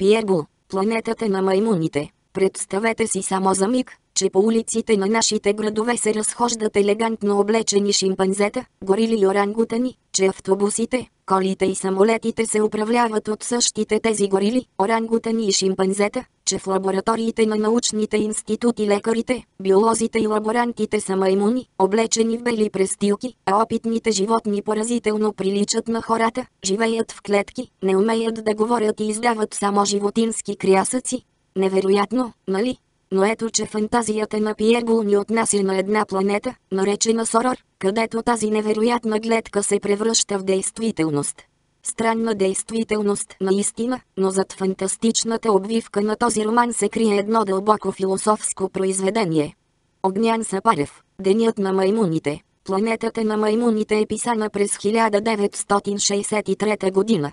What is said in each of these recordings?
Пиер Бул, планетата на маймуните. Представете си само за миг, че по улиците на нашите градове се разхождат елегантно облечени шимпанзета, горили и орангутани, че автобусите, колите и самолетите се управляват от същите тези горили, орангутани и шимпанзета, че в лабораториите на научните институти лекарите, биолозите и лаборантите са маймуни, облечени в бели престилки, а опитните животни поразително приличат на хората, живеят в клетки, не умеят да говорят и издават само животински крясъци. Невероятно, нали? Но ето че фантазията на Пиергул ни отнася на една планета, наречена Сорор, където тази невероятна гледка се превръща в действителност. Странна действителност наистина, но зад фантастичната обвивка на този роман се крие едно дълбоко философско произведение. Огнян Сапарев, Денят на маймуните, планетата на маймуните е писана през 1963 година.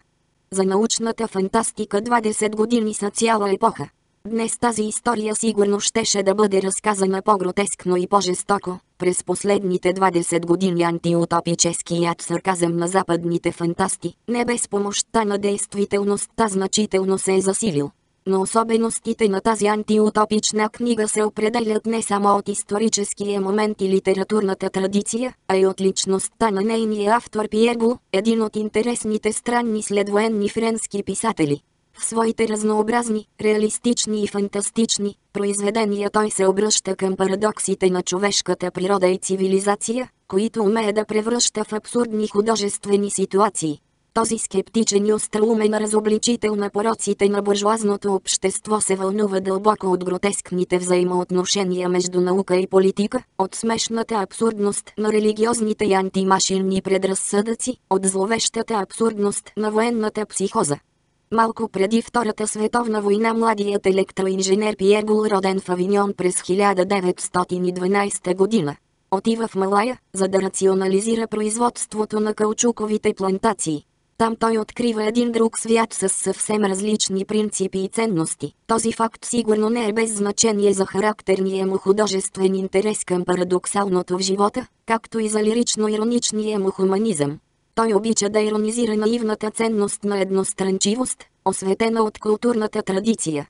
За научната фантастика 20 години са цяла епоха. Днес тази история сигурно щеше да бъде разказана по-гротескно и по-жестоко. През последните 20 години антиутопическият сарказъм на западните фантасти, не без помощта на действителността значително се е засилил. Но особеностите на тази антиутопична книга се определят не само от историческия момент и литературната традиция, а и от личността на нейния автор Пиего, един от интересните странни следвоенни френски писатели. В своите разнообразни, реалистични и фантастични произведения той се обръща към парадоксите на човешката природа и цивилизация, които умее да превръща в абсурдни художествени ситуации. Този скептичен и остроумен разобличител на пороците на буржуазното общество се вълнува дълбоко от гротескните взаимоотношения между наука и политика, от смешната абсурдност на религиозните и антимашинни предразсъдъци, от зловещата абсурдност на военната психоза. Малко преди Втората световна война младият електроинженер Пиер Гул роден в Авиньон през 1912 година. Отива в Малая, за да рационализира производството на каучуковите плантации. Там той открива един друг свят с съвсем различни принципи и ценности. Този факт сигурно не е без значение за характерния му художествен интерес към парадоксалното в живота, както и за лирично-ироничния му хуманизъм. Той обича да иронизира наивната ценност на едностранчивост, осветена от културната традиция.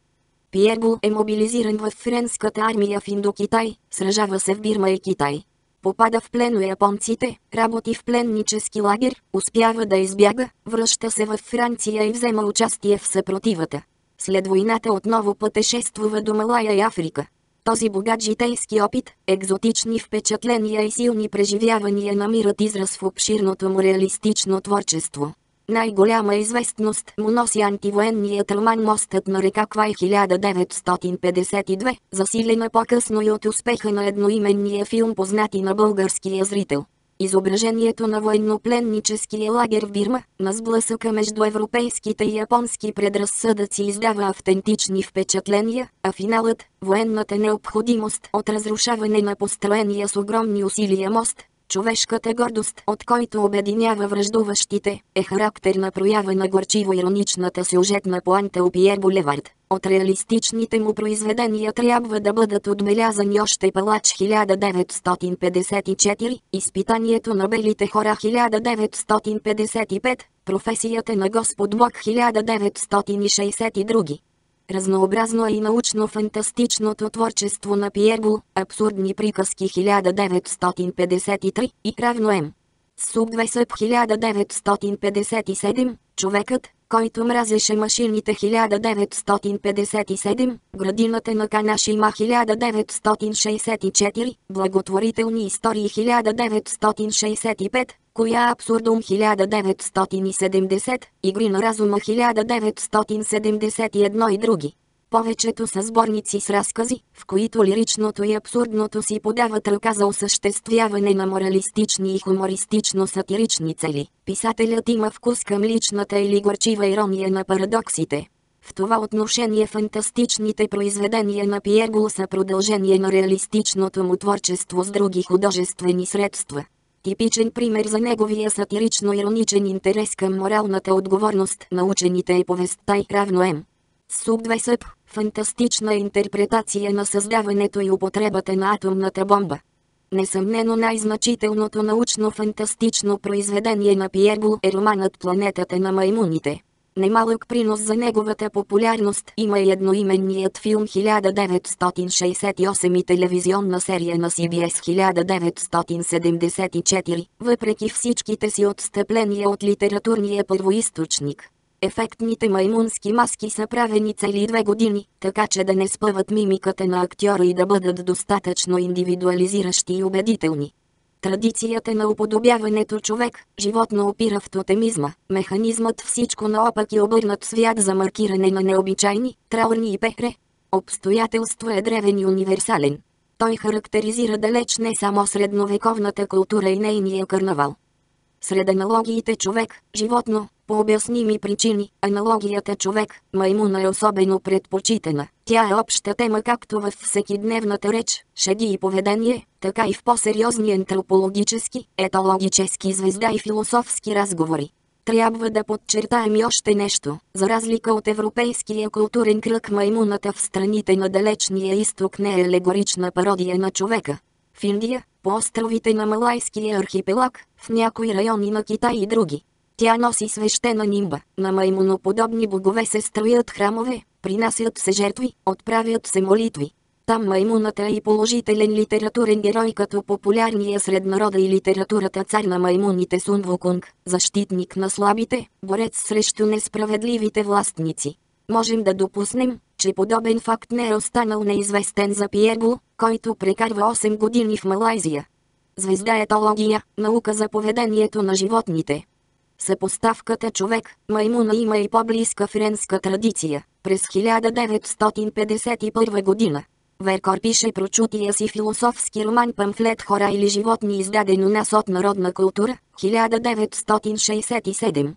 Пиерго е мобилизиран в френската армия в Индокитай, сражава се в Бирма и Китай. Попада в плен у японците, работи в пленнически лагер, успява да избяга, връща се в Франция и взема участие в съпротивата. След войната отново пътешествува до Малая и Африка. Този богат житейски опит, екзотични впечатления и силни преживявания намират израз в обширното му реалистично творчество. Най-голяма известност му носи антивоенният роман Мостът на река Квай 1952, засилена по-късно и от успеха на едноименния филм познати на българския зрител. Изображението на военнопленническия лагер в Бирма, на сблъсъка между европейските и японски предразсъдъци издава автентични впечатления, а финалът – военната необходимост от разрушаване на построения с огромни усилия мост, човешката гордост, от който обединява връждуващите, е характерна проява на горчиво-ироничната сюжетна поанта у Пиер Булевард. От реалистичните му произведения трябва да бъдат отбелязани още Палач 1954, Изпитанието на белите хора 1955, Професията на Господ Бог 1960 и други. Разнообразно е и научно-фантастичното творчество на Пиерго, абсурдни приказки 1953 и равно М. Суб 1957, човекът, който мразеше машините 1957, градината на Канашима 1964, благотворителни истории 1965, коя Абсурдум 1970, Игри на разума 1971 и други. Повечето са сборници с разкази, в които лиричното и абсурдното си подават ръка за осъществяване на моралистични и хумористично-сатирични цели. Писателят има вкус към личната или горчива ирония на парадоксите. В това отношение фантастичните произведения на Пиего са продължение на реалистичното му творчество с други художествени средства. Типичен пример за неговия сатирично-ироничен интерес към моралната отговорност на учените е повестта и равно М. Суб 2 съп, фантастична интерпретация на създаването и употребата на атомната бомба. Несъмнено най-значителното научно-фантастично произведение на Пиего е романът Планетата на маймуните. Немалък принос за неговата популярност има и едноименният филм 1968 и телевизионна серия на CBS 1974, въпреки всичките си отстъпления от литературния първоисточник. Ефектните маймунски маски са правени цели две години, така че да не спъват мимиката на актьора и да бъдат достатъчно индивидуализиращи и убедителни. Традицията на уподобяването човек, животно опира в тотемизма, механизмът всичко наопак обърнат свят за маркиране на необичайни, траурни и пехре. Обстоятелство е древен и универсален. Той характеризира далеч не само средновековната култура и нейния карнавал. Сред аналогиите човек, животно, по обясними причини, аналогията човек-маймуна е особено предпочитана. Тя е обща тема както в всекидневната реч, шеги и поведение, така и в по-сериозни антропологически, етологически звезда и философски разговори. Трябва да подчертаем и още нещо. За разлика от европейския културен кръг маймуната в страните на далечния изток не е алегорична пародия на човека. В Индия, по островите на Малайския архипелаг, в някои райони на Китай и други. Тя носи свещена нимба, на маймуноподобни богове се строят храмове, принасят се жертви, отправят се молитви. Там маймуната е и положителен литературен герой като популярния сред народа и литературата цар на маймуните Сун Вукунг, защитник на слабите, борец срещу несправедливите властници. Можем да допуснем, че подобен факт не е останал неизвестен за Пиего, който прекарва 8 години в Малайзия. Звезда етология, наука за поведението на животните. Съпоставката човек, маймуна има и по-близка френска традиция. През 1951 година Веркор пише прочутия си философски роман памфлет Хора или животни издаден у нас от народна култура, 1967.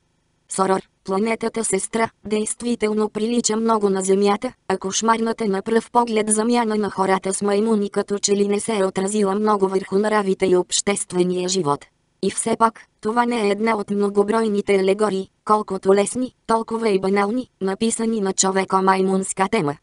Сорор, планетата сестра, действително прилича много на Земята, а кошмарната на пръв поглед замяна на хората с маймуни като че ли не се е отразила много върху нравите и обществения живот. И все пак, това не е една от многобройните алегории, колкото лесни, толкова и банални, написани на човеко-маймунска тема.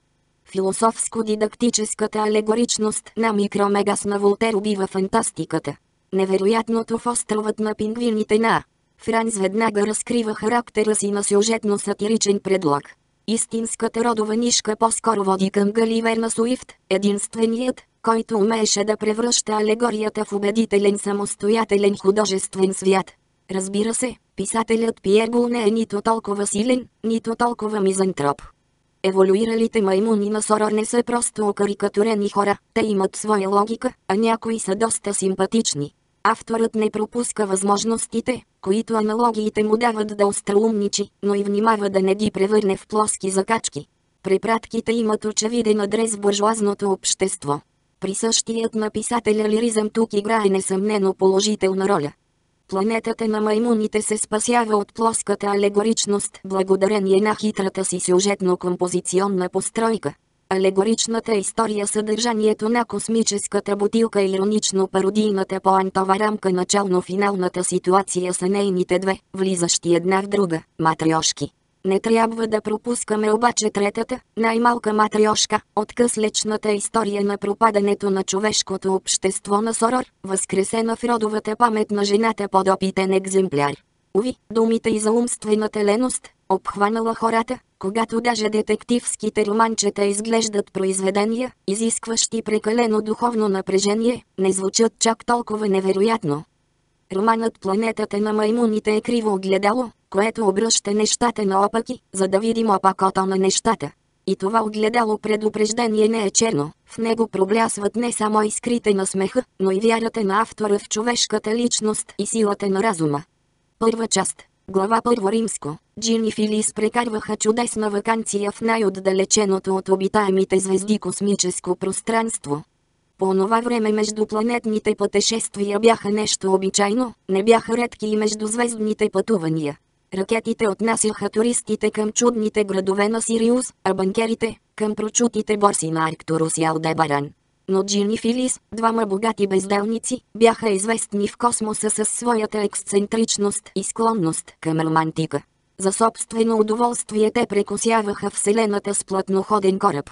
Философско-дидактическата алегоричност на микромегас на Волтер убива фантастиката. Невероятното в островът на пингвините на Франц веднага разкрива характера си на сюжетно-сатиричен предлог. Истинската родова нишка по-скоро води към Галивер на Суифт, единственият, който умееше да превръща алегорията в убедителен самостоятелен художествен свят. Разбира се, писателят Пиергул не е нито толкова силен, нито толкова мизантроп. Еволюиралите маймуни на Сорор не са просто окарикатурени хора, те имат своя логика, а някои са доста симпатични. Авторът не пропуска възможностите, които аналогиите му дават да остроумничи, но и внимава да не ги превърне в плоски закачки. Препратките имат очевиден адрес в буржуазното общество. Присъщият на писателя лиризъм тук играе несъмнено положителна роля. Планетата на маймуните се спасява от плоската алегоричност благодарение на хитрата си сюжетно-композиционна постройка. Алегоричната история съдържанието на космическата бутилка и иронично пародийната поантова рамка начално-финалната ситуация са нейните две, влизащи една в друга, матриошки. Не трябва да пропускаме обаче третата, най-малка матриошка, от къслечната история на пропадането на човешкото общество на Сорор, възкресена в родовата памет на жената подопитен екземпляр. Уви, думите и за умствената леност, обхванала хората, когато даже детективските романчета изглеждат произведения, изискващи прекалено духовно напрежение, не звучат чак толкова невероятно. Романът Планетата на маймуните е криво огледало, което обръща нещата наопаки, за да видим опакото на нещата. И това огледало предупреждение не е черно, в него проблясват не само искрите на смеха, но и вярата на автора в човешката личност и силата на разума. Първа част Глава първо римско. Джин и Филис прекарваха чудесна вакансия в най-отдалеченото от обитаемите звезди космическо пространство. По онова време междупланетните пътешествия бяха нещо обичайно, не бяха редки и междузвездните пътувания. Ракетите отнасяха туристите към чудните градове на Сириус, а банкерите – към прочутите борси на Арктурус и Алдебаран. Но Джин и Филис, двама богати безделници, бяха известни в космоса със своята ексцентричност и склонност към романтика. За собствено удоволствие те прекосяваха Вселената с плътноходен кораб.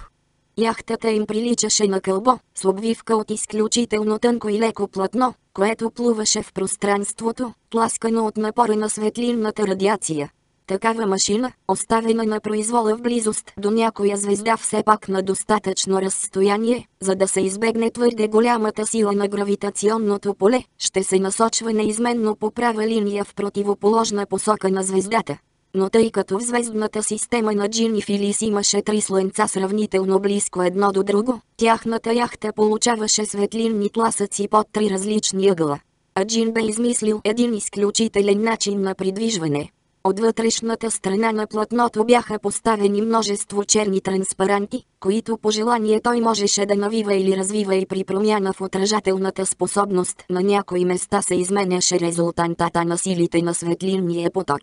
Яхтата им приличаше на кълбо, с обвивка от изключително тънко и леко платно, което плуваше в пространството, тласкано от напора на светлинната радиация. Такава машина, оставена на произвола в близост до някоя звезда все пак на достатъчно разстояние, за да се избегне твърде голямата сила на гравитационното поле, ще се насочва неизменно по права линия в противоположна посока на звездата. Но тъй като в звездната система на Джин и Филис имаше три слънца сравнително близко едно до друго, тяхната яхта получаваше светлинни тласъци под три различни ъгла. А Джин бе измислил един изключителен начин на придвижване. От вътрешната страна на платното бяха поставени множество черни транспаранти, които по желание той можеше да навива или развива и при промяна в отражателната способност на някои места се изменяше резултантата на силите на светлинния поток.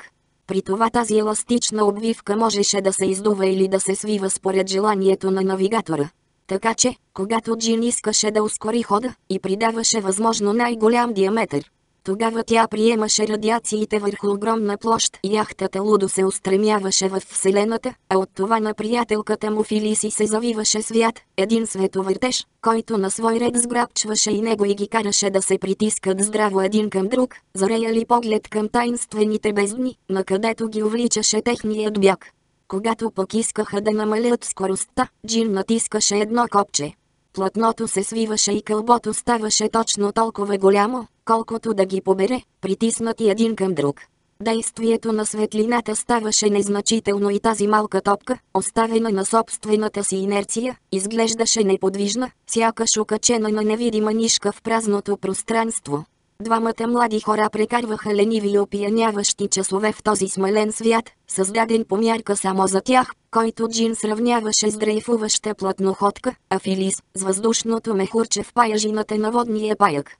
При това тази еластична обвивка можеше да се издува или да се свива според желанието на навигатора. Така че, когато Джин искаше да ускори хода и придаваше възможно най-голям диаметър, тогава тя приемаше радиациите върху огромна площ и яхтата лудо се устремяваше в Вселената, а от това на приятелката му Филиси се завиваше свят, един световъртеж, който на свой ред сграбчваше и него и ги караше да се притискат здраво един към друг, зареяли поглед към тайнствените бездни, на където ги увличаше техният бяг. Когато пък искаха да намалят скоростта, Джин натискаше едно копче. Платното се свиваше и кълбото ставаше точно толкова голямо, колкото да ги побере, притиснати един към друг. Действието на светлината ставаше незначително и тази малка топка, оставена на собствената си инерция, изглеждаше неподвижна, сякаш окачена на невидима нишка в празното пространство. Двамата млади хора прекарваха лениви и опияняващи часове в този смален свят, създаден по мярка само за тях, който Джин сравняваше с дрейфуваща платноходка, а Филис – с въздушното мехурче в паяжината на водния паяк.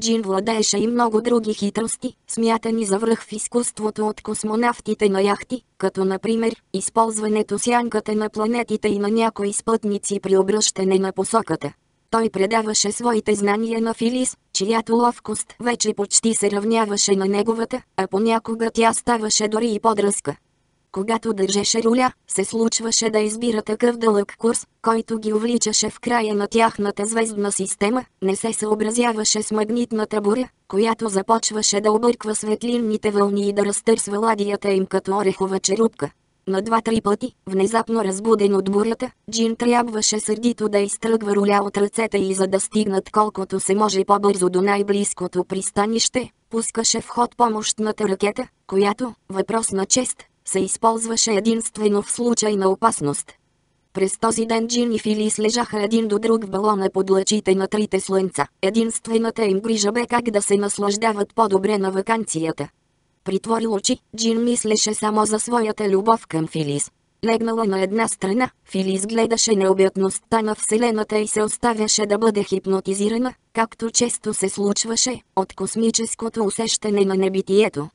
Джин владееше и много други хитрости, смятани за връх в изкуството от космонавтите на яхти, като например, използването сянката на планетите и на някои спътници при обръщане на посоката. Той предаваше своите знания на Филис, чиято ловкост вече почти се равняваше на неговата, а понякога тя ставаше дори и подръзка. Когато държеше руля, се случваше да избира такъв дълъг курс, който ги увличаше в края на тяхната звездна система, не се съобразяваше с магнитната буря, която започваше да обърква светлинните вълни и да разтърсва ладията им като орехова черупка. На два-три пъти, внезапно разбуден от бурята, Джин трябваше сърдито да изтръгва руля от ръцете и за да стигнат колкото се може по-бързо до най-близкото пристанище, пускаше в ход помощната ракета, която, въпрос на чест, се използваше единствено в случай на опасност. През този ден Джин и Филис лежаха един до друг в балона под лъчите на трите слънца. Единствената им грижа бе как да се наслаждават по-добре на вакансията. Притворил очи, Джин мислеше само за своята любов към Филис. Легнала на една страна, Филис гледаше необятността на Вселената и се оставяше да бъде хипнотизирана, както често се случваше, от космическото усещане на небитието.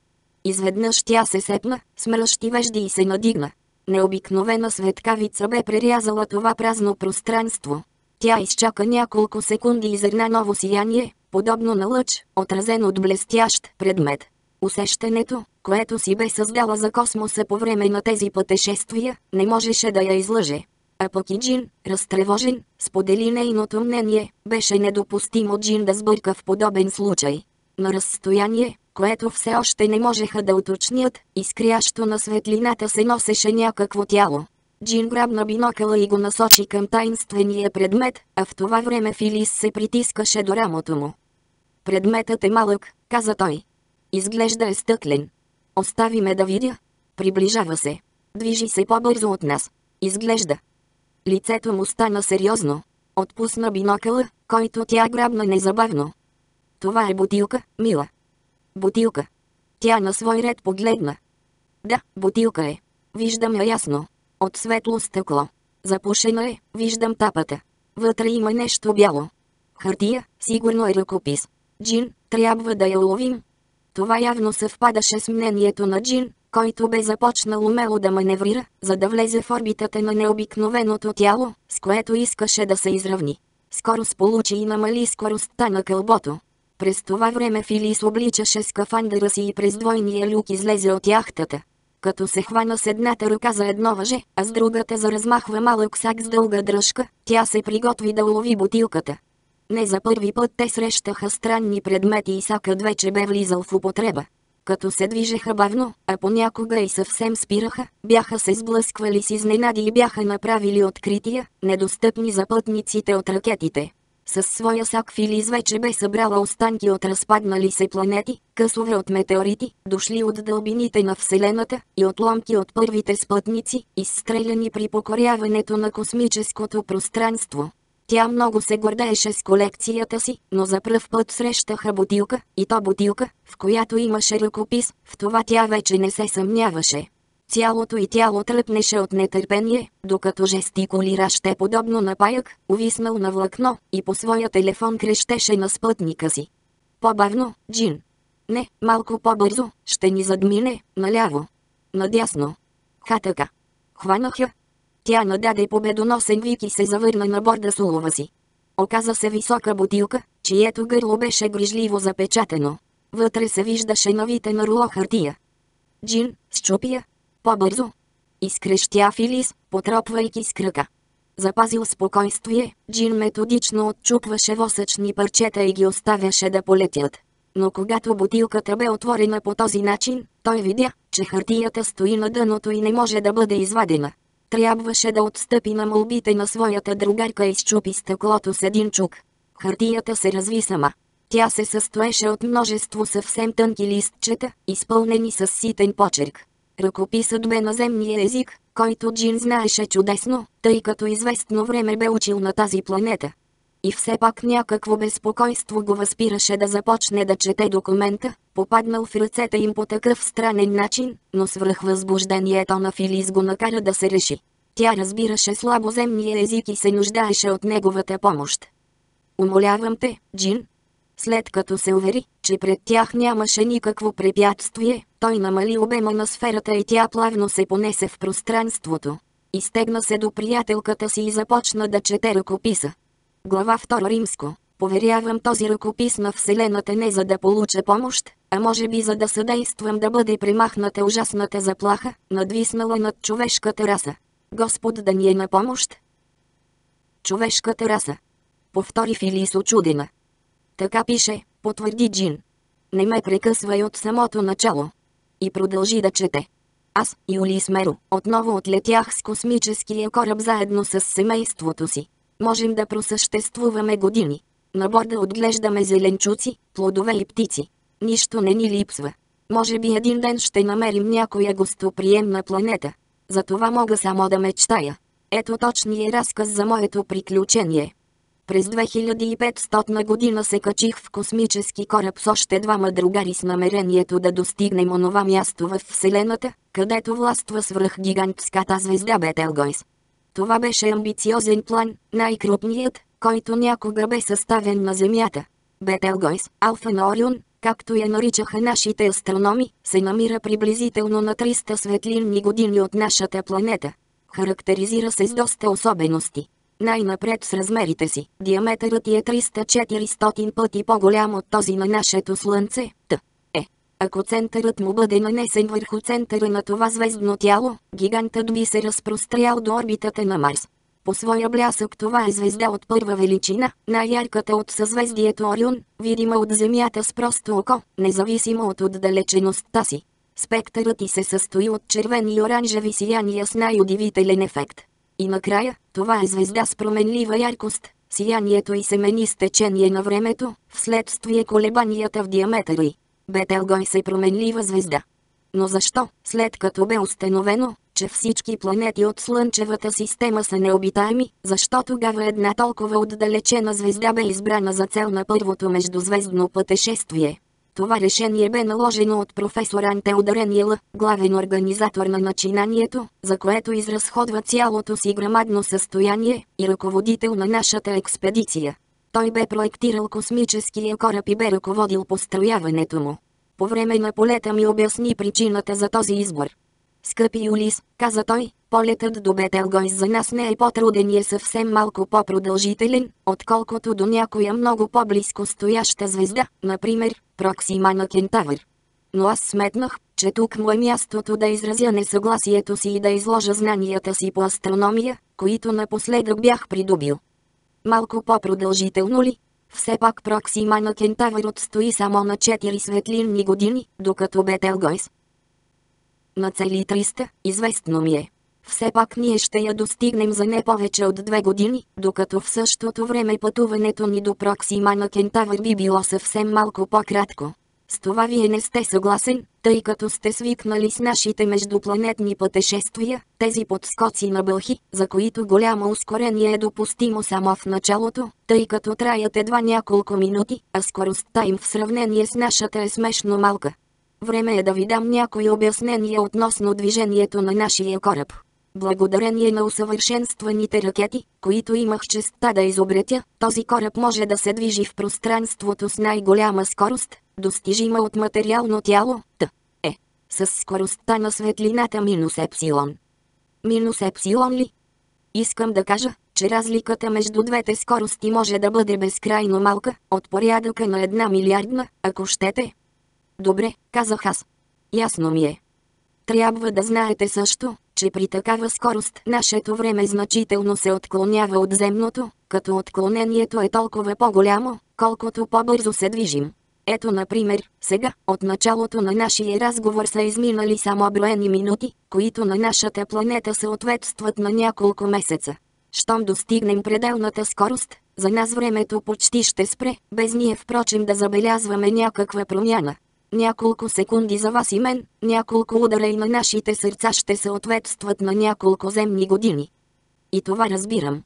Изведнъж тя се сепна, смръщи вежди и се надигна. Необикновена светкавица бе прерязала това празно пространство. Тя изчака няколко секунди и зърна ново сияние, подобно на лъч, отразен от блестящ предмет. Усещането, което си бе създала за космоса по време на тези пътешествия, не можеше да я излъже. А пък и Джин, разтревожен, сподели нейното мнение, беше недопустимо Джин да сбърка в подобен случай. На разстояние, което все още не можеха да уточнят, изкрящо на светлината се носеше някакво тяло. Джин грабна бинокъла и го насочи към таинствения предмет, а в това време Филис се притискаше до рамото му. Предметът е малък, каза той. Изглежда е стъклен. Остави ме да видя. Приближава се. Движи се по-бързо от нас. Изглежда. Лицето му стана сериозно. Отпусна бинокъла, който тя грабна незабавно. Това е бутилка, мила. Бутилка. Тя на свой ред погледна. Да, бутилка е. Виждам я ясно. От светло стъкло. Запушена е, виждам тапата. Вътре има нещо бяло. Хартия, сигурно е ръкопис. Джин, трябва да я уловим. Това явно съвпадаше с мнението на Джин, който бе започнал умело да маневрира, за да влезе в орбитата на необикновеното тяло, с което искаше да се изравни. Скоро сполучи и намали скоростта на кълбото. През това време Филис обличаше скафандъра си и през двойния люк излезе от яхтата. Като се хвана с едната ръка за едно въже, а с другата за размахва малък сак с дълга дръжка, тя се приготви да улови бутилката. Не за първи път те срещаха странни предмети и сакът вече бе влизал в употреба. като се движеха бавно, а понякога и съвсем спираха, бяха се сблъсквали с изненади и бяха направили открития, недостъпни за пътниците от ракетите. С своя сак Филиз вече бе събрала останки от разпаднали се планети, късове от метеорити, дошли от дълбините на Вселената и отломки от първите спътници, изстреляни при покоряването на космическото пространство. Тя много се гордееше с колекцията си, но за пръв път срещаха бутилка, и то бутилка, в която имаше ръкопис, в това тя вече не се съмняваше. Цялото и тяло тръпнеше от нетърпение, докато жестикулираше подобно на паяк, увиснал на влакно, и по своя телефон крещеше на спътника си. По-бавно, Джин. Не, малко по-бързо, ще ни задмине, наляво. Надясно. Ха така. Хванах я. Тя нададе победоносен вик и се завърна на борда с улова си. Оказа се висока бутилка, чието гърло беше грижливо запечатано. Вътре се виждаше новите на руло хартия. Джин, счупия, по-бързо! Изкрещя Филис, потропвайки с кръка. Запазил спокойствие, Джин методично отчупваше восъчни парчета и ги оставяше да полетят. Но когато бутилката бе отворена по този начин, той видя, че хартията стои на дъното и не може да бъде извадена. Трябваше да отстъпи на молбите на своята другарка и счупи стъклото с един чук. Хартията се разви сама. Тя се състоеше от множество съвсем тънки листчета, изпълнени с ситен почерк. Ръкописът бе на земния език, който Джин знаеше чудесно, тъй като известно време бе учил на тази планета. И все пак някакво безпокойство го възпираше да започне да чете документа, попаднал в ръцете им по такъв странен начин, но свръхвъзбуждението на Филис го накара да се реши. Тя разбираше слабо земния език и се нуждаеше от неговата помощ. Умолявам те, Джин, след като се увери, че пред тях нямаше никакво препятствие, той намали обема на сферата и тя плавно се понесе в пространството. Изтегна се до приятелката си и започна да чете ръкописа. Глава 2 Римско. Поверявам този ръкопис на Вселената не за да получа помощ, а може би за да съдействам да бъде премахната ужасната заплаха, надвиснала над човешката раса. Господ да ни е на помощ. Човешката раса. Повтори Филис очудена. Така пише, потвърди Джин. Не ме прекъсвай от самото начало. И продължи да чете. Аз, Юли Смеро, отново отлетях с космическия кораб заедно с семейството си. Можем да просъществуваме години. На борда отглеждаме зеленчуци, плодове и птици. Нищо не ни липсва. Може би един ден ще намерим някоя гостоприемна планета. За това мога само да мечтая. Ето точния разказ за моето приключение. През 2500 година се качих в космически кораб с още двама другари с намерението да достигнем онова място в Вселената, където властва свръхгигантската звезда Бетелгойс. Това беше амбициозен план, най-крупният, който някога бе съставен на Земята. Бетелгойс, Алфа на Орион, както я наричаха нашите астрономи, се намира приблизително на 300 светлинни години от нашата планета. Характеризира се с доста особености. Най-напред с размерите си, диаметърът е 300-400 пъти по-голям от този на нашето Слънце, т. Ако центърът му бъде нанесен върху центъра на това звездно тяло, гигантът би се разпрострял до орбитата на Марс. По своя блясък това е звезда от първа величина, най-ярката от съзвездието Орион, видима от Земята с просто око, независимо от отдалечеността си. Спектърът и се състои от червени и оранжеви сияния с най-удивителен ефект. И накрая, това е звезда с променлива яркост, сиянието и семени с течение на времето, вследствие колебанията в диаметъра й. Бетелгой се променлива звезда. Но защо, след като бе установено, че всички планети от Слънчевата система са необитаеми, защо тогава една толкова отдалечена звезда бе избрана за цел на първото междузвездно пътешествие? Това решение бе наложено от професор Антел Дарениела, главен организатор на начинанието, за което изразходва цялото си грамадно състояние и ръководител на нашата експедиция. Той бе проектирал космическия кораб и бе ръководил построяването му. По време на полета ми обясни причината за този избор. Скъпи Юлис, каза той, полетът до Бетелгойс за нас не е по-труден и е съвсем малко по-продължителен, отколкото до някоя много по-близко стояща звезда, например, Проксима на Кентавър. Но аз сметнах, че тук му е мястото да изразя несъгласието си и да изложа знанията си по астрономия, които напоследък бях придобил. Малко по-продължително ли? Все пак Проксима на Кентавър отстои само на 4 светлинни години, докато Бетелгойс. На цели 300, известно ми е. Все пак ние ще я достигнем за не повече от две години, докато в същото време пътуването ни до Проксима на Кентавър би било съвсем малко по-кратко. С това вие не сте съгласен, тъй като сте свикнали с нашите междупланетни пътешествия, тези подскоци на бълхи, за които голямо ускорение е допустимо само в началото, тъй като траят едва няколко минути, а скоростта им в сравнение с нашата е смешно малка. Време е да ви дам някои обяснения относно движението на нашия кораб. Благодарение на усъвършенстваните ракети, които имах честта да изобретя, този кораб може да се движи в пространството с най-голяма скорост, достижима от материално тяло, т. е, с скоростта на светлината минус епсилон. Минус епсилон ли? Искам да кажа, че разликата между двете скорости може да бъде безкрайно малка, от порядъка на една милиардна, ако щете. Добре, казах аз. Ясно ми е. Трябва да знаете също, че при такава скорост нашето време значително се отклонява от земното, като отклонението е толкова по-голямо, колкото по-бързо се движим. Ето например, сега, от началото на нашия разговор са изминали само броени минути, които на нашата планета съответстват на няколко месеца. Щом достигнем пределната скорост, за нас времето почти ще спре, без ние впрочем да забелязваме някаква промяна. Няколко секунди за вас и мен, няколко удара и на нашите сърца ще съответстват на няколко земни години. И това разбирам.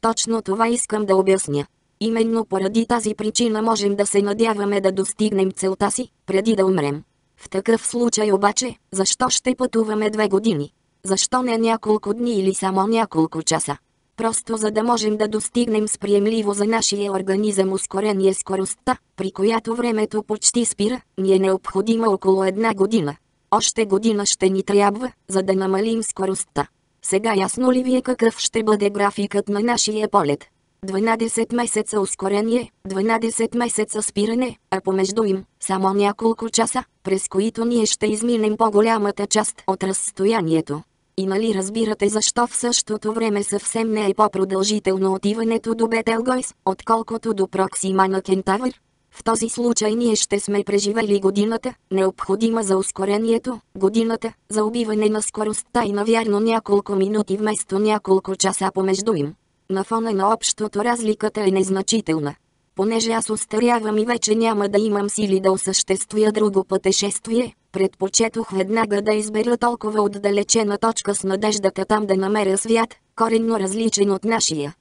Точно това искам да обясня. Именно поради тази причина можем да се надяваме да достигнем целта си, преди да умрем. В такъв случай обаче, защо ще пътуваме две години? Защо не няколко дни или само няколко часа? Просто за да можем да достигнем с приемливо за нашия организъм ускорение скоростта, при която времето почти спира, ни е необходима около една година. Още година ще ни трябва, за да намалим скоростта. Сега ясно ли ви е какъв ще бъде графикът на нашия полет? 12 месеца ускорение, 12 месеца спиране, а помежду им само няколко часа, през които ние ще изминем по-голямата част от разстоянието. И нали разбирате защо в същото време съвсем не е по-продължително отиването до Бетелгойс, отколкото до Проксима на Кентавър? В този случай ние ще сме преживели годината, необходима за ускорението, годината, за убиване на скоростта и навярно няколко минути вместо няколко часа помежду им. На фона на общото разликата е незначителна. Понеже аз устарявам и вече няма да имам сили да осъществя друго пътешествие, предпочетох веднага да избера толкова отдалечена точка с надеждата там да намеря свят, коренно различен от нашия.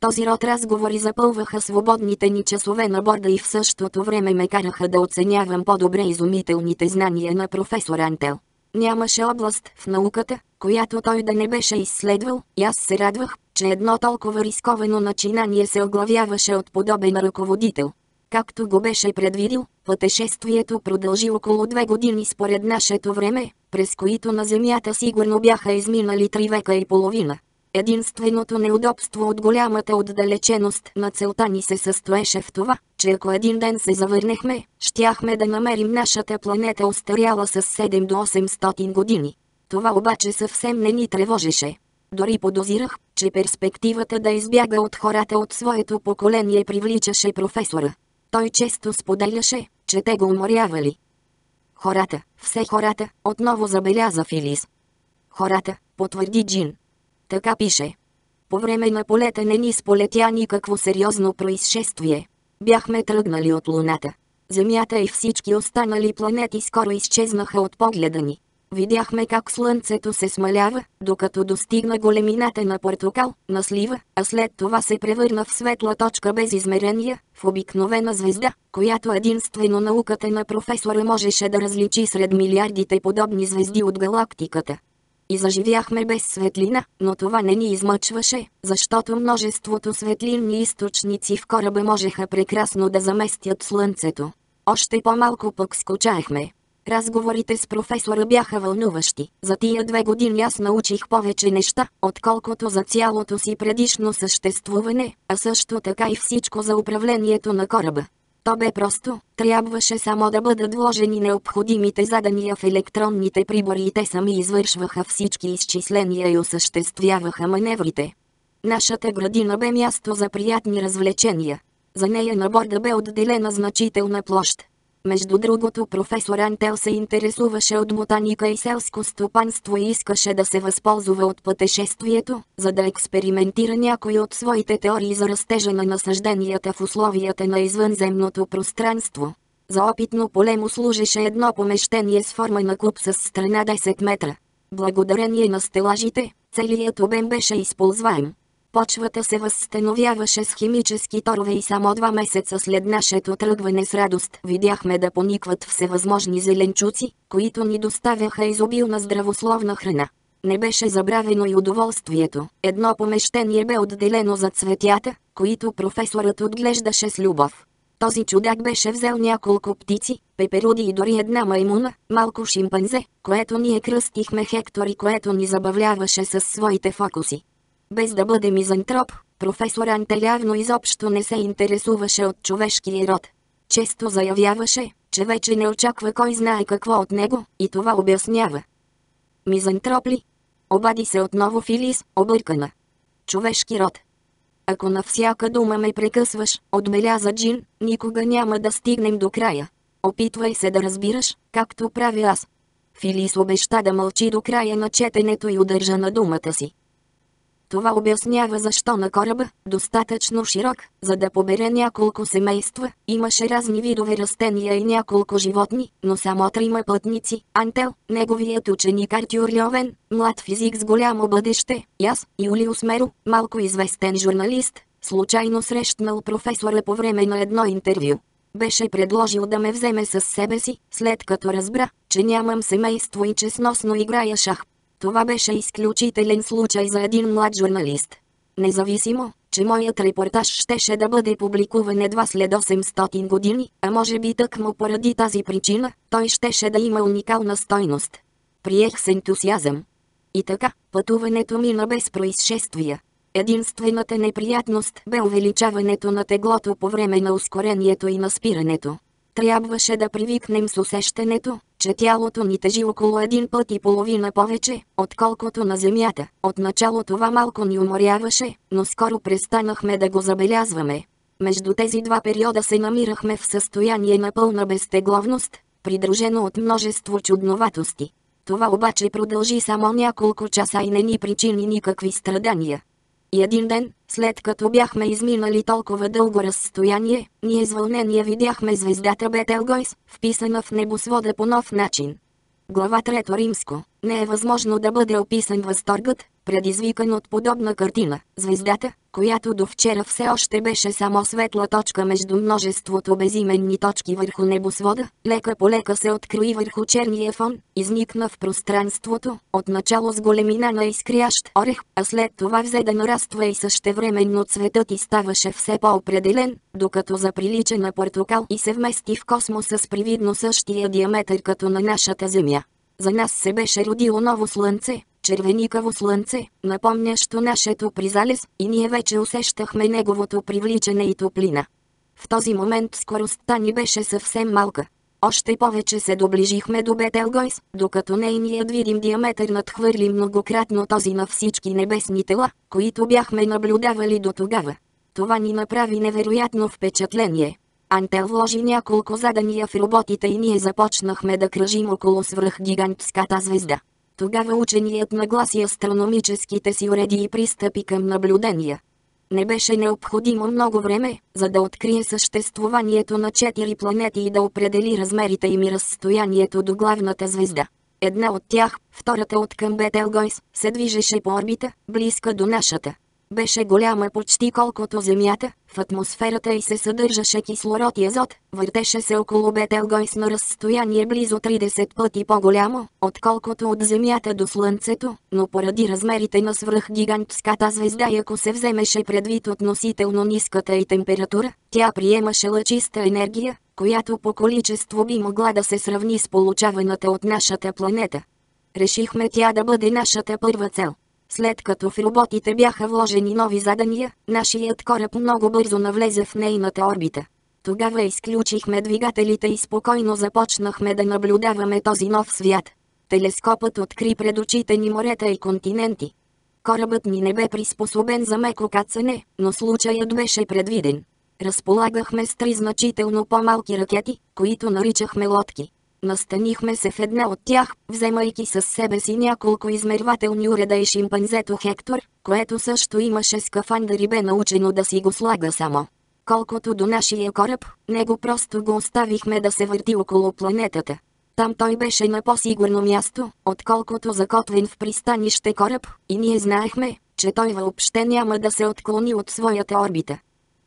Този род разговори запълваха свободните ни часове на борда и в същото време ме караха да оценявам по-добре изумителните знания на професор Антел. Нямаше област в науката, която той да не беше изследвал, и аз се радвах, че едно толкова рисковано начинание се оглавяваше от подобен ръководител. Както го беше предвидил, пътешествието продължи около две години според нашето време, през които на Земята сигурно бяха изминали три века и половина. Единственото неудобство от голямата отдалеченост на целта ни се състоеше в това, че ако един ден се завърнехме, щяхме да намерим нашата планета остаряла с 7 до 800 години. Това обаче съвсем не ни тревожеше. Дори подозирах, че перспективата да избяга от хората от своето поколение привличаше професора. Той често споделяше, че те го уморявали. Хората, все хората, отново забеляза Филис. Хората, потвърди Джин. Така пише. По време на полета не ни сполетя никакво сериозно происшествие. Бяхме тръгнали от Луната. Земята и всички останали планети скоро изчезнаха от погледа ни. Видяхме как слънцето се смалява, докато достигна големината на портокал, на слива, а след това се превърна в светла точка без измерения, в обикновена звезда, която единствено науката на професора можеше да различи сред милиардите подобни звезди от галактиката. И заживяхме без светлина, но това не ни измъчваше, защото множеството светлинни източници в кораба можеха прекрасно да заместят слънцето. Още по-малко пък скучаехме. Разговорите с професора бяха вълнуващи. За тия две години аз научих повече неща, отколкото за цялото си предишно съществуване, а също така и всичко за управлението на кораба. То бе просто, трябваше само да бъдат вложени необходимите задания в електронните прибори и те сами извършваха всички изчисления и осъществяваха маневрите. Нашата градина бе място за приятни развлечения. За нея на борда бе отделена значителна площ. Между другото професор Антел се интересуваше от ботаника и селско стопанство и искаше да се възползва от пътешествието, за да експериментира някои от своите теории за растежа на насъжденията в условията на извънземното пространство. За опитно поле му служеше едно помещение с форма на куб с страна 10 метра. Благодарение на стелажите, целият обем беше използваем. Почвата се възстановяваше с химически торове и само два месеца след нашето тръгване с радост видяхме да поникват всевъзможни зеленчуци, които ни доставяха изобилна здравословна храна. Не беше забравено и удоволствието. Едно помещение бе отделено за цветята, които професорът отглеждаше с любов. Този чудак беше взел няколко птици, пеперуди и дори една маймуна, малко шимпанзе, което ние кръстихме Хектор и което ни забавляваше със своите фокуси. Без да бъде мизантроп, професор Анте явно изобщо не се интересуваше от човешкия род. Често заявяваше, че вече не очаква кой знае какво от него, и това обяснява. Мизантроп ли? Обади се отново Филис, объркана. Човешки род. Ако на всяка дума ме прекъсваш, отбеляза Джин, никога няма да стигнем до края. Опитвай се да разбираш, както правя аз. Филис обеща да мълчи до края на четенето и удържа на думата си. Това обяснява защо на кораба, достатъчно широк, за да побере няколко семейства, имаше разни видове растения и няколко животни, но само трима пътници, Антел, неговият ученик Артюр Льовен, млад физик с голямо бъдеще, и аз, Юлиус Меро, малко известен журналист, случайно срещнал професора по време на едно интервю. Беше предложил да ме вземе с себе си, след като разбра, че нямам семейство и че сносно играя шах. Това беше изключителен случай за един млад журналист. Независимо, че моят репортаж щеше да бъде публикуван едва след 800 години, а може би тъкмо поради тази причина, той щеше да има уникална стойност. Приех с ентусиазъм. И така, пътуването мина без происшествия. Единствената неприятност бе увеличаването на теглото по време на ускорението и на спирането. Трябваше да привикнем с усещането, че тялото ни тежи около един път и половина повече, отколкото на земята. Отначало това малко ни уморяваше, но скоро престанахме да го забелязваме. Между тези два периода се намирахме в състояние на пълна безтегловност, придружено от множество чудноватости. Това обаче продължи само няколко часа и не ни причини никакви страдания. И един ден, след като бяхме изминали толкова дълго разстояние, ние с вълнение видяхме звездата Бетелгойс, вписана в небосвода по нов начин. Глава 3 Римско. Не е възможно да бъде описан възторгът, предизвикан от подобна картина. Звездата, която до вчера все още беше само светла точка между множеството безименни точки върху небосвода, лека по лека се открои върху черния фон, изникна в пространството, отначало с големина на изкрящ орех, а след това взе да нараства и същевременно цветът и ставаше все по-определен, докато заприлича на портокал и се вмести в космоса с привидно същия диаметър като на нашата Земя. За нас се беше родило ново слънце, червеникаво слънце, напомнящо нашето призалез, и ние вече усещахме неговото привличане и топлина. В този момент скоростта ни беше съвсем малка. Още повече се доближихме до Бетелгойс, докато нейният видим диаметър надхвърли многократно този на всички небесни тела, които бяхме наблюдавали до тогава. Това ни направи невероятно впечатление. Антел вложи няколко задания в роботите и ние започнахме да кръжим около свръхгигантската звезда. Тогава ученият нагласи астрономическите си уреди и пристъпи към наблюдения. Не беше необходимо много време, за да открие съществуванието на четири планети и да определи размерите им и разстоянието до главната звезда. Една от тях, втората от към Бетелгойс, се движеше по орбита, близка до нашата. Беше голяма почти колкото Земята, в атмосферата й се съдържаше кислород и азот, въртеше се около Бетелгойс на разстояние близо 30 пъти по-голямо, отколкото от Земята до Слънцето, но поради размерите на свръхгигантската звезда и ако се вземеше предвид относително ниската и температура, тя приемаше лъчиста енергия, която по количество би могла да се сравни с получаваната от нашата планета. Решихме тя да бъде нашата първа цел. След като в роботите бяха вложени нови задания, нашият кораб много бързо навлезе в нейната орбита. Тогава изключихме двигателите и спокойно започнахме да наблюдаваме този нов свят. Телескопът откри пред очите ни морета и континенти. Корабът ни не бе приспособен за меко кацане, но случаят беше предвиден. Разполагахме с три значително по-малки ракети, които наричахме лодки. Настанихме се в една от тях, вземайки с себе си няколко измервателни уреда и шимпанзето Хектор, което също имаше скафандър и бе научено да си го слага само. Колкото до нашия кораб, него просто го оставихме да се върти около планетата. Там той беше на по-сигурно място, отколкото закотвен в пристанище кораб, и ние знаехме, че той въобще няма да се отклони от своята орбита.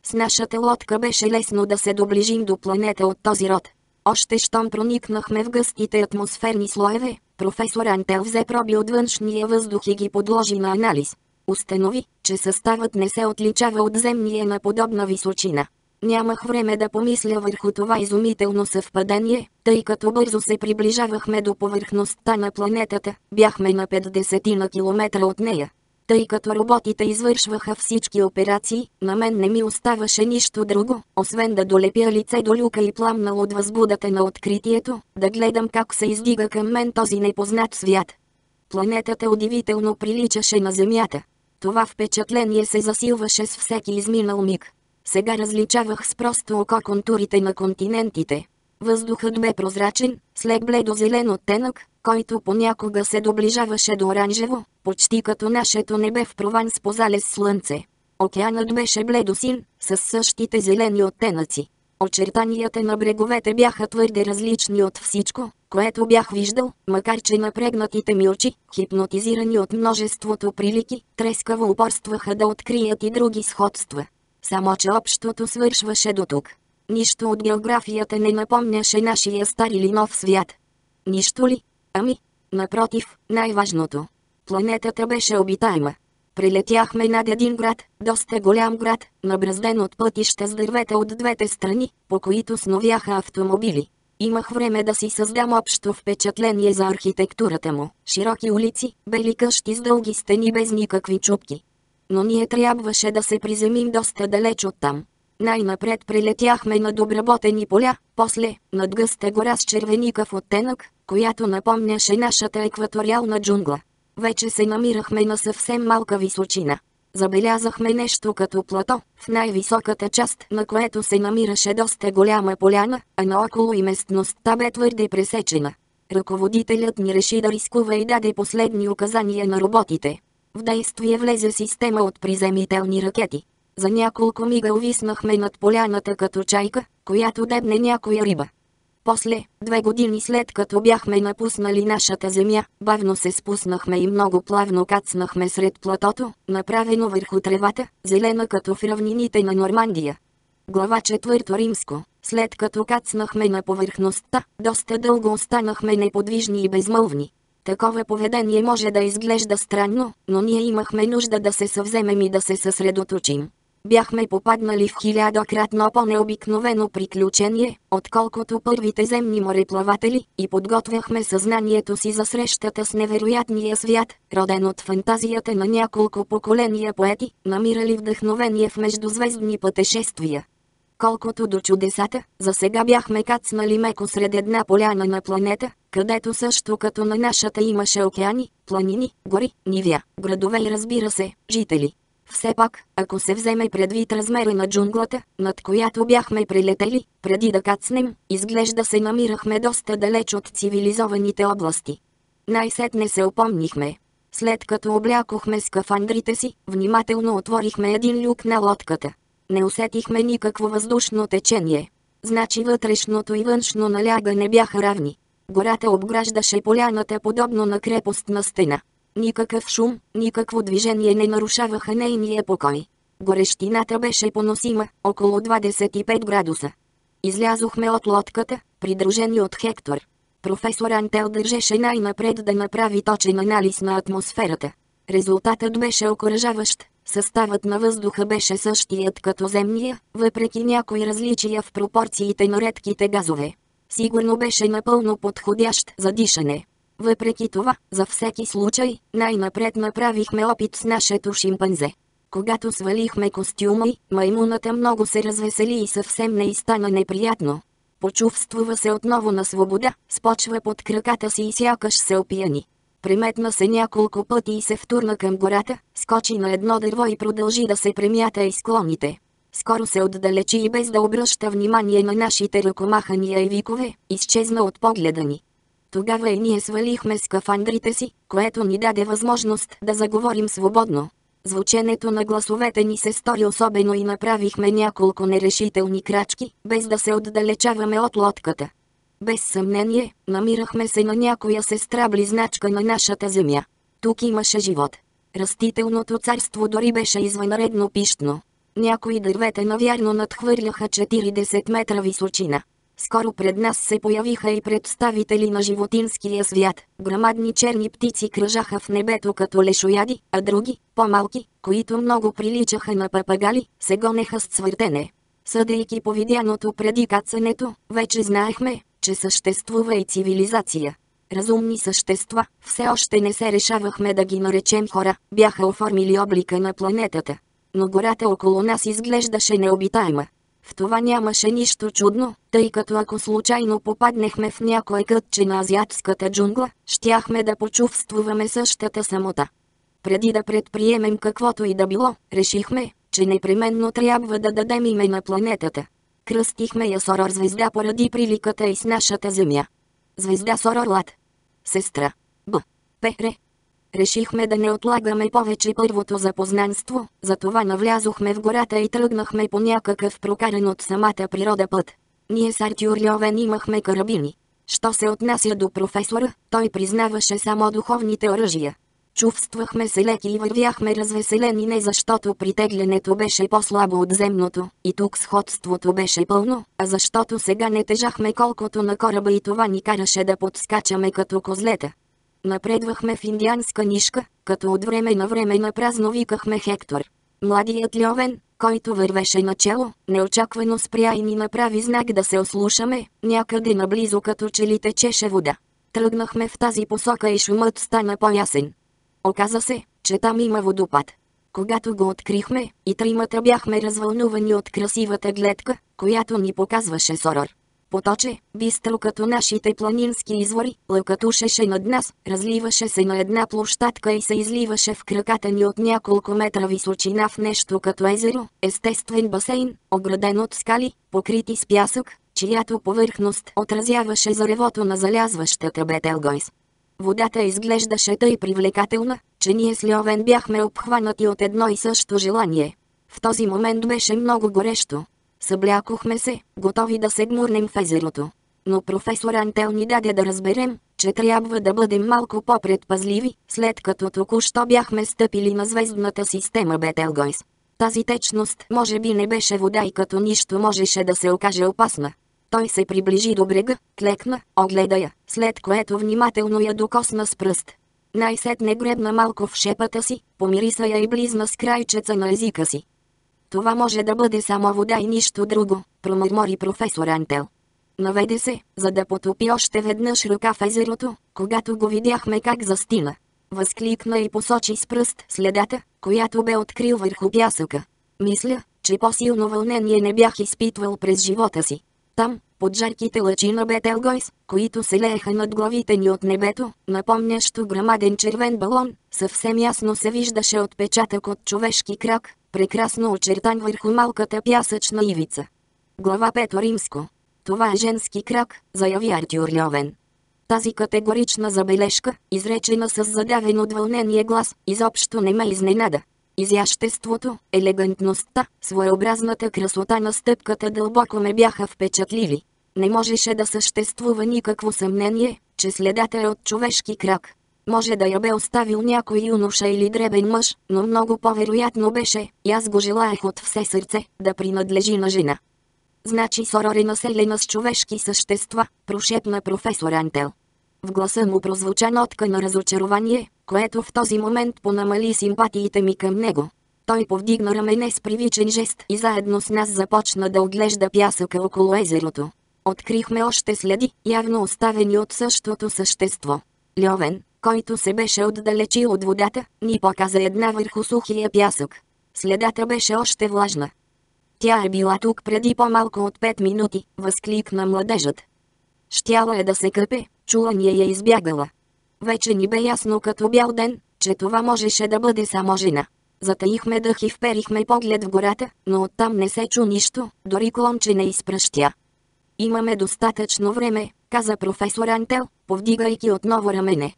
С нашата лодка беше лесно да се доближим до планета от този род. Още щом проникнахме в гъстите атмосферни слоеве, професор Антел взе проби от външния въздух и ги подложи на анализ. Установи, че съставът не се отличава от земния на подобна височина. Нямах време да помисля върху това изумително съвпадение, тъй като бързо се приближавахме до повърхността на планетата, бяхме на 50 на километра от нея. Тъй като роботите извършваха всички операции, на мен не ми оставаше нищо друго, освен да долепя лице до люка и пламнал от възбудата на откритието, да гледам как се издига към мен този непознат свят. Планетата удивително приличаше на Земята. Това впечатление се засилваше с всеки изминал миг. Сега различавах с просто око контурите на континентите. Въздухът бе прозрачен, с лек бледо-зелен оттенък, който понякога се доближаваше до оранжево, почти като нашето небе в Прованс по залез слънце. Океанът беше бледосин, с същите зелени оттенъци. Очертанията на бреговете бяха твърде различни от всичко, което бях виждал, макар че напрегнатите ми очи, хипнотизирани от множеството прилики, трескаво упорстваха да открият и други сходства. Само че общото свършваше до тук. Нищо от географията не напомняше нашия стар или нов свят. Нищо ли? Ами, напротив, най-важното. Планетата беше обитаема. Прилетяхме над един град, доста голям град, набразден от пътища с дървета от двете страни, по които сновяха автомобили. Имах време да си създам общо впечатление за архитектурата му. Широки улици, бели къщи с дълги стени без никакви чупки. Но ние трябваше да се приземим доста далеч от там. Най-напред прилетяхме над обработени поля, после над гъста гора с червеникъв оттенък, която напомняше нашата екваториална джунгла. Вече се намирахме на съвсем малка височина. Забелязахме нещо като плато, в най-високата част на което се намираше доста голяма поляна, а наоколо и местността бе твърде пресечена. Ръководителят ни реши да рискува и даде последни указания на роботите. В действие влезе система от приземителни ракети. За няколко мига увиснахме над поляната като чайка, която дебне някоя риба. После, две години след като бяхме напуснали нашата земя, бавно се спуснахме и много плавно кацнахме сред платото, направено върху тревата, зелена като в равнините на Нормандия. Глава четвърто римско. След като кацнахме на повърхността, доста дълго останахме неподвижни и безмълвни. Такова поведение може да изглежда странно, но ние имахме нужда да се съвземем и да се съсредоточим бяхме попаднали в хилядократно по-необикновено приключение, отколкото първите земни мореплаватели, и подготвяхме съзнанието си за срещата с невероятния свят, роден от фантазията на няколко поколения поети, намирали вдъхновение в междузвездни пътешествия. Колкото до чудесата, за сега бяхме кацнали меко сред една поляна на планета, където също като на нашата имаше океани, планини, гори, нивя, градове и разбира се, жители. Все пак, ако се вземе предвид размера на джунглата, над която бяхме прилетели, преди да кацнем, изглежда се намирахме доста далеч от цивилизованите области. Най-сетне се опомнихме. След като облякохме скафандрите си, внимателно отворихме един люк на лодката. Не усетихме никакво въздушно течение. Значи вътрешното и външно налягане бяха равни. Гората обграждаше поляната подобно на крепостна стена. Никакъв шум, никакво движение не нарушаваха нейния покой. Горещината беше поносима, около 25 градуса. Излязохме от лодката, придружени от Хектор. Професор Антел държеше най-напред да направи точен анализ на атмосферата. Резултатът беше окоръжаващ. Съставът на въздуха беше същият като земния, въпреки някои различия в пропорциите на редките газове. Сигурно беше напълно подходящ за дишане. Въпреки това, за всеки случай, най-напред направихме опит с нашето шимпанзе. Когато свалихме костюма й, маймуната много се развесели и съвсем не стана неприятно. Почувствува се отново на свобода, спочва под краката си и сякаш се опияни. Приметна се няколко пъти и се втурна към гората, скочи на едно дърво и продължи да се премята из склоните. Скоро се отдалечи и без да обръща внимание на нашите ръкомахания и викове, изчезна от погледа ни. Тогава и ние свалихме скафандрите си, което ни даде възможност да заговорим свободно. Звученето на гласовете ни се стори особено и направихме няколко нерешителни крачки, без да се отдалечаваме от лодката. Без съмнение, намирахме се на някоя сестра близначка на нашата земя. Тук имаше живот. Растителното царство дори беше извънредно пищно. Някои дървета навярно надхвърляха 40 метра височина. Скоро пред нас се появиха и представители на животинския свят. Грамадни черни птици кръжаха в небето като лешояди, а други, по-малки, които много приличаха на папагали, се гонеха с цвъртене. Съдейки по видяното преди кацането, вече знаехме, че съществува и цивилизация. Разумни същества, все още не се решавахме да ги наречем хора, бяха оформили облика на планетата. Но гората около нас изглеждаше необитаема. В това нямаше нищо чудно, тъй като ако случайно попаднехме в някое кътче на азиатската джунгла, щяхме да почувствуваме същата самота. Преди да предприемем каквото и да било, решихме, че непременно трябва да дадем име на планетата. Кръстихме я Сорор звезда поради приликата и с нашата земя. Звезда Сорор Лад. Сестра. Б. Пере. Решихме да не отлагаме повече първото запознанство, затова навлязохме в гората и тръгнахме по някакъв прокаран от самата природа път. Ние с Артюр Льовен имахме карабини. Що се отнася до професора, той признаваше само духовните оръжия. Чувствахме се леки и вървяхме развеселени не защото притеглянето беше по-слабо от земното, и тук сходството беше пълно, а защото сега не тежахме колкото на кораба и това ни караше да подскачаме като козлета. Напредвахме в индианска нишка, като от време на време напразно викахме Хектор. Младият Льовен, който вървеше начело, неочаквано спря и ни направи знак да се ослушаме, някъде наблизо като че ли течеше вода. Тръгнахме в тази посока и шумът стана по-ясен. Оказа се, че там има водопад. Когато го открихме, и тримата бяхме развълнувани от красивата гледка, която ни показваше Сорор. Поточе, бистро като нашите планински извори, лъкатушеше над нас, разливаше се на една площадка и се изливаше в краката ни от няколко метра височина в нещо като езеро, естествен басейн, ограден от скали, покрити с пясък, чиято повърхност отразяваше заревото на залязващата Бетелгойс. Водата изглеждаше тъй привлекателна, че ние с Льовен бяхме обхванати от едно и също желание. В този момент беше много горещо. Съблякохме се, готови да се гмурнем в езерото. Но професор Антел ни даде да разберем, че трябва да бъдем малко по-предпазливи, след като току-що бяхме стъпили на звездната система Бетелгойс. Тази течност може би не беше вода и като нищо можеше да се окаже опасна. Той се приближи до брега, клекна, огледа я, след което внимателно я докосна с пръст. Най-сетне гребна малко в шепата си, помириса я и близна с крайчеца на езика си. Това може да бъде само вода и нищо друго, промърмори професор Антел. Наведе се, за да потопи още веднъж ръка в езерото, когато го видяхме как застина. Възкликна и посочи с пръст следата, която бе открил върху пясъка. Мисля, че по-силно вълнение не бях изпитвал през живота си. Там, под жарките лъчи на Бетелгойс, които се лееха над главите ни от небето, напомнящо грамаден червен балон, съвсем ясно се виждаше отпечатък от човешки крак, прекрасно очертан върху малката пясъчна ивица. Глава Пето Римско. Това е женски крак, заяви Артюр Льовен. Тази категорична забележка, изречена с задавен от вълнение глас, изобщо не ме изненада. Изяществото, елегантността, своеобразната красота на стъпката дълбоко ме бяха впечатливи. Не можеше да съществува никакво съмнение, че следата е от човешки крак. Може да я бе оставил някой юноша или дребен мъж, но много по-вероятно беше, и аз го желаях от все сърце, да принадлежи на жена. Значи Сорор е населена с човешки същества, прошепна професор Антел. В гласа му прозвуча нотка на разочарование, което в този момент понамали симпатиите ми към него. Той повдигна рамене с привичен жест и заедно с нас започна да оглежда пясъка около езерото. Открихме още следи, явно оставени от същото същество. Льовен, който се беше отдалечил от водата, ни показа една върху сухия пясък. Следата беше още влажна. Тя е била тук преди по-малко от 5 минути, възкликна младежът. Щяла е да се къпе, чула ни е избягала. Вече ни бе ясно като бял ден, че това можеше да бъде само жена. Затаихме дъх и вперихме поглед в гората, но оттам не се чу нищо, дори клонче не изпръщя. Имаме достатъчно време, каза професор Антел, повдигайки отново рамене.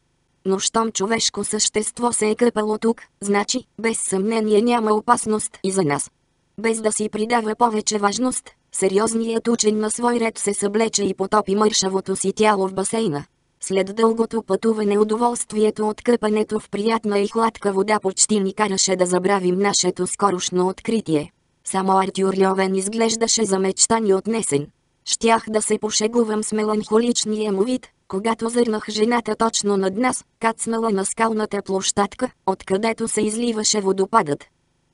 Но щом човешко същество се е къпало тук, значи, без съмнение няма опасност и за нас. Без да си придава повече важност, сериозният учен на свой ред се съблече и потопи мършавото си тяло в басейна. След дългото пътуване удоволствието от къпането в приятна и хладка вода почти ни караше да забравим нашето скорошно откритие. Само Артюр Льовен изглеждаше замечтан и отнесен. Щях да се пошегувам с меланхоличния му вид, когато зърнах жената точно над нас, кацнала на скалната площадка, откъдето се изливаше водопадът.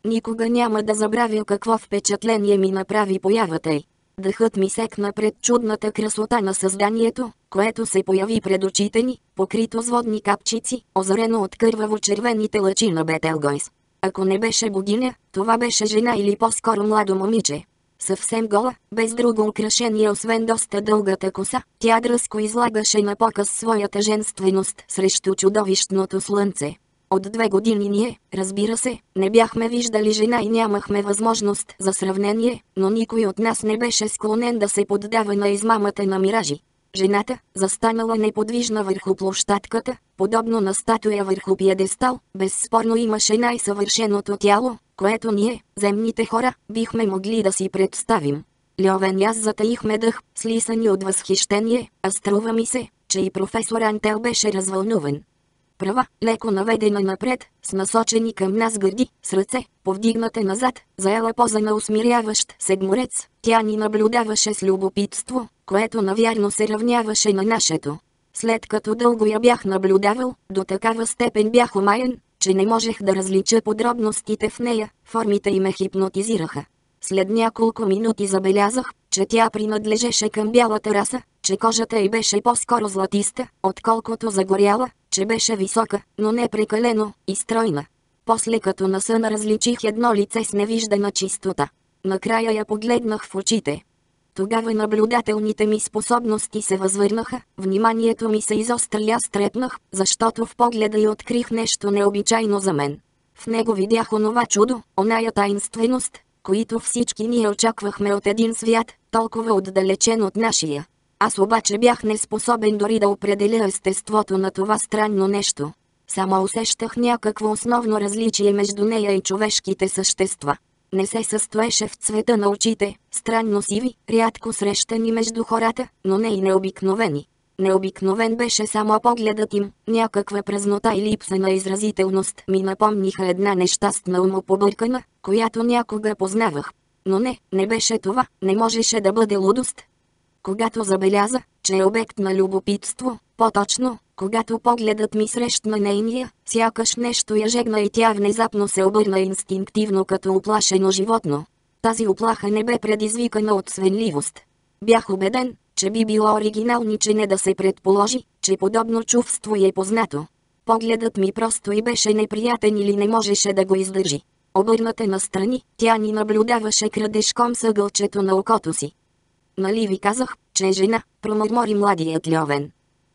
Никога няма да забравя какво впечатление ми направи появата й. Дъхът ми секна пред чудната красота на създанието, което се появи пред очите ни, покрито с водни капчици, озарено от кърваво-червените лъчи на Бетелгойс. Ако не беше богиня, това беше жена или по-скоро младо момиче. Съвсем гола, без друго украшение освен доста дългата коса, тя дръско излагаше на показ своята женственост срещу чудовищното слънце. От две години ние, разбира се, не бяхме виждали жена и нямахме възможност за сравнение, но никой от нас не беше склонен да се поддава на измамата на миражи. Жената, застанала неподвижна върху площадката, подобно на статуя върху пиедестал, безспорно имаше най-съвършеното тяло, което ние, земните хора, бихме могли да си представим. Льовен и аз затаихме дъх, слисани от възхищение, а струва ми се, че и професор Антел беше развълнуван права, леко наведена напред, с насочени към нас гърди, с ръце, повдигнате назад, заела поза на усмиряващ сегморец, тя ни наблюдаваше с любопитство, което навярно се равняваше на нашето. След като дълго я бях наблюдавал, до такава степен бях омаян, че не можех да различа подробностите в нея, формите й ме хипнотизираха. След няколко минути забелязах, че тя принадлежеше към бялата раса, че кожата й беше по-скоро златиста, отколкото загоряла, че беше висока, но не прекалено, и стройна. После като на сън различих едно лице с невиждана чистота. Накрая я погледнах в очите. Тогава наблюдателните ми способности се възвърнаха, вниманието ми се изостри аз трепнах, защото в погледа й открих нещо необичайно за мен. В него видях онова чудо, оная таинственост, които всички ние очаквахме от един свят, толкова отдалечен от нашия. Аз обаче бях неспособен дори да определя естеството на това странно нещо. Само усещах някакво основно различие между нея и човешките същества. Не се състоеше в цвета на очите, странно сиви, рядко срещани между хората, но не и необикновени. Необикновен беше само погледът им, някаква празнота и липса на изразителност ми напомниха една нещастна умопобъркана, която някога познавах. Но не, не беше това, не можеше да бъде лудост, когато забеляза, че е обект на любопитство, по-точно, когато погледът ми срещна нейния, сякаш нещо я жегна и тя внезапно се обърна инстинктивно като оплашено животно. Тази оплаха не бе предизвикана от свенливост. Бях убеден, че би било оригиналничене да се предположи, че подобно чувство е познато. Погледът ми просто и беше неприятен или не можеше да го издържи. Обърната настрани, тя ни наблюдаваше крадешком съгълчето на окото си. Нали ви казах, че жена, промърмори младият Льовен.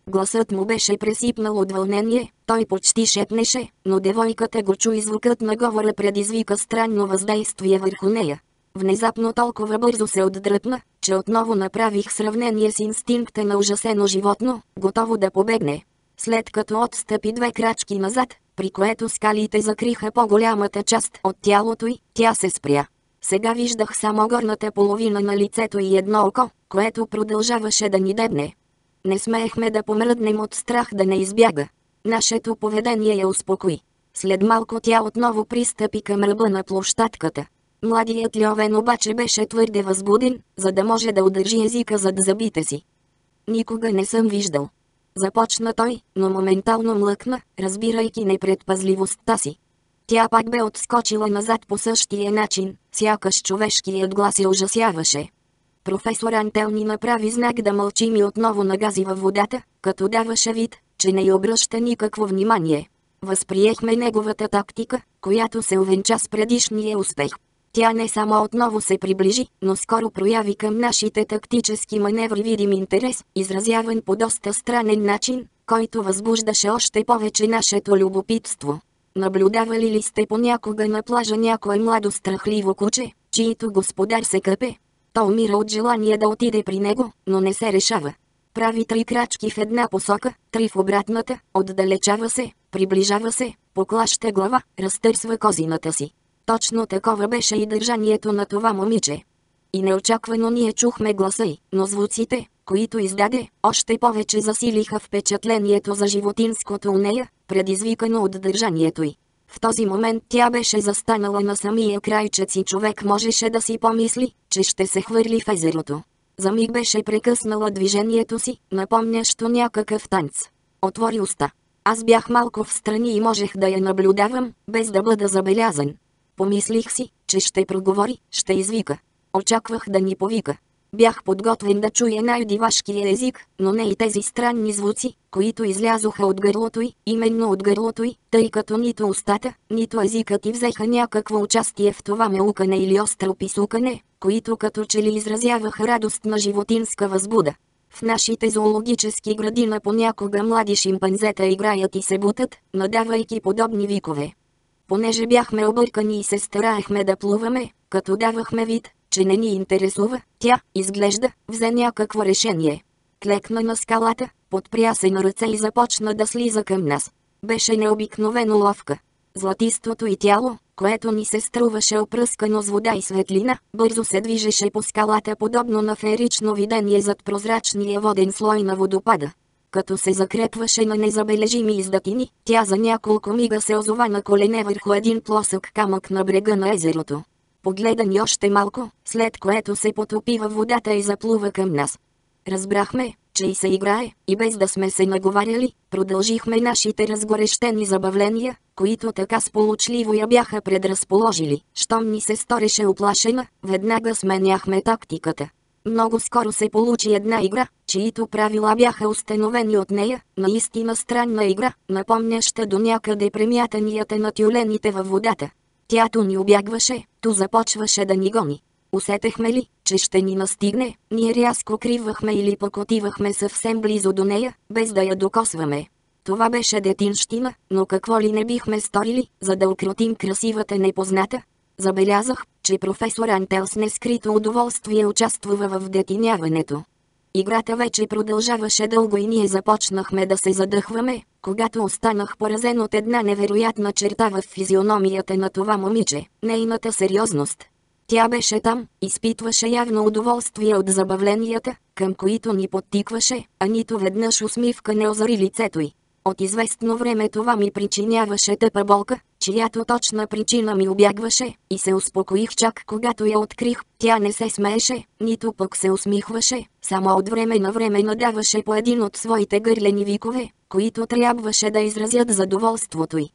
Гласът му беше пресипнал от вълнение, той почти шепнеше, но девойката го чу и звукът на говора предизвика странно въздействие върху нея. Внезапно толкова бързо се отдръпна, че отново направих сравнение с инстинкта на ужасено животно, готово да побегне. След като отстъпи две крачки назад, при което скалите закриха по-голямата част от тялото й, тя се спря. Сега виждах само горната половина на лицето и едно око, което продължаваше да ни дебне. Не смеехме да помръднем от страх да не избяга. Нашето поведение я успокои. След малко тя отново пристъпи към ръба на площадката. Младият Льовен обаче беше твърде възбуден, за да може да удържи езика зад зъбите си. Никога не съм виждал. Започна той, но моментално млъкна, разбирайки непредпазливостта си. Тя пак бе отскочила назад по същия начин, сякаш човешкият глас я ужасяваше. Професор Антел ни направи знак да мълчим и отново нагази във водата, като даваше вид, че не й обръща никакво внимание. Възприехме неговата тактика, която се увенча с предишния успех. Тя не само отново се приближи, но скоро прояви към нашите тактически маневри видим интерес, изразяван по доста странен начин, който възбуждаше още повече нашето любопитство. Наблюдавали ли сте понякога на плажа някое младо страхливо куче, чието господар се къпе? То умира от желание да отиде при него, но не се решава. Прави три крачки в една посока, три в обратната, отдалечава се, приближава се, поклаща глава, разтърсва козината си. Точно такова беше и държанието на това момиче. И неочаквано ние чухме гласа й, но звуците, които издаде, още повече засилиха впечатлението за животинското у нея, предизвикано от държанието й. В този момент тя беше застанала на самия крайчец и човек можеше да си помисли, че ще се хвърли в езерото. За миг беше прекъснала движението си, напомнящо някакъв танц. Отвори уста. Аз бях малко в страни и можех да я наблюдавам, без да бъда забелязан. Помислих си, че ще проговори, ще извика. Очаквах да ни повика. Бях подготвен да чуя най-дивашкия език, но не и тези странни звуци, които излязоха от гърлото й, именно от гърлото й, тъй като нито устата, нито езикът ти взеха някакво участие в това меукане или остро писукане, които като че ли изразяваха радост на животинска възбуда. В нашите зоологически градина понякога млади шимпанзета играят и се бутат, надавайки подобни викове. Понеже бяхме объркани и се стараехме да плуваме, като давахме вид, че не ни интересува, тя, изглежда, взе някакво решение. Клекна на скалата, подпря се на ръце и започна да слиза към нас. Беше необикновено ловка. Златистото и тяло, което ни се струваше опръскано с вода и светлина, бързо се движеше по скалата подобно на ферично видение зад прозрачния воден слой на водопада. Като се закрепваше на незабележими издатини, тя за няколко мига се озова на колене върху един плосък камък на брега на езерото. Погледа ни още малко, след което се потопи във водата и заплува към нас. Разбрахме, че и се играе, и без да сме се наговаряли, продължихме нашите разгорещени забавления, които така сполучливо я бяха предразположили. Щом ни се стореше оплашена, веднага сменяхме тактиката. Много скоро се получи една игра, чието правила бяха установени от нея, наистина странна игра, напомняща до някъде премятанията на тюлените във водата. Тя то ни обягваше, то започваше да ни гони. Усетехме ли, че ще ни настигне, ние рязко кривахме или пък отивахме съвсем близо до нея, без да я докосваме. Това беше детинщина, но какво ли не бихме сторили, за да укротим красивата непозната? Забелязах, че професор Антел с нескрито удоволствие участвува в детиняването. Играта вече продължаваше дълго и ние започнахме да се задъхваме, когато останах поразен от една невероятна черта в физиономията на това момиче, нейната сериозност. Тя беше там, изпитваше явно удоволствие от забавленията, към които ни подтикваше, а нито веднъж усмивка не озари лицето й. От известно време това ми причиняваше тъпа болка, чиято точна причина ми обягваше, и се успокоих чак когато я открих. Тя не се смееше, нито пък се усмихваше, само от време на време надаваше по един от своите гърлени викове, които трябваше да изразят задоволството й.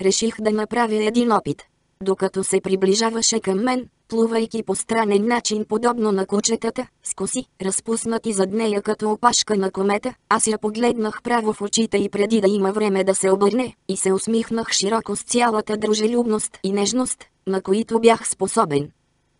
Реших да направя един опит. Докато се приближаваше към мен, плувайки по странен начин подобно на кучетата, с коси, разпуснати зад нея като опашка на комета, аз я погледнах право в очите и преди да има време да се обърне, и се усмихнах широко с цялата дружелюбност и нежност, на които бях способен.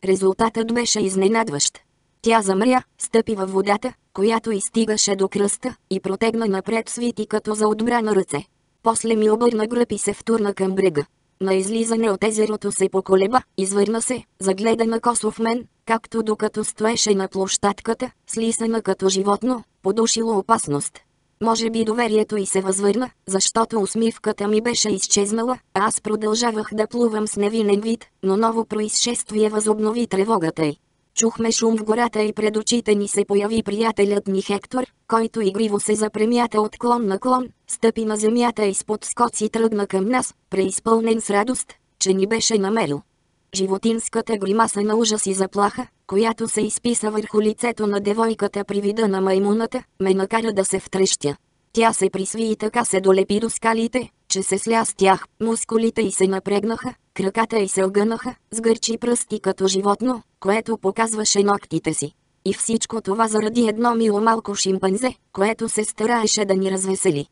Резултатът беше изненадващ. Тя замря, стъпи във водата, която изстигаше до кръста, и протегна напред свити като за отбрана ръце. После ми обърна гръб и се втурна към брега. На излизане от езерото се поколеба, извърна се, загледа на косо в мен, както докато стоеше на площадката, слисана като животно, подушило опасност. Може би доверието й се възвърна, защото усмивката ми беше изчезнала, а аз продължавах да плувам с невинен вид, но ново происшествие възобнови тревогата й. Чухме шум в гората и пред очите ни се появи приятелят ни Хектор, който игриво се запремята от клон на клон, стъпи на земята и спод скоци тръгна към нас, преизпълнен с радост, че ни беше намерил. Животинската гримаса на ужас и заплаха, която се изписа върху лицето на девойката при вида на маймуната, ме накара да се втрещя. Тя се присви и така се долепи до скалите, че се сля с тях, мускулите й се напрегнаха, краката й се огънаха, сгърчи пръсти като животно, което показваше ногтите си. И всичко това заради едно мило малко шимпанзе, което се стараеше да ни развесели.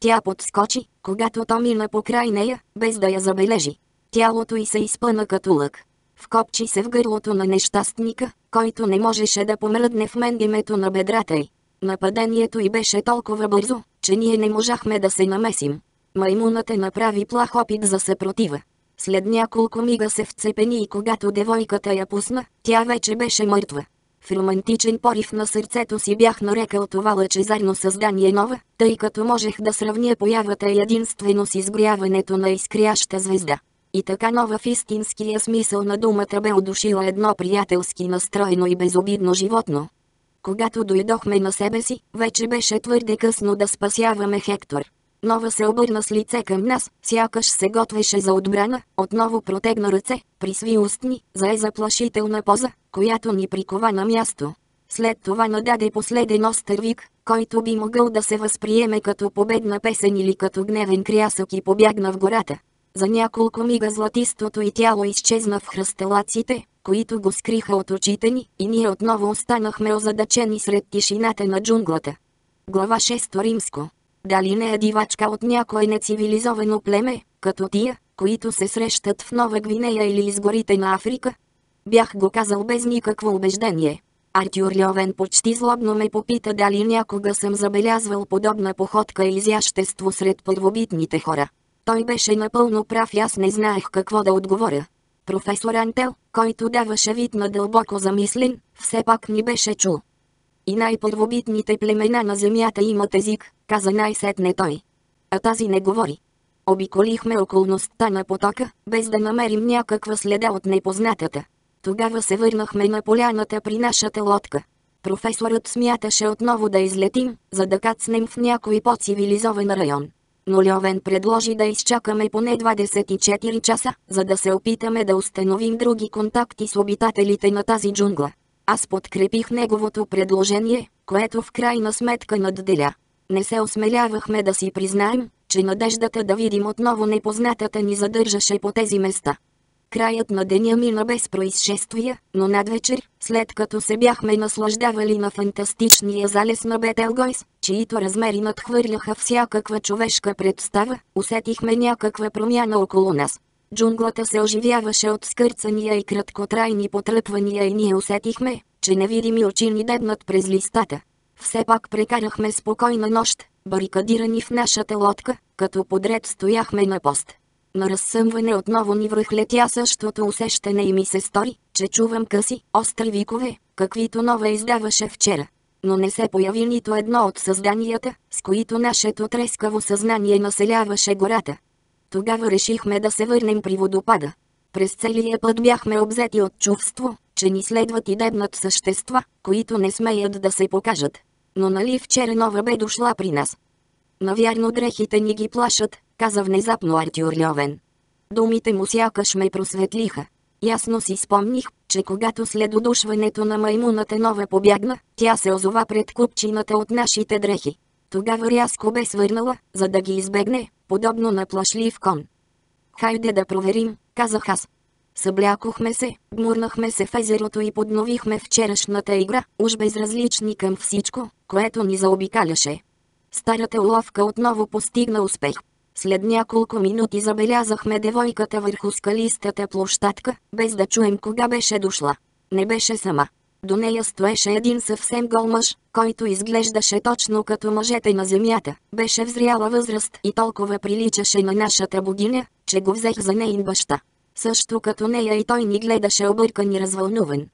Тя подскочи, когато то мина покрай нея, без да я забележи. Тялото й се изпъна като лък. Вкопчи се в гърлото на нещастника, който не можеше да помръдне в мен името на бедрата й. Нападението й беше толкова бързо, че ние не можахме да се намесим. Маймуната направи плах опит за съпротива. След няколко мига се вцепени и когато девойката я пусна, тя вече беше мъртва. В романтичен порив на сърцето си бях нарекал това лъчезарно създание нова, тъй като можех да сравня появата единствено с изгоряването на изкряща звезда. И така нова в истинския смисъл на думата бе удушила едно приятелски настроено и безобидно животно. Когато дойдохме на себе си, вече беше твърде късно да спасяваме Хектор. Нова се обърна с лице към нас, сякаш се готвеше за отбрана, отново протегна ръце, присви устни, зае заплашителна поза, която ни прикова на място. След това нададе последен остър вик, който би могъл да се възприеме като победна песен или като гневен крясък и побягна в гората. За няколко мига златистото и тяло изчезна в хръстелаците, които го скриха от очите ни, и ние отново останахме озадачени сред тишината на джунглата. Глава 6 Римско дали не е дивачка от някое нецивилизовано племе, като тия, които се срещат в Нова Гвинея или изгорите на Африка? Бях го казал без никакво убеждение. Артюр Льовен почти злобно ме попита дали някога съм забелязвал подобна походка и изящество сред първобитните хора. Той беше напълно прав и аз не знаех какво да отговоря. Професор Антел, който даваше вид на дълбоко замислен, все пак ни беше чул. И най-първобитните племена на земята имат език, каза най-сетне той. А тази не говори. Обиколихме околността на потока, без да намерим някаква следа от непознатата. Тогава се върнахме на поляната при нашата лодка. Професорът смяташе отново да излетим, за да кацнем в някой по-цивилизован район. Но Льовен предложи да изчакаме поне 24 часа, за да се опитаме да установим други контакти с обитателите на тази джунгла. Аз подкрепих неговото предложение, което в крайна сметка надделя. Не се осмелявахме да си признаем, че надеждата да видим отново непознатата ни задържаше по тези места. Краят на деня мина без происшествия, но надвечер, след като се бяхме наслаждавали на фантастичния залез на Бетелгойс, чието размери надхвърляха всякаква човешка представа, усетихме някаква промяна около нас. Джунглата се оживяваше от скърцания и краткотрайни потръпвания и ние усетихме, че невидими очи ни дебнат през листата. Все пак прекарахме спокойна нощ, барикадирани в нашата лодка, като подред стояхме на пост. На разсъмване отново ни връхлетя същото усещане и ми се стори, че чувам къси, остри викове, каквито нова издаваше вчера. Но не се появи нито едно от създанията, с които нашето трескаво съзнание населяваше гората. Тогава решихме да се върнем при водопада. През целия път бяхме обзети от чувство, че ни следват и дебнат същества, които не смеят да се покажат. Но нали вчера нова бе дошла при нас? Навярно дрехите ни ги плашат, каза внезапно Артюр Льовен. Думите му сякаш ме просветлиха. Ясно си спомних, че когато след удушването на маймуната нова побягна, тя се озова пред купчината от нашите дрехи. Тогава рязко бе свърнала, за да ги избегне, подобно на плашлив кон. Хайде да проверим, казах аз. Съблякохме се, гмурнахме се в езерото и подновихме вчерашната игра, уж безразлични към всичко, което ни заобикаляше. Старата уловка отново постигна успех. След няколко минути забелязахме девойката върху скалистата площадка, без да чуем кога беше дошла. Не беше сама. До нея стоеше един съвсем гол мъж, който изглеждаше точно като мъжете на земята. Беше в зряла възраст и толкова приличаше на нашата богиня, че го взех за нейн баща. Също като нея и той ни гледаше объркан и развълнуван.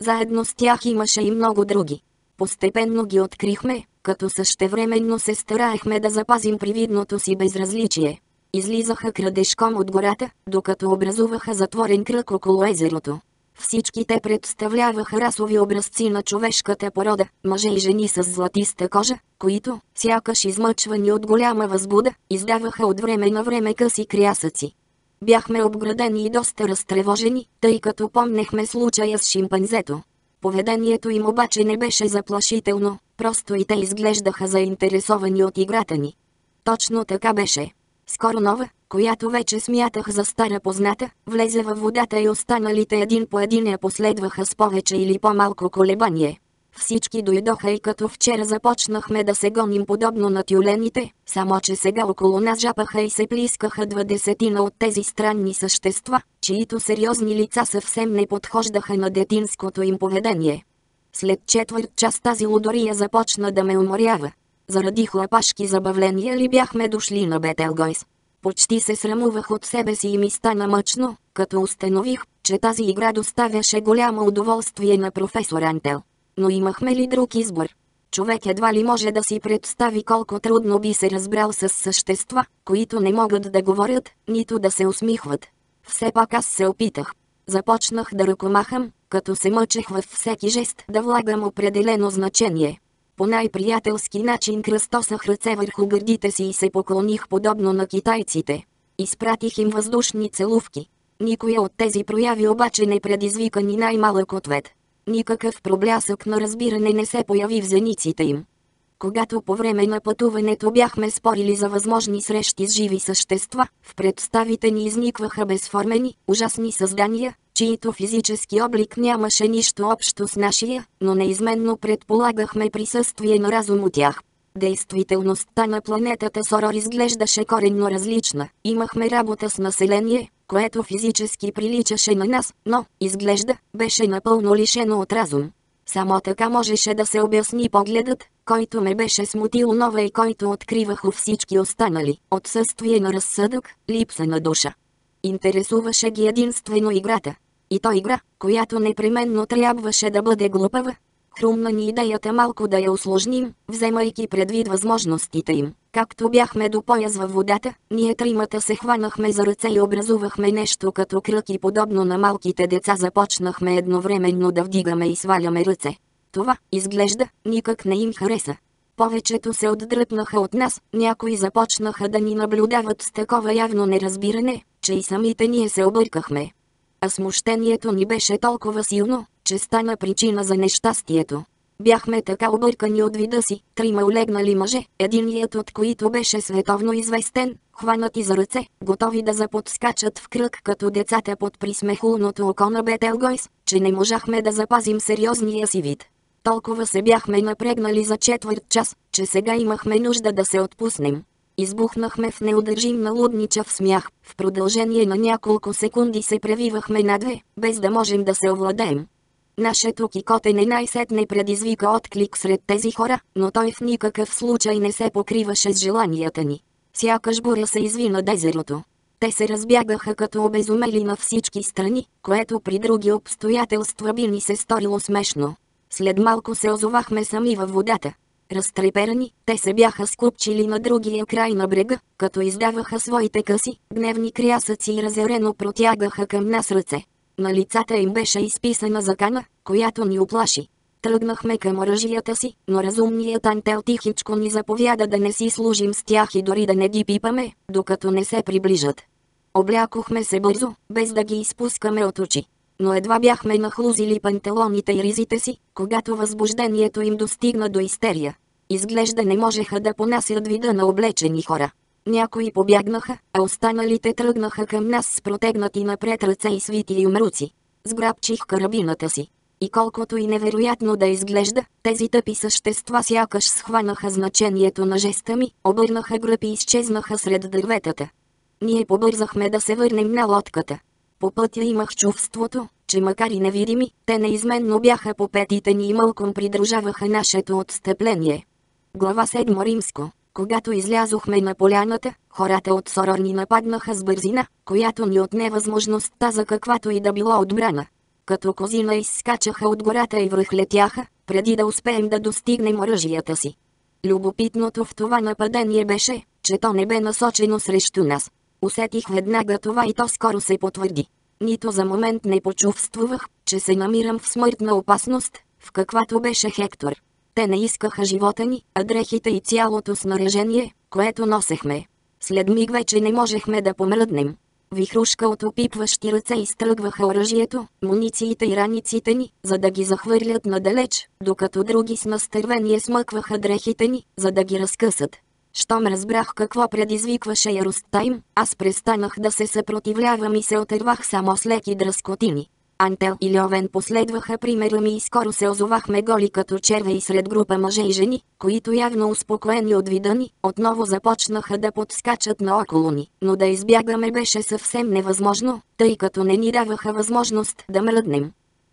Заедно с тях имаше и много други. Постепенно ги открихме, като същевременно се стараехме да запазим привидното си безразличие. Излизаха крадешком от гората, докато образуваха затворен кръг около езерото. Всички те представляваха расови образци на човешката порода, мъже и жени с златиста кожа, които, сякаш измъчвани от голяма възбуда, издаваха от време на време къси крясъци. Бяхме обградени и доста разтревожени, тъй като помнехме случая с шимпанзето. Поведението им обаче не беше заплашително, просто и те изглеждаха заинтересовани от играта ни. Точно така беше. Скоро нова, която вече смятах за стара позната, влезе във водата и останалите един по един я последваха с повече или по-малко колебание. Всички дойдоха и като вчера започнахме да се гоним подобно на тюлените, само че сега около нас жапаха и се плискаха двадесетина от тези странни същества, чието сериозни лица съвсем не подхождаха на детинското им поведение. След четвърт час тази лудория започна да ме уморява. Заради хлапашки забавления ли бяхме дошли на Бетелгойс? Почти се срамувах от себе си и ми стана мъчно, като установих, че тази игра доставяше голямо удоволствие на професор Антел. Но имахме ли друг избор? Човек едва ли може да си представи колко трудно би се разбрал с същества, които не могат да говорят, нито да се усмихват. Все пак аз се опитах. Започнах да ръкомахам, като се мъчех във всеки жест да влагам определено значение. По най-приятелски начин кръстосах ръце върху гърдите си и се поклоних подобно на китайците. Изпратих им въздушни целувки. Никоя от тези прояви обаче не предизвика ни най-малък ответ. Никакъв проблясък на разбиране не се появи в зениците им. Когато по време на пътуването бяхме спорили за възможни срещи с живи същества, в представите ни изникваха безформени, ужасни създания, чието физически облик нямаше нищо общо с нашия, но неизменно предполагахме присъствие на разум от тях. Действителността на планетата Сорор изглеждаше коренно различна. Имахме работа с население, което физически приличаше на нас, но, изглежда, беше напълно лишено от разум. Само така можеше да се обясни погледът, който ме беше смутил нова и който откривах у всички останали. Отсъствие на разсъдък, липса на душа. Интересуваше ги единствено играта. И то игра, която непременно трябваше да бъде глупава, Хрумна ни идеята малко да я усложним, вземайки предвид възможностите им. Както бяхме до пояс във водата, ние тримата се хванахме за ръце и образувахме нещо като кръг и подобно на малките деца започнахме едновременно да вдигаме и сваляме ръце. Това, изглежда, никак не им хареса. Повечето се отдръпнаха от нас, някои започнаха да ни наблюдават с такова явно неразбиране, че и самите ние се объркахме. А смущението ни беше толкова силно, че стана причина за нещастието. Бяхме така объркани от вида си, трима олегнали мъже, единият от които беше световно известен, хванати за ръце, готови да заподскачат в кръг като децата под присмехулното око на Бетелгойс, че не можахме да запазим сериозния си вид. Толкова се бяхме напрегнали за четвърт час, че сега имахме нужда да се отпуснем. Избухнахме в неудържим налудничав смях. В продължение на няколко секунди се превивахме на две, без да можем да се овладеем. Нашето кикотене най-сетне предизвика отклик сред тези хора, но той в никакъв случай не се покриваше с желанията ни. Сякаш буря се изви над езерото. Те се разбягаха като обезумели на всички страни, което при други обстоятелства би ни се сторило смешно. След малко се озовахме сами във водата. Разтреперани, те се бяха скупчили на другия край на брега, като издаваха своите къси, гневни крясъци и разярено протягаха към нас ръце. На лицата им беше изписана закана, която ни оплаши. Тръгнахме към оръжията си, но разумният антел тихичко ни заповяда да не си служим с тях и дори да не ги пипаме, докато не се приближат. Облякохме се бързо, без да ги изпускаме от очи. Но едва бяхме нахлузили панталоните и ризите си, когато възбуждението им достигна до истерия. Изглежда не можеха да понасят вида на облечени хора. Някои побягнаха, а останалите тръгнаха към нас с протегнати напред ръце и свити умруци. Сграбчих карабината си. И колкото и невероятно да изглежда, тези тъпи същества сякаш схванаха значението на жеста ми, обърнаха гръб и изчезнаха сред дърветата. Ние побързахме да се върнем на лодката. По пътя имах чувството, че макар и невидими, те неизменно бяха по петите ни и мълком придружаваха нашето отстъпление. Глава 7 Римско когато излязохме на поляната, хората от Сорор ни нападнаха с бързина, която ни отне възможността за каквато и да било отбрана. Като козина изскачаха от гората и връхлетяха, преди да успеем да достигнем оръжията си. Любопитното в това нападение беше, че то не бе насочено срещу нас. Усетих веднага това и то скоро се потвърди. Нито за момент не почувствувах, че се намирам в смъртна опасност, в каквато беше Хектор. Те не искаха живота ни, а дрехите и цялото снаряжение, което носехме. След миг вече не можехме да помръднем. Вихрушка от опипващи ръце изтръгваха оръжието, мунициите и раниците ни, за да ги захвърлят надалеч, докато други с настървение смъкваха дрехите ни, за да ги разкъсат. Щом разбрах какво предизвикваше яростта им, аз престанах да се съпротивлявам и се отървах само с леки дръскотини. Антел и Льовен последваха примера ми и скоро се озовахме голи като червей сред група мъже и жени, които явно успокоени от вида ни, отново започнаха да подскачат наоколо ни, но да избягаме беше съвсем невъзможно, тъй като не ни даваха възможност да мръднем.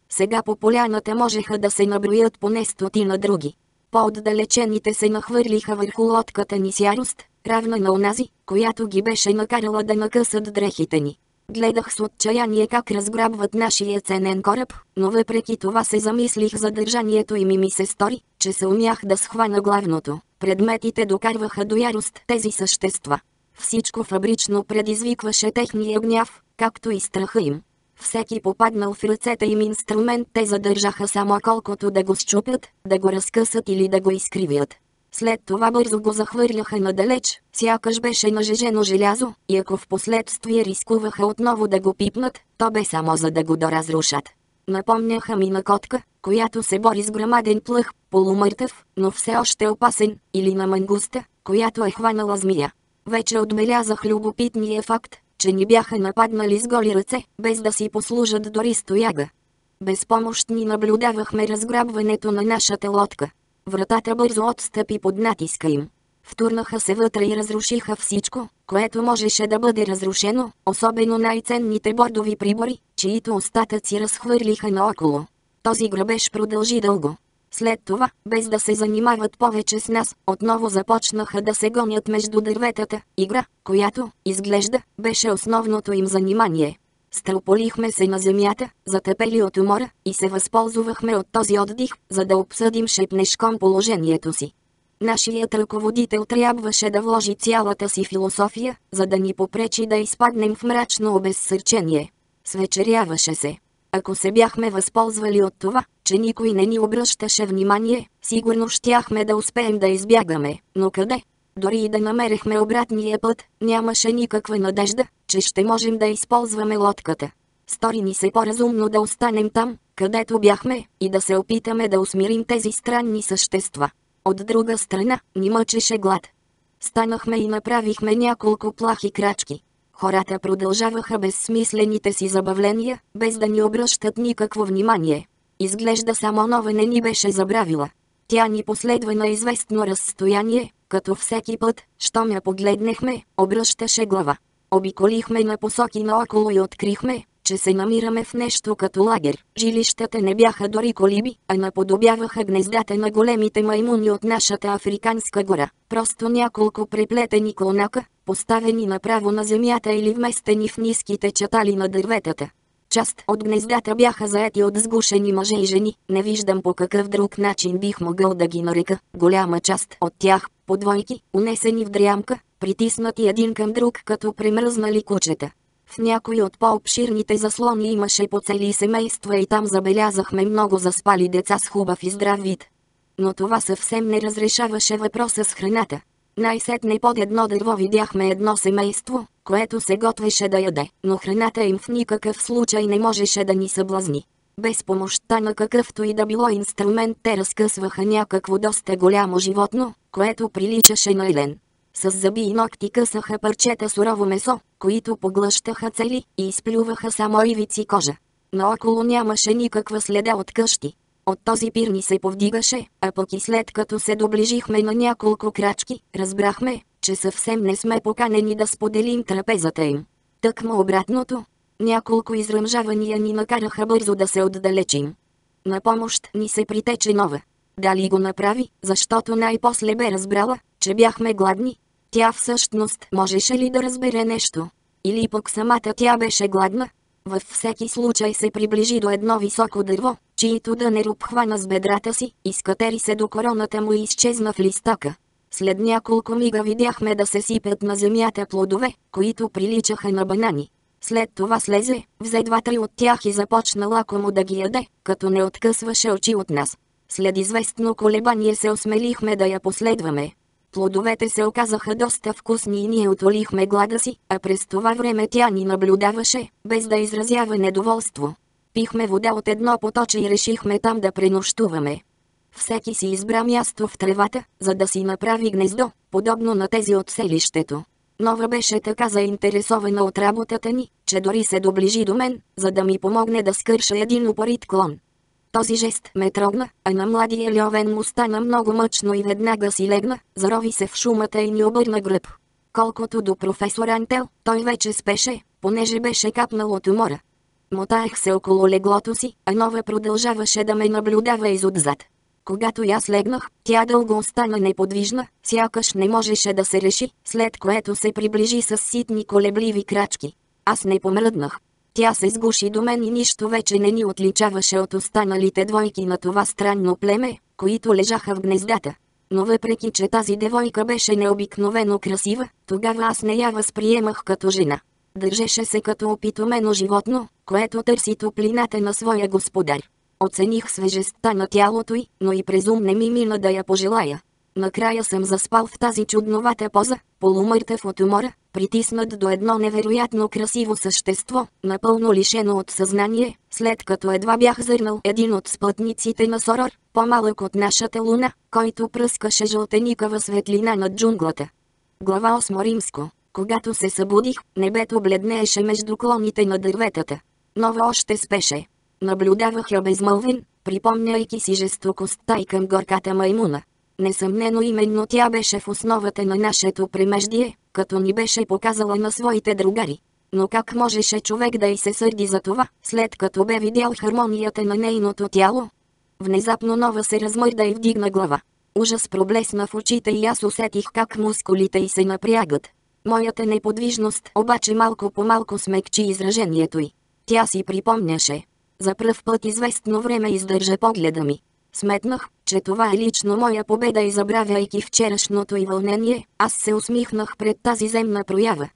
Сега по поляната можеха да се наброят поне стотина други. По-отдалечените се нахвърлиха върху лодката ни с ярост, равна на онази, която ги беше накарала да накъсат дрехите ни. Гледах с отчаяние как разграбват нашия ценен кораб, но въпреки това се замислих за държанието им и ми се стори, че се умях да схвана главното. Предметите докарваха до ярост тези същества. Всичко фабрично предизвикваше техния гняв, както и страха им. Всеки попаднал в ръцете им инструмент те задържаха само колкото да го щупят, да го разкъсат или да го изкривят. След това бързо го захвърляха надалеч, сякаш беше нажежено желязо, и ако в последствие рискуваха отново да го пипнат, то бе само за да го доразрушат. Напомняха ми на котка, която се бори с грамаден плъх, полумъртъв, но все още опасен, или на мангуста, която е хванала змия. Вече отбелязах любопитния факт, че ни бяха нападнали с голи ръце, без да си послужат дори стояга. Безпомощни наблюдавахме разграбването на нашата лодка. Вратата бързо отстъпи под натиска им. Втурнаха се вътре и разрушиха всичко, което можеше да бъде разрушено, особено най-ценните бордови прибори, чието остатъци разхвърлиха наоколо. Този грабеж продължи дълго. След това, без да се занимават повече с нас, отново започнаха да се гонят между дърветата, игра, която, изглежда, беше основното им занимание. Стълполихме се на земята, затъпели от умора, и се възползвахме от този отдих, за да обсъдим шепнешком положението си. Нашият ръководител трябваше да вложи цялата си философия, за да ни попречи да изпаднем в мрачно обезсърчение. Свечеряваше се. Ако се бяхме възползвали от това, че никой не ни обръщаше внимание, сигурно щяхме да успеем да избягаме, но къде? Дори и да намерехме обратния път, нямаше никаква надежда, че ще можем да използваме лодката. Стори ни се по-разумно да останем там, където бяхме, и да се опитаме да усмирим тези странни същества. От друга страна, ни мъчеше глад. Станахме и направихме няколко плахи крачки. Хората продължаваха безсмислените си забавления, без да ни обръщат никакво внимание. Изглежда само нова не ни беше забравила. Тя ни последва на известно разстояние, като всеки път, що ме погледнехме, обръщаше глава. Обиколихме на посоки наоколо и открихме, че се намираме в нещо като лагер. Жилищата не бяха дори колиби, а наподобяваха гнездата на големите маймуни от нашата африканска гора. Просто няколко преплетени клонака, поставени направо на земята или вместени в ниските чатали на дърветата. Част от гнездата бяха заети от сгушени мъже и жени, не виждам по какъв друг начин бих могъл да ги нарека. Голяма част от тях, по двойки, унесени в дрямка, притиснати един към друг като премръзнали кучета. В някои от по-обширните заслони имаше по цели семейства и там забелязахме много заспали деца с хубав и здрав вид. Но това съвсем не разрешаваше въпроса с храната. Най-сетне под едно дърво видяхме едно семейство, което се готвеше да яде, но храната им в никакъв случай не можеше да ни съблазни. Без помощта на какъвто и да било инструмент те разкъсваха някакво доста голямо животно, което приличаше на елен. С зъби и ногти късаха парчета сурово месо, които поглъщаха цели и изплюваха само ивици кожа. Наоколо нямаше никаква следа от къщи. От този пир ни се повдигаше, а пък и след като се доближихме на няколко крачки, разбрахме, че съвсем не сме поканени да споделим трапезата им. Тъкмо обратното. Няколко изръмжавания ни накараха бързо да се отдалечим. На помощ ни се притече нова. Дали го направи, защото най-после бе разбрала, че бяхме гладни. Тя всъщност можеше ли да разбере нещо? Или пък самата тя беше гладна? Във всеки случай се приближи до едно високо дърво, чието дънер обхвана с бедрата си, изкатери се до короната му и изчезна в листока. След няколко мига видяхме да се сипят на земята плодове, които приличаха на банани. След това слезе, взе два-три от тях и започна лакомо да ги яде, като не откъсваше очи от нас. След известно колебание се осмелихме да я последваме. Плодовете се оказаха доста вкусни и ние отолихме глада си, а през това време тя ни наблюдаваше, без да изразява недоволство. Пихме вода от едно поточе и решихме там да пренощуваме. Всеки си избра място в тревата, за да си направи гнездо, подобно на тези от селището. Нова беше така заинтересована от работата ни, че дори се доближи до мен, за да ми помогне да скърша един упорит клон. Този жест ме трогна, а на младия Льовен му стана много мъчно и веднага си легна, зарови се в шумата и ни обърна гръб. Колкото до професор Антел, той вече спеше, понеже беше капнал от умора. Мотаех се около леглото си, а Нова продължаваше да ме наблюдава изотзад. Когато аз легнах, тя дълго остана неподвижна, сякаш не можеше да се реши, след което се приближи с ситни колебливи крачки. Аз не помръднах. Тя се сгуши до мен и нищо вече не ни отличаваше от останалите двойки на това странно племе, които лежаха в гнездата. Но въпреки, че тази девойка беше необикновено красива, тогава аз не я възприемах като жена. Държеше се като опитомено животно, което търси топлината на своя господар. Оцених свежестта на тялото й, но и презум не ми мина да я пожелая. Накрая съм заспал в тази чудновата поза, полумъртъв от умора, притиснат до едно невероятно красиво същество, напълно лишено от съзнание, след като едва бях зърнал един от спътниците на Сорор, по-малък от нашата луна, който пръскаше жълтеникава светлина над джунглата. Глава 8 Римско Когато се събудих, небето бледнееше между клоните на дърветата. Нова още спеше. Наблюдавах я безмълвен, припомняйки си жестокостта и към горката маймуна. Несъмнено именно тя беше в основата на нашето премеждие, като ни беше показала на своите другари. Но как можеше човек да й се сърди за това, след като бе видял хармонията на нейното тяло? Внезапно нова се размърда и вдигна глава. Ужас проблесна в очите и аз усетих как мускулите й се напрягат. Моята неподвижност обаче малко по малко смекчи изражението й. Тя си припомняше. За пръв път известно време издържа погледа ми. Сметнах, че това е лично моя победа и забравяйки вчерашното и вълнение, аз се усмихнах пред тази земна проява.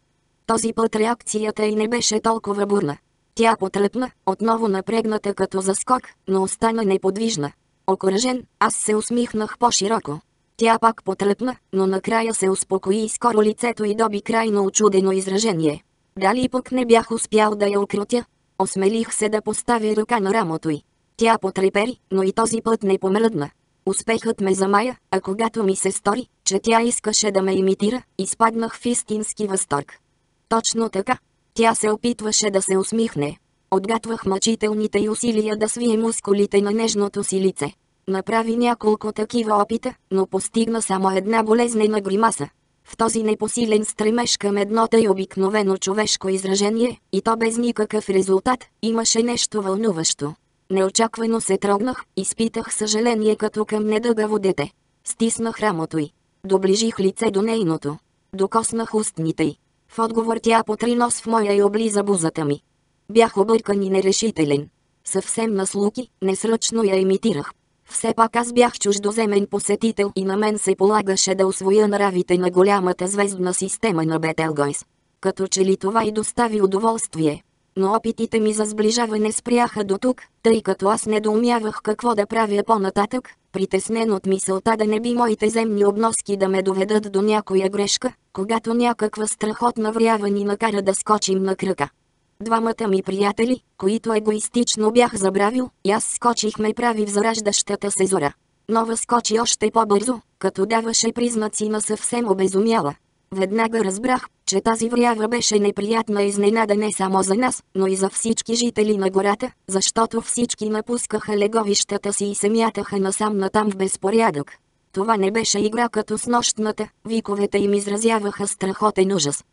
Този път реакцията й не беше толкова бурна. Тя потръпна, отново напрегната като заскок, но остана неподвижна. Окоръжен, аз се усмихнах по-широко. Тя пак потръпна, но накрая се успокои и скоро лицето й доби крайно очудено изражение. Дали пък не бях успял да я укротя? Осмелих се да поставя ръка на рамото й. Тя потрепери, но и този път не помръдна. Успехът ме замая, а когато ми се стори, че тя искаше да ме имитира, изпаднах в истински възторг. Точно така. Тя се опитваше да се усмихне. Отгатвах мъчителните й усилия да свие мускулите на нежното си лице. Направи няколко такива опита, но постигна само една болезнена гримаса. В този непосилен стремеж към едно тъй обикновено човешко изражение, и то без никакъв резултат, имаше нещо вълнуващо. Неочаквано се трогнах, изпитах съжаление като към недъгаво дете. Стиснах рамото й. Доближих лице до нейното. Докоснах устните й. В отговор тя потри нос в моя и облиза бузата ми. Бях объркан и нерешителен. Съвсем на слуки, несръчно я имитирах. Все пак аз бях чуждоземен посетител и на мен се полагаше да освоя нравите на голямата звездна система на Бетелгойс. Като че ли това и достави удоволствие но опитите ми за сближаване спряха до тук, тъй като аз недоумявах какво да правя по-нататък, притеснен от мисълта да не би моите земни обноски да ме доведат до някоя грешка, когато някаква страхотна врява ни накара да скочим на кръка. Двамата ми приятели, които егоистично бях забравил, и аз скочихме прави в зараждащата се зора. Нова скочи още по-бързо, като даваше признаци на съвсем обезумяла. Веднага разбрах, че тази врява беше неприятна изненада не само за нас, но и за всички жители на гората, защото всички напускаха леговищата си и се мятаха насам натам в безпорядък. Това не беше игра като с нощната, виковете им изразяваха страхотен ужас.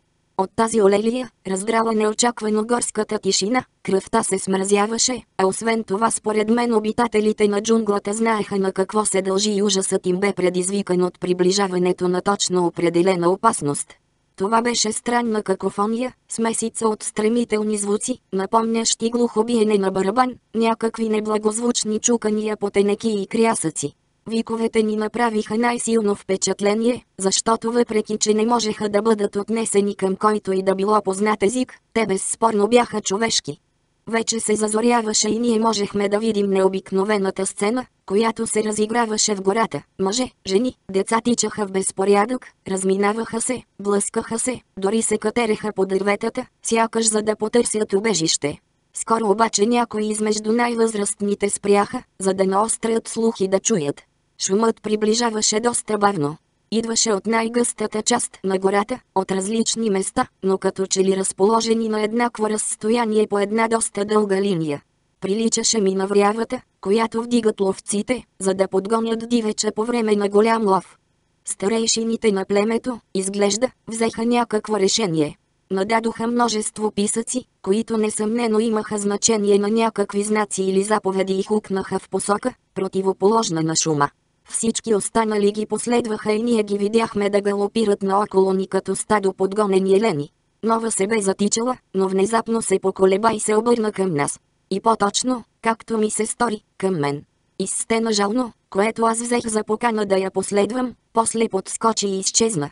От тази олелия, раздрала неочаквано горската тишина, кръвта се смразяваше, а освен това според мен обитателите на джунглата знаеха на какво се дължи и ужасът им бе предизвикан от приближаването на точно определена опасност. Това беше странна какофония, смесица от стремителни звуци, напомнящи глухо биене на барабан, някакви неблагозвучни чукания по тенеки и крясъци. Виковете ни направиха най-силно впечатление, защото въпреки че не можеха да бъдат отнесени към който и да било познат език, те безспорно бяха човешки. Вече се зазоряваше и ние можехме да видим необикновената сцена, която се разиграваше в гората. Мъже, жени, деца тичаха в безпорядък, разминаваха се, блъскаха се, дори се катереха по дърветата, сякаш за да потърсят убежище. Скоро обаче някои измежду най-възрастните спряха, за да наострят слух и да чуят. Шумът приближаваше доста бавно. Идваше от най-гъстата част на гората, от различни места, но като че ли разположени на еднакво разстояние по една доста дълга линия. Приличаше ми на врявата, която вдигат ловците, за да подгонят дивеча по време на голям лов. Старейшините на племето, изглежда, взеха някакво решение. нададоха множество писъци, които несъмнено имаха значение на някакви знаци или заповеди и хукнаха в посока, противоположна на шума. Всички останали ги последваха и ние ги видяхме да галопират наоколо ни като стадо подгонени елени. Нова се бе затичала, но внезапно се поколеба и се обърна към нас. И по-точно, както ми се стори, към мен. Изстена жално, което аз взех за покана да я последвам, после подскочи и изчезна.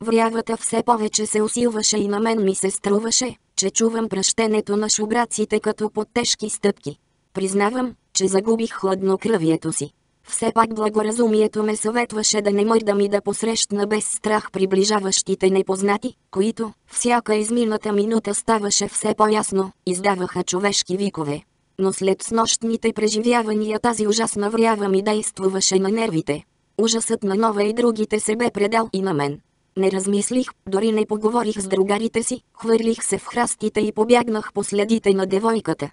Врявата все повече се усилваше и на мен ми се струваше, че чувам пръщенето на шубраците като под тежки стъпки. Признавам, че загубих хладнокръвието си. Все пак благоразумието ме съветваше да не мърдам и да посрещна без страх приближаващите непознати, които, всяка измината минута ставаше все по-ясно, издаваха човешки викове. Но след снощните преживявания тази ужасна врява ми действуваше на нервите. Ужасът на нова и другите се бе предал и на мен. Не размислих, дори не поговорих с другарите си, хвърлих се в храстите и побягнах по следите на девойката.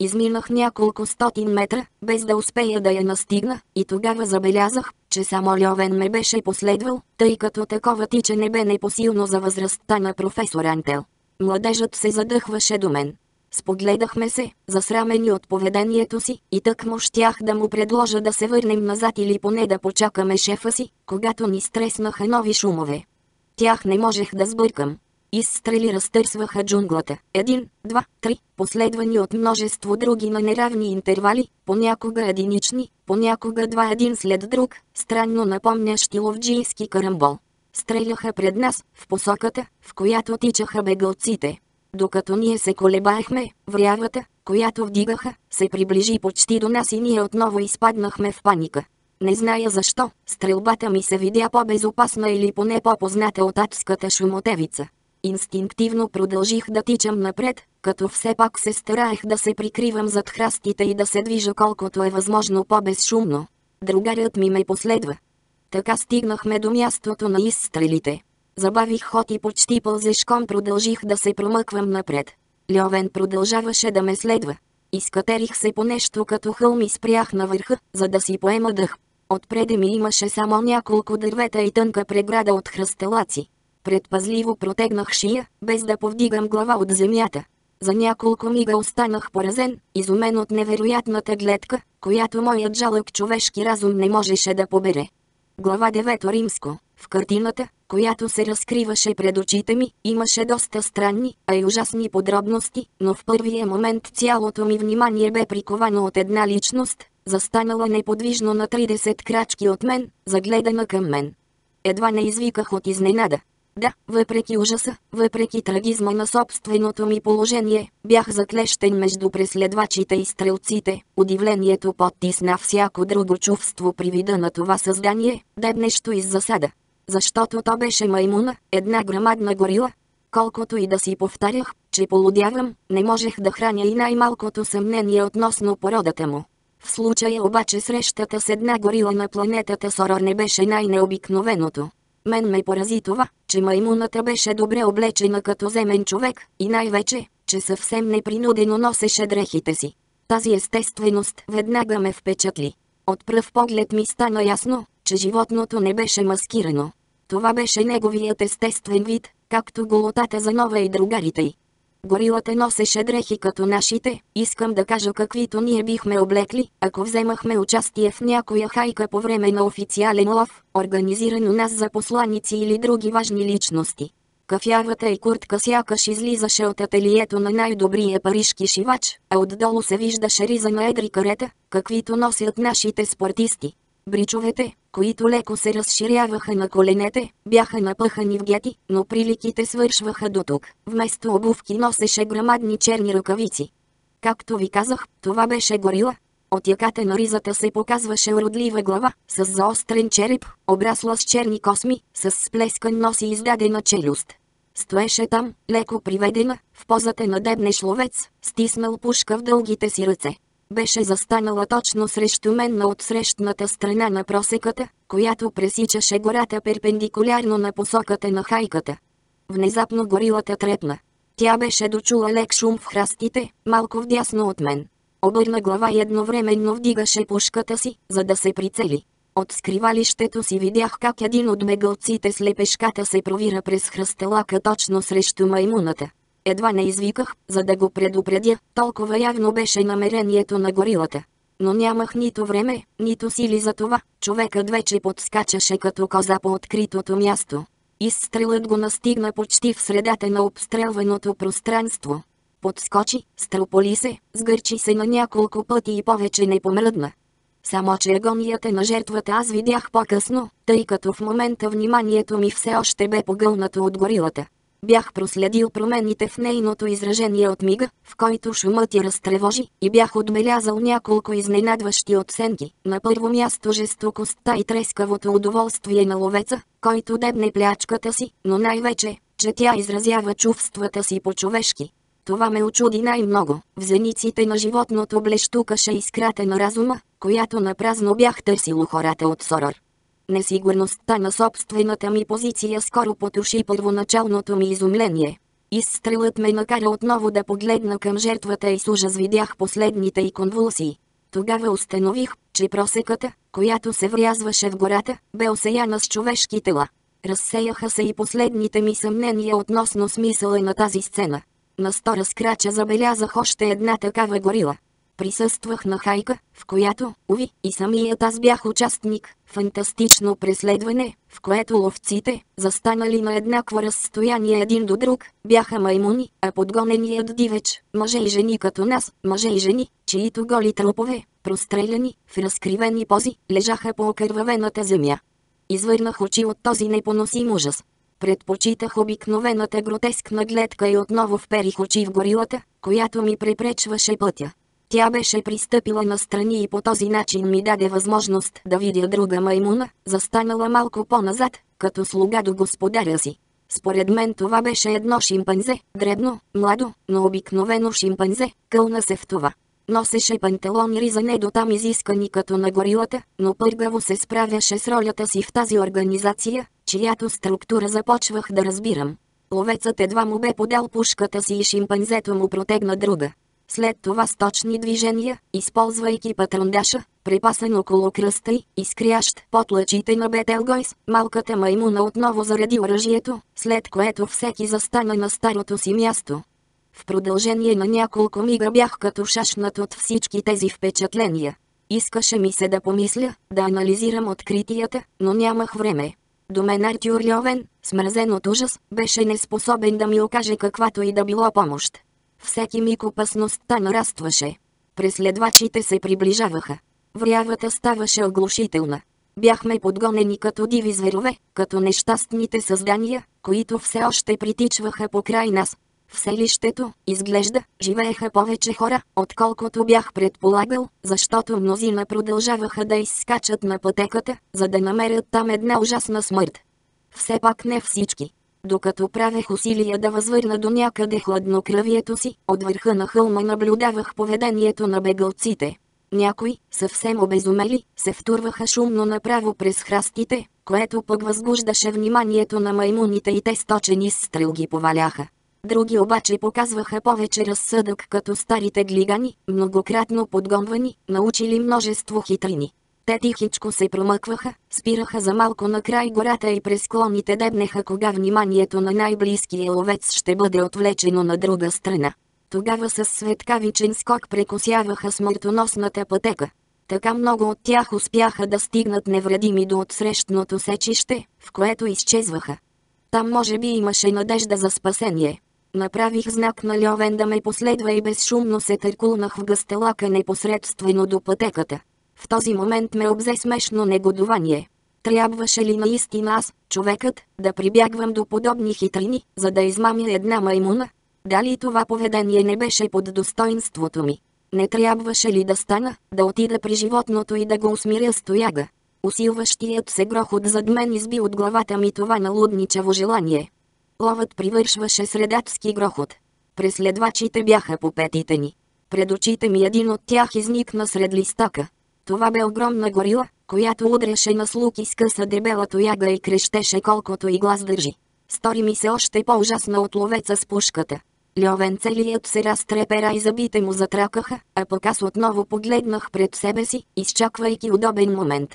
Изминах няколко стотин метра, без да успея да я настигна, и тогава забелязах, че само Льовен ме беше последвал, тъй като такова тичане бе непосилно за възрастта на професор Антел. Младежът се задъхваше до мен. Спогледахме се, засрамени от поведението си, и тък му щях да му предложа да се върнем назад или поне да почакаме шефа си, когато ни стреснаха нови шумове. Тях не можех да сбъркам. Изстрели разтърсваха джунглата. Един, два, три, последвани от множество други на неравни интервали, понякога единични, понякога два един след друг, странно напомнящи ловджийски карамбол. Стреляха пред нас, в посоката, в която тичаха бегалците. Докато ние се колебаехме, врявата, която вдигаха, се приближи почти до нас и ние отново изпаднахме в паника. Не зная защо, стрелбата ми се видя по-безопасна или поне по-позната от адската шумотевица. Инстинктивно продължих да тичам напред, като все пак се стараех да се прикривам зад храстите и да се движа колкото е възможно по-безшумно. Другарят ми ме последва. Така стигнахме до мястото на изстрелите. Забавих ход и почти пълзешком продължих да се промъквам напред. Льовен продължаваше да ме следва. Изкатерих се по нещо като хълм и спрях на върха, за да си поема дъх. Отпреде ми имаше само няколко дървета и тънка преграда от хръстелаци. Предпазливо протегнах шия, без да повдигам глава от земята. За няколко мига останах поразен, изумен от невероятната гледка, която моят жалък човешки разум не можеше да побере. Глава 9 Римско. В картината, която се разкриваше пред очите ми, имаше доста странни, а и ужасни подробности, но в първия момент цялото ми внимание бе приковано от една личност, застанала неподвижно на 30 крачки от мен, загледана към мен. Едва не извиках от изненада. Да, въпреки ужаса, въпреки трагизма на собственото ми положение, бях заклещен между преследвачите и стрелците. Удивлението подтисна всяко друго чувство при вида на това създание, дебнещо из засада. Защото то беше маймуна, една грамадна горила. Колкото и да си повтарях, че полудявам, не можех да храня и най-малкото съмнение относно породата му. В случая обаче срещата с една горила на планетата Сорор не беше най-необикновеното. Мен ме порази това, че маймуната беше добре облечена като земен човек и най-вече, че съвсем непринудено носеше дрехите си. Тази естественост веднага ме впечатли. От пръв поглед ми стана ясно, че животното не беше маскирано. Това беше неговият естествен вид, както голотата за нова и другарите й. Горилата носеше дрехи като нашите, искам да кажа каквито ние бихме облекли, ако вземахме участие в някоя хайка по време на официален лов, организиран у нас за посланици или други важни личности. Кафявата и куртка сякаш излизаше от ателието на най-добрия парижки шивач, а отдолу се виждаше риза на едри карета, каквито носят нашите спортисти. Бричовете, които леко се разширяваха на коленете, бяха напъхани в гети, но приликите свършваха до тук. Вместо обувки носеше грамадни черни ръкавици. Както ви казах, това беше горила. От яката на ризата се показваше уродлива глава, с заострен череп, обрасла с черни косми, с сплескан нос и издадена челюст. Стоеше там, леко приведена, в позата на дебнеш ловец, стиснал пушка в дългите си ръце беше застанала точно срещу мен на отсрещната страна на просеката, която пресичаше гората перпендикулярно на посоката на хайката. Внезапно горилата трепна. Тя беше дочула лек шум в храстите, малко вдясно от мен. Обърна глава и едновременно вдигаше пушката си, за да се прицели. От скривалището си видях как един от бегалците с лепешката се провира през хръстелака точно срещу маймуната. Едва не извиках, за да го предупредя, толкова явно беше намерението на горилата. Но нямах нито време, нито сили за това, човекът вече подскачаше като коза по откритото място. Изстрелът го настигна почти в средата на обстрелваното пространство. Подскочи, строполи се, сгърчи се на няколко пъти и повече не помръдна. Само че агонията на жертвата аз видях по-късно, тъй като в момента вниманието ми все още бе погълнато от горилата. Бях проследил промените в нейното изражение от мига, в който шумът я разтревожи, и бях отбелязал няколко изненадващи оценки. На първо място жестокостта и трескавото удоволствие на ловеца, който дебне плячката си, но най-вече, че тя изразява чувствата си по-човешки. Това ме очуди най-много. В зениците на животното блещукаше изкрата на разума, която напразно бях търсил хората от Сорор. Несигурността на собствената ми позиция скоро потуши първоначалното ми изумление. Изстрелът ме накара отново да погледна към жертвата и с ужас видях последните и конвулсии. Тогава установих, че просеката, която се врязваше в гората, бе осеяна с човешки тела. Разсеяха се и последните ми съмнения относно смисъла на тази сцена. На сто разкрача забелязах още една такава горила. Присъствах на хайка, в която, уви, и самият аз бях участник, фантастично преследване, в което ловците, застанали на еднакво разстояние един до друг, бяха маймуни, а подгоненият дивеч, мъже и жени като нас, мъже и жени, чието голи трупове, простреляни, в разкривени пози, лежаха по окървавената земя. Извърнах очи от този непоносим ужас. Предпочитах обикновената гротескна гледка и отново вперих очи в горилата, която ми препречваше пътя. Тя беше пристъпила настрани и по този начин ми даде възможност да видя друга маймуна, застанала малко по-назад, като слуга до господаря си. Според мен това беше едно шимпанзе, дребно, младо, но обикновено шимпанзе, кълна се в това. Носеше панталони ризане до там изискани като на горилата, но пъргаво се справяше с ролята си в тази организация, чиято структура започвах да разбирам. Ловецът едва му бе подал пушката си и шимпанзето му протегна друга. След това с точни движения, използвайки патрондаша, припасен около кръста й, изкрящ под лъчите на Бетелгойс, малката маймуна отново заради оръжието, след което всеки застана на старото си място. В продължение на няколко мига бях като шашнат от всички тези впечатления. Искаше ми се да помисля, да анализирам откритията, но нямах време. До мен Артюр Льовен, смразен от ужас, беше неспособен да ми окаже каквато и да било помощ. Всеки миг опасността нарастваше. Преследвачите се приближаваха. Врявата ставаше оглушителна. Бяхме подгонени като диви зверове, като нещастните създания, които все още притичваха по край нас. В селището, изглежда, живееха повече хора, отколкото бях предполагал, защото мнозина продължаваха да изскачат на пътеката, за да намерят там една ужасна смърт. Все пак не всички. Докато правех усилия да възвърна до някъде хладнокръвието си, от върха на хълма наблюдавах поведението на бегалците. Някои, съвсем обезумели, се втурваха шумно направо през храстите, което пък възбуждаше вниманието на маймуните и те сточени с стрел ги поваляха. Други обаче показваха повече разсъдък като старите глигани, многократно подгонвани, научили множество хитрини. Те тихичко се промъкваха, спираха за малко на край гората и през склоните дебнеха кога вниманието на най-близкия ловец ще бъде отвлечено на друга страна. Тогава с светкавичен скок прекосяваха смъртоносната пътека. Така много от тях успяха да стигнат невредими до отсрещното сечище, в което изчезваха. Там може би имаше надежда за спасение. Направих знак на Льовен да ме последва и безшумно се търкулнах в гъстелака непосредствено до пътеката. В този момент ме обзе смешно негодование. Трябваше ли наистина аз, човекът, да прибягвам до подобни хитрини, за да измамя една маймуна? Дали това поведение не беше под достоинството ми? Не трябваше ли да стана, да отида при животното и да го усмиря с тояга? Усилващият се грохот зад мен изби от главата ми това налудничаво желание. Ловът привършваше средатски грохот. Преследвачите бяха по петите ни. Пред очите ми един от тях изникна сред листака. Това бе огромна горила, която удряше на слуки с къса дебела тояга и крещеше колкото и глас държи. Стори ми се още по-ужасна от ловеца с пушката. Льовен целият се разтрепера и забите му затракаха, а пък аз отново погледнах пред себе си, изчаквайки удобен момент.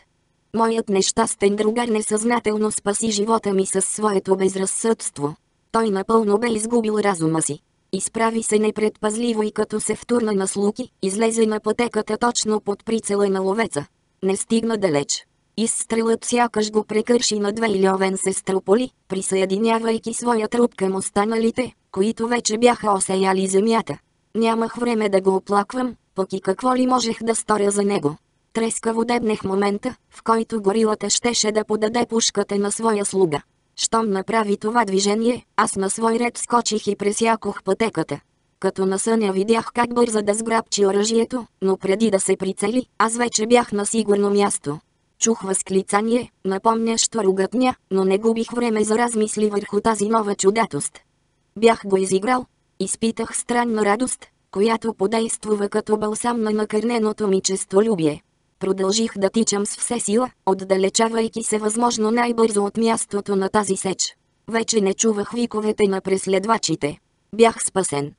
Моят нещастен другар несъзнателно спаси живота ми със своето безразсъдство. Той напълно бе изгубил разума си. Изправи се непредпазливо и като се втурна на слуки, излезе на пътеката точно под прицела на ловеца. Не стигна далеч. Изстрелът сякаш го прекърши на две или овен се строполи, присъединявайки своя труп към останалите, които вече бяха осеяли земята. Нямах време да го оплаквам, пък и какво ли можех да сторя за него. Трескаво дебнех момента, в който горилата щеше да подаде пушката на своя слуга. Щом направи това движение, аз на свой ред скочих и пресякох пътеката. Като на съня видях как бърза да сграбчи оръжието, но преди да се прицели, аз вече бях на сигурно място. Чух възклицание, напомнящо ругътня, но не губих време за размисли върху тази нова чудатост. Бях го изиграл. Изпитах странна радост, която подействува като бълсам на накърненото ми честолюбие. Продължих да тичам с все сила, отдалечавайки се възможно най-бързо от мястото на тази сеч. Вече не чувах виковете на преследвачите. Бях спасен.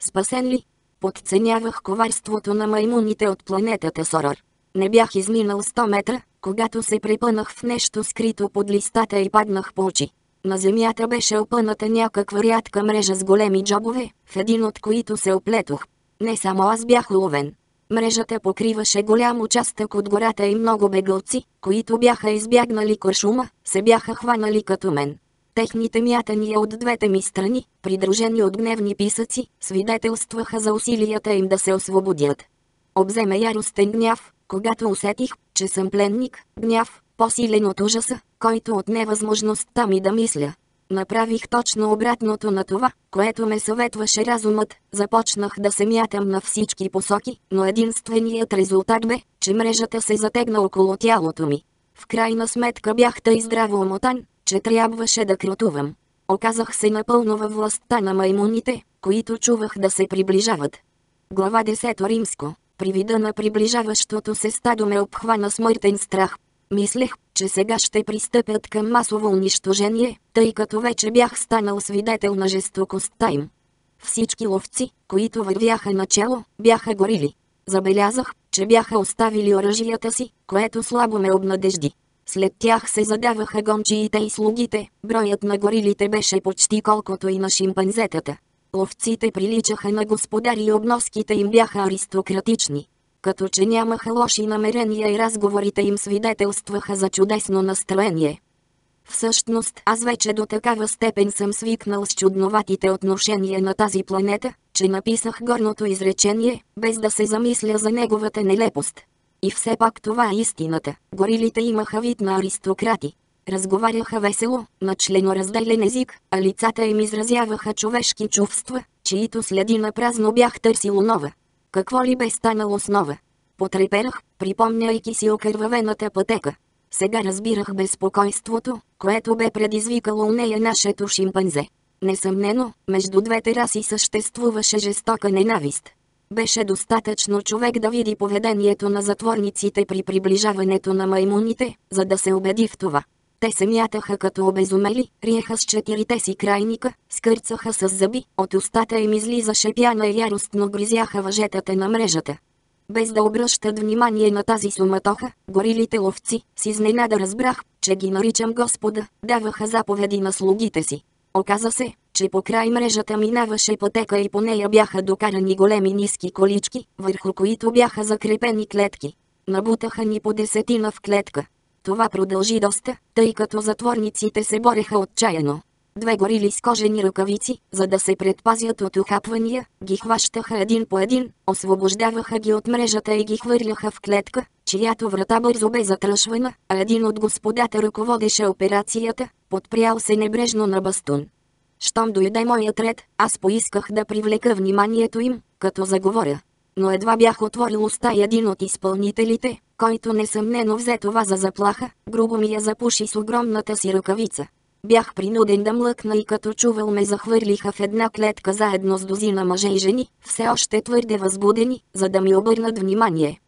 Спасен ли? Подценявах коварството на маймуните от планетата Сорор. Не бях изминал 100 метра, когато се препънах в нещо скрито под листата и паднах по очи. На земята беше опъната някаква рядка мрежа с големи джобове, в един от които се оплетох. Не само аз бях уловен. Мрежата покриваше голям участък от гората и много бегалци, които бяха избягнали куршума, се бяха хванали като мен. Техните мятания от двете ми страни, придружени от гневни писъци, свидетелстваха за усилията им да се освободят. Обземе яростен гняв, когато усетих, че съм пленник, гняв, по-силен от ужаса, който от невъзможността ми да мисля. Направих точно обратното на това, което ме съветваше разумът, започнах да се мятам на всички посоки, но единственият резултат бе, че мрежата се затегна около тялото ми. В крайна сметка бях тъй здраво омотан, че трябваше да кротувам. Оказах се напълно във властта на маймуните, които чувах да се приближават. Глава 10 Римско При вида на приближаващото се стадо ме обхвана смъртен страх. Мислех, че сега ще пристъпят към масово унищожение, тъй като вече бях станал свидетел на жестокостта им. Всички ловци, които вървяха начало, бяха горили. Забелязах, че бяха оставили оръжията си, което слабо ме обнадежди. След тях се задаваха гончиите и слугите, броят на горилите беше почти колкото и на шимпанзетата. Ловците приличаха на господари и обноските им бяха аристократични като че нямаха лоши намерения и разговорите им свидетелстваха за чудесно настроение. Всъщност аз вече до такава степен съм свикнал с чудноватите отношения на тази планета, че написах горното изречение, без да се замисля за неговата нелепост. И все пак това е истината. Горилите имаха вид на аристократи. Разговаряха весело, на членоразделен език, а лицата им изразяваха човешки чувства, чието следи на празно бях търсил нова. Какво ли бе станало с нова? Потреперах, припомняйки си окървавената пътека. Сега разбирах безпокойството, което бе предизвикало у нея нашето шимпанзе. Несъмнено, между двете раси съществуваше жестока ненавист. Беше достатъчно човек да види поведението на затворниците при приближаването на маймуните, за да се убеди в това. Те се мятаха като обезумели, риеха с четирите си крайника, скърцаха с зъби, от устата им излизаше пяна и яростно гризяха въжетата на мрежата. Без да обръщат внимание на тази суматоха, горилите ловци, с изненада разбрах, че ги наричам Господа, даваха заповеди на слугите си. Оказа се, че по край мрежата минаваше пътека и по нея бяха докарани големи ниски колички, върху които бяха закрепени клетки. Набутаха ни по десетина в клетка. Това продължи доста, тъй като затворниците се бореха отчаяно. Две горили с кожени ръкавици, за да се предпазят от ухапвания, ги хващаха един по един, освобождаваха ги от мрежата и ги хвърляха в клетка, чиято врата бързо бе затръшвана, а един от господата ръководеше операцията, подпрял се небрежно на бастун. Щом дойде моят ред, аз поисках да привлека вниманието им, като заговоря но едва бях отворил уста и един от изпълнителите, който несъмнено взе това за заплаха, грубо ми я запуши с огромната си ръкавица. Бях принуден да млъкна и като чувал ме захвърлиха в една клетка заедно с дозина мъже и жени, все още твърде възбудени, за да ми обърнат внимание.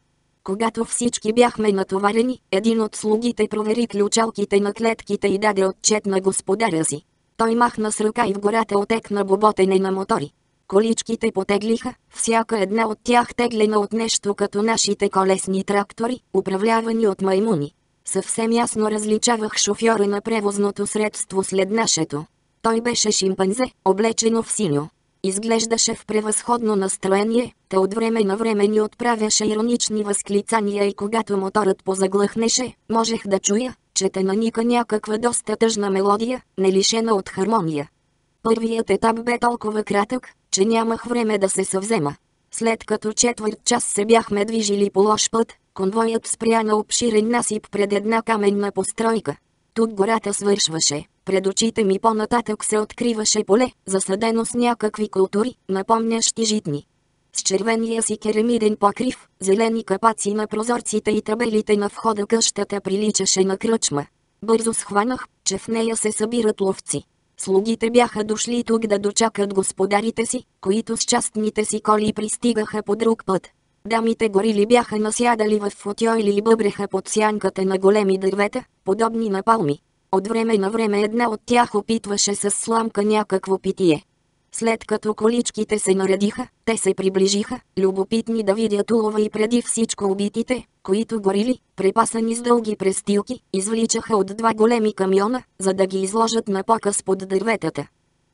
Когато всички бяхме натоварени, един от слугите провери ключалките на клетките и даде отчет на господаря си. Той махна с ръка и в гората отекна боботене на мотори. Количките потеглиха, всяка една от тях теглена от нещо като нашите колесни трактори, управлявани от маймуни. Съвсем ясно различавах шофьора на превозното средство след нашето. Той беше шимпанзе, облечено в синьо. Изглеждаше в превъзходно настроение, та от време на време ни отправяше иронични възклицания и когато моторът позаглъхнеше, можех да чуя, че те наника някаква доста тъжна мелодия, не лишена от хармония. Първият етап бе толкова кратък, че нямах време да се съвзема. След като четвърт час се бяхме движили по лош път, конвоят спря на обширен насип пред една каменна постройка. Тук гората свършваше. Пред очите ми по-нататък се откриваше поле, засадено с някакви култури, напомнящи житни. С червения си керамиден покрив, зелени капаци на прозорците и табелите на входа къщата приличаше на кръчма. Бързо схванах, че в нея се събират ловци. Слугите бяха дошли тук да дочакат господарите си, които с частните си коли пристигаха по друг път. Дамите горили бяха насядали в фотойли и бъбреха под сянката на големи дървета, подобни на палми. От време на време една от тях опитваше с сламка някакво питие. След като количките се наредиха, те се приближиха, любопитни да видят улова и преди всичко убитите, които горили, препасани с дълги престилки, извличаха от два големи камиона, за да ги изложат на показ под дърветата.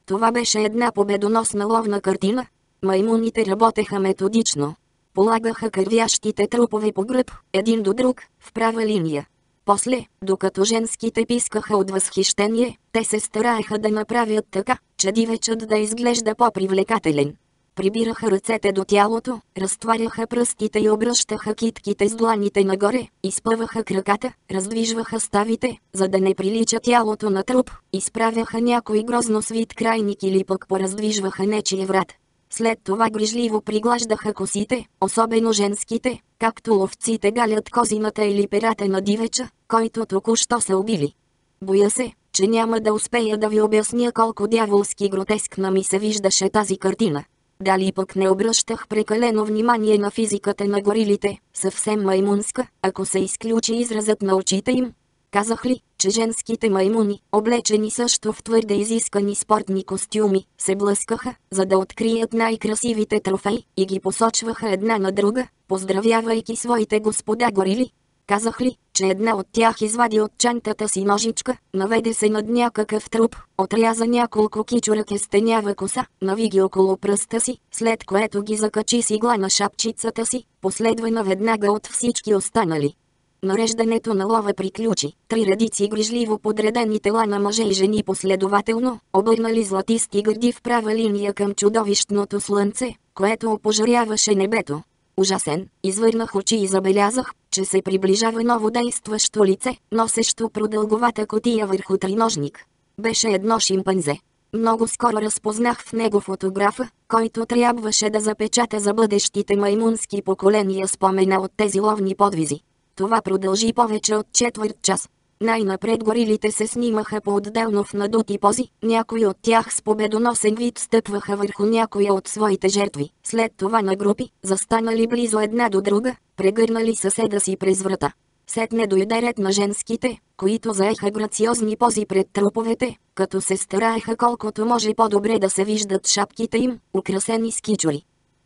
Това беше една победоносна ловна картина. Маймуните работеха методично. Полагаха кървящите трупове по гръб, един до друг, в права линия. После, докато женските пискаха от възхищение, те се стараеха да направят така, че дивечът да изглежда по-привлекателен. Прибираха ръцете до тялото, разтваряха пръстите и обръщаха китките с дланите нагоре, изпъваха краката, раздвижваха ставите, за да не прилича тялото на труп, изправяха някой грозно свит крайник или пък пораздвижваха нечия врат. След това грижливо приглаждаха косите, особено женските, както ловците галят козината или перата на дивеча, който току-що са убили. Боя се, че няма да успея да ви обясня колко дяволски гротескна ми се виждаше тази картина. Дали пък не обръщах прекалено внимание на физиката на горилите, съвсем маймунска, ако се изключи изразът на очите им, Казах ли, че женските маймуни, облечени също в твърде изискани спортни костюми, се блъскаха, за да открият най-красивите трофеи, и ги посочваха една на друга, поздравявайки своите господа горили? Казах ли, че една от тях извади от чантата си ножичка, наведе се над някакъв труп, отряза няколко кичура кестенява коса, нави ги около пръста си, след което ги закачи с игла на шапчицата си, последвана веднага от всички останали. Нареждането на лова приключи. Три редици грижливо подредени тела на мъже и жени последователно, обърнали златисти гърди в права линия към чудовищното слънце, което опожаряваше небето. Ужасен, извърнах очи и забелязах, че се приближава ново действащо лице, носещо продълговата котия върху триножник. Беше едно шимпанзе. Много скоро разпознах в него фотографа, който трябваше да запечата за бъдещите маймунски поколения спомена от тези ловни подвизи. Това продължи повече от четвърт час. Най-напред горилите се снимаха по-отделно в надути пози, някои от тях с победоносен вид стъпваха върху някоя от своите жертви. След това на групи, застанали близо една до друга, прегърнали съседа си през врата. Сетне дойде ред на женските, които заеха грациозни пози пред труповете, като се стараеха колкото може по-добре да се виждат шапките им, украсени с кичури.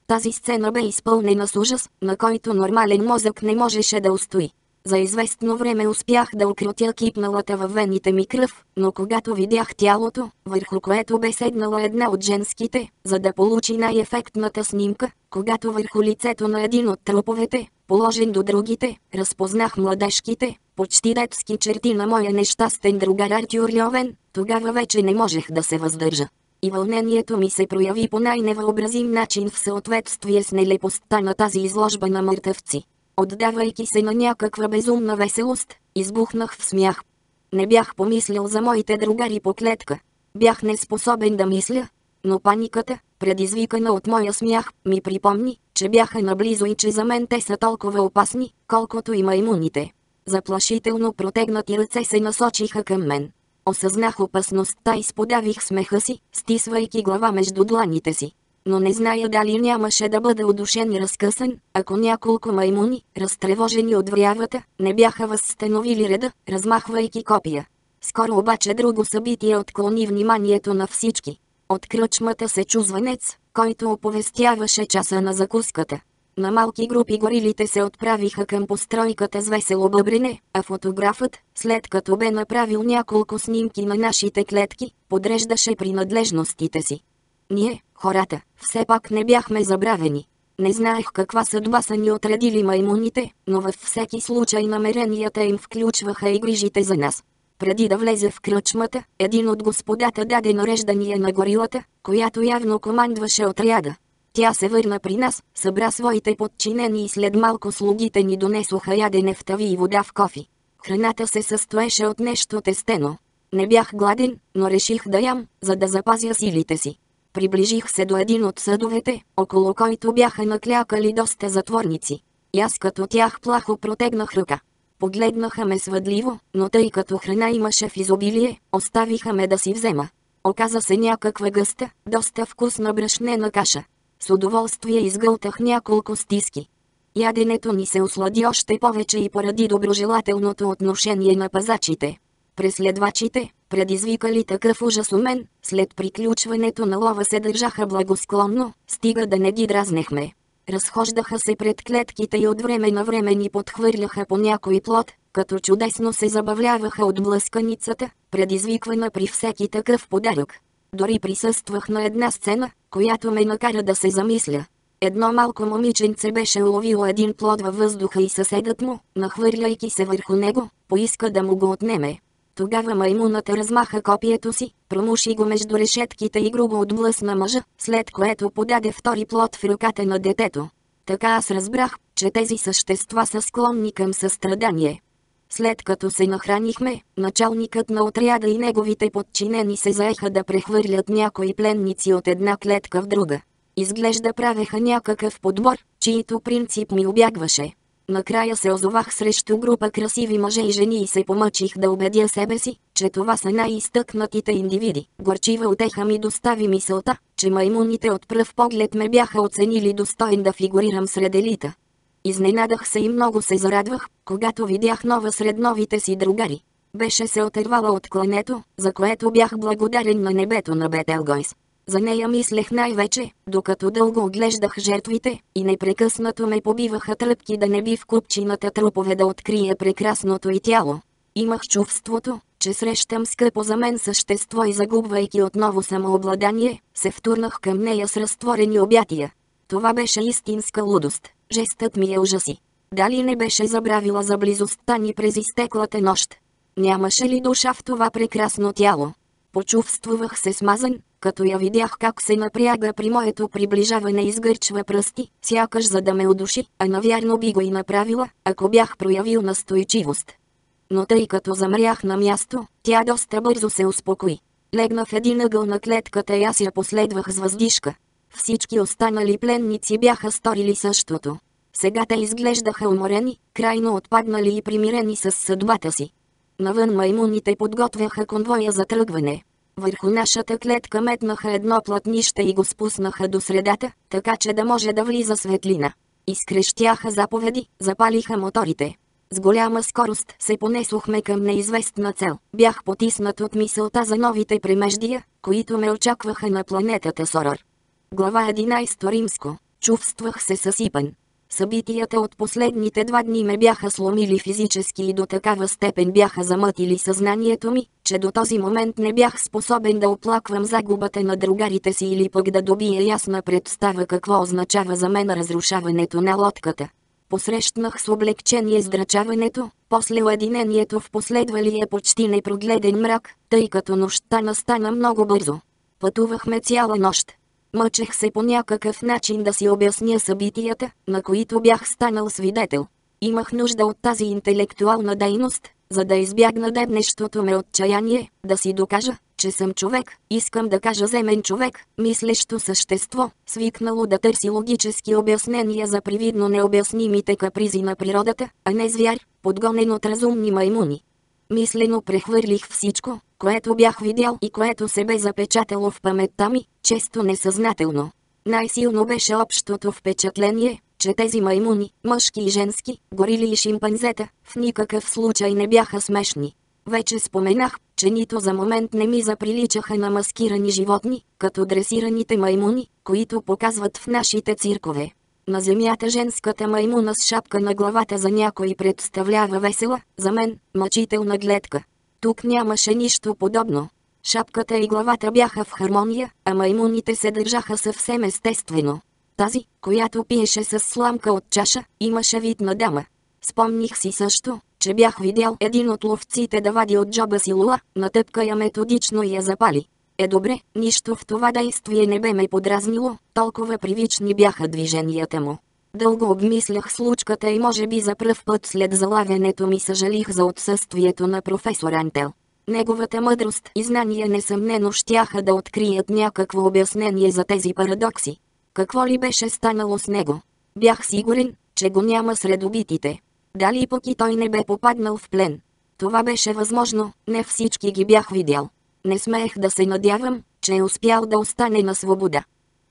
Тази сцена бе изпълнена с ужас, на който нормален мозък не можеше да устои. За известно време успях да укротя кипналата във вените ми кръв, но когато видях тялото, върху което бе седнала една от женските, за да получи най-ефектната снимка, когато върху лицето на един от труповете, положен до другите, разпознах младежките, почти детски черти на моя нещастен другар Артюр Льовен, тогава вече не можех да се въздържа и вълнението ми се прояви по най-невъобразим начин в съответствие с нелепостта на тази изложба на мъртъвци. Отдавайки се на някаква безумна веселост, избухнах в смях. Не бях помислил за моите другари по клетка. Бях неспособен да мисля, но паниката, предизвикана от моя смях, ми припомни, че бяха наблизо и че за мен те са толкова опасни, колкото и маймуните. Заплашително протегнати ръце се насочиха към мен. Осъзнах опасността и сподавих смеха си, стисвайки глава между дланите си. Но не зная дали нямаше да бъда удушен и разкъсан, ако няколко маймуни, разтревожени от врявата, не бяха възстановили реда, размахвайки копия. Скоро обаче друго събитие отклони вниманието на всички. От кръчмата се чу звънец, който оповестяваше часа на закуската. На малки групи горилите се отправиха към постройката с весело бъбрене, а фотографът, след като бе направил няколко снимки на нашите клетки, подреждаше принадлежностите си. Ние, хората, все пак не бяхме забравени. Не знаех каква съдба са ни отредили маймуните, но във всеки случай намеренията им включваха и грижите за нас. Преди да влезе в кръчмата, един от господата даде нареждания на горилата, която явно командваше отряда. Тя се върна при нас, събра своите подчинени и след малко слугите ни донесоха ядене в тави и вода в кофи. Храната се състоеше от нещо тестено. Не бях гладен, но реших да ям, за да запазя силите си. Приближих се до един от съдовете, около който бяха наклякали доста затворници. И аз като тях плахо протегнах ръка. Погледнаха ме свъдливо, но тъй като храна имаше в изобилие, оставиха ме да си взема. Оказа се някаква гъста, доста вкусна брашнена каша. С удоволствие изгълтах няколко стиски. Яденето ни се ослади още повече и поради доброжелателното отношение на пазачите. Преследвачите, предизвикали такъв ужас у мен, след приключването на лова се държаха благосклонно, стига да не ги дразнехме. Разхождаха се пред клетките и от време на време ни подхвърляха по някой плод, като чудесно се забавляваха от блъсканицата, предизвиквана при всеки такъв подарък. Дори присъствах на една сцена, която ме накара да се замисля. Едно малко момиченце беше уловило един плод във въздуха и съседът му, нахвърляйки се върху него, поиска да му го отнеме. Тогава маймуната размаха копието си, промуши го между решетките и грубо отблъсна мъжа, след което подаде втори плод в ръката на детето. Така аз разбрах, че тези същества са склонни към състрадание. След като се нахранихме, началникът на отряда и неговите подчинени се заеха да прехвърлят някои пленници от една клетка в друга. Изглежда правеха някакъв подбор, чието принцип ми обягваше. Накрая се озовах срещу група красиви мъже и жени и се помъчих да убедя себе си, че това са най-изтъкнатите индивиди. Горчива отеха ми достави мисълта, че маймуните от пръв поглед ме бяха оценили достоен да фигурирам сред елита. Изненадах се и много се зарадвах, когато видях нова сред новите си другари. Беше се отървала от клането, за което бях благодарен на небето на Бетелгойс. За нея мислех най-вече, докато дълго оглеждах жертвите, и непрекъснато ме побиваха тръпки да не би в купчината трупове да открия прекрасното и тяло. Имах чувството, че срещам скъпо за мен същество и загубвайки отново самообладание, се втурнах към нея с разтворени обятия. Това беше истинска лудост. Жестът ми е ужаси. Дали не беше забравила за близостта ни през изтеклата нощ? Нямаше ли душа в това прекрасно тяло? Почувствувах се смазан, като я видях как се напряга при моето приближаване и изгърчва пръсти, сякаш за да ме удуши, а навярно би го и направила, ако бях проявил настойчивост. Но тъй като замрях на място, тя доста бързо се успокои. Легна в един ъгъл на клетката и аз я последвах с въздишка. Всички останали пленници бяха сторили същото. Сега те изглеждаха уморени, крайно отпаднали и примирени с съдбата си. Навън маймуните подготвяха конвоя за тръгване. Върху нашата клетка метнаха едно платнище и го спуснаха до средата, така че да може да влиза светлина. Изкрещяха заповеди, запалиха моторите. С голяма скорост се понесохме към неизвестна цел. Бях потиснат от мисълта за новите премеждия, които ме очакваха на планетата Сорор. Глава 11 Римско. Чувствах се съсипан. Събитията от последните два дни ме бяха сломили физически и до такава степен бяха замътили съзнанието ми, че до този момент не бях способен да оплаквам загубата на другарите си или пък да добия ясна представа какво означава за мен разрушаването на лодката. Посрещнах с облегчение здрачаването, после уединението в последвалия почти непрогледен мрак, тъй като нощта настана много бързо. Пътувахме цяла нощ. Мъчех се по някакъв начин да си обясня събитията, на които бях станал свидетел. Имах нужда от тази интелектуална дейност, за да избягна дебнещото ме отчаяние, да си докажа, че съм човек, искам да кажа земен човек, мислещо същество, свикнало да търси логически обяснения за привидно необяснимите капризи на природата, а не звяр, подгонен от разумни маймуни. Мислено прехвърлих всичко, което бях видял и което се бе запечатало в паметта ми, често несъзнателно. Най-силно беше общото впечатление, че тези маймуни, мъжки и женски, горили и шимпанзета, в никакъв случай не бяха смешни. Вече споменах, че нито за момент не ми заприличаха на маскирани животни, като дресираните маймуни, които показват в нашите циркове. На земята женската маймуна с шапка на главата за някой представлява весела, за мен, мъчителна гледка. Тук нямаше нищо подобно. Шапката и главата бяха в хармония, а маймуните се държаха съвсем естествено. Тази, която пиеше с сламка от чаша, имаше вид на дама. Спомних си също, че бях видял един от ловците да вади от джоба си лула, натъпка я методично и я запали. Е добре, нищо в това действие не бе ме подразнило, толкова привични бяха движенията му. Дълго обмислях случката и може би за пръв път след залавянето ми съжалих за отсъствието на професор Антел. Неговата мъдрост и знания несъмнено щяха да открият някакво обяснение за тези парадокси. Какво ли беше станало с него? Бях сигурен, че го няма сред убитите. Дали пък и той не бе попаднал в плен. Това беше възможно, не всички ги бях видял. Не смеех да се надявам, че е успял да остане на свобода.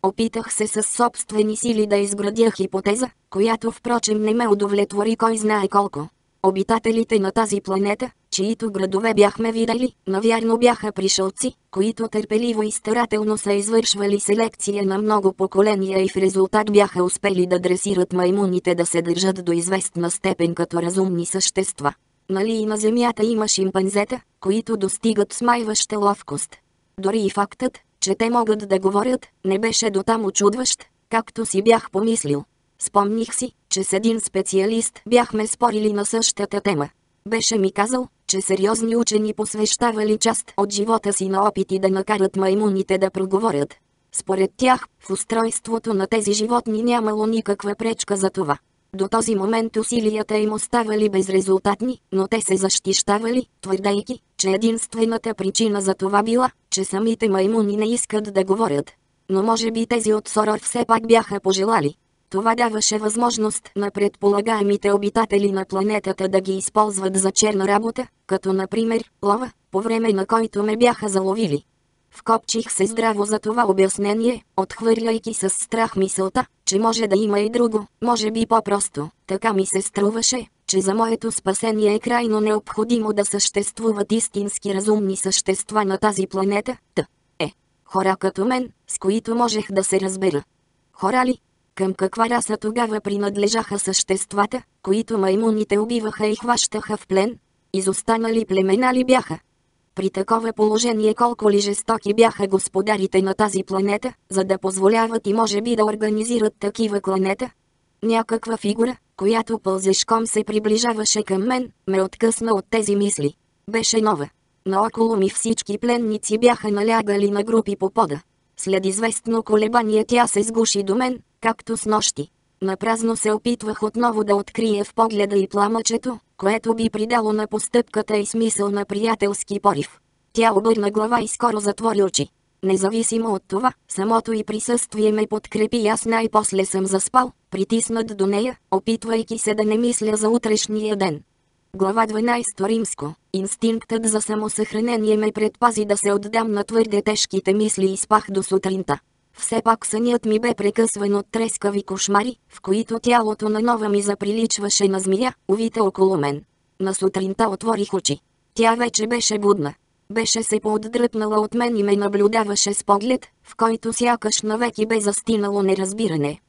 Опитах се с собствени сили да изградя хипотеза, която впрочем не ме удовлетвори кой знае колко. Обитателите на тази планета, чието градове бяхме видели, навярно бяха пришълци, които търпеливо и старателно са извършвали селекция на много поколения и в резултат бяха успели да дресират маймуните да се държат до известна степен като разумни същества. Нали и на Земята има шимпанзета, които достигат смайваща ловкост. Дори и фактът, че те могат да говорят, не беше до там очудващ, както си бях помислил. Спомних си, че с един специалист бяхме спорили на същата тема. Беше ми казал, че сериозни учени посвещавали част от живота си на опити да накарат маймуните да проговорят. Според тях, в устройството на тези животни нямало никаква пречка за това. До този момент усилията им оставали безрезултатни, но те се защищавали, твърдейки, че единствената причина за това била, че самите маймуни не искат да говорят. Но може би тези от Сорор все пак бяха пожелали. Това даваше възможност на предполагаемите обитатели на планетата да ги използват за черна работа, като например, лова, по време на който ме бяха заловили. Вкопчих се здраво за това обяснение, отхвърляйки с страх мисълта, че може да има и друго, може би по-просто. Така ми се струваше, че за моето спасение е крайно необходимо да съществуват истински разумни същества на тази планета, т. е. Хора като мен, с които можех да се разбера. Хора ли? Към каква раса тогава принадлежаха съществата, които маймуните убиваха и хващаха в плен? Изостанали племена ли бяха? При такова положение колко ли жестоки бяха господарите на тази планета, за да позволяват и може би да организират такива кланета? Някаква фигура, която пълзешком се приближаваше към мен, ме откъсна от тези мисли. Беше нова. Наоколо ми всички пленници бяха налягали на групи по пода. След известно колебание тя се сгуши до мен, както с нощи. Напразно се опитвах отново да открие в погледа и пламъчето, което би придало на постъпката и смисъл на приятелски порив. Тя обърна глава и скоро затвори очи. Независимо от това, самото и присъствие ме подкрепи и аз най-после съм заспал, притиснат до нея, опитвайки се да не мисля за утрешния ден. Глава 12 Римско. Инстинктът за самосъхранение ме предпази да се отдам на твърде тежките мисли и спах до сутринта. Все пак сънят ми бе прекъсван от трескави кошмари, в които тялото на нова ми заприличваше на змия, увита около мен. На сутринта отворих очи. Тя вече беше будна. Беше се поотдръпнала от мен и ме наблюдаваше с поглед, в който сякаш навеки бе застинало неразбиране.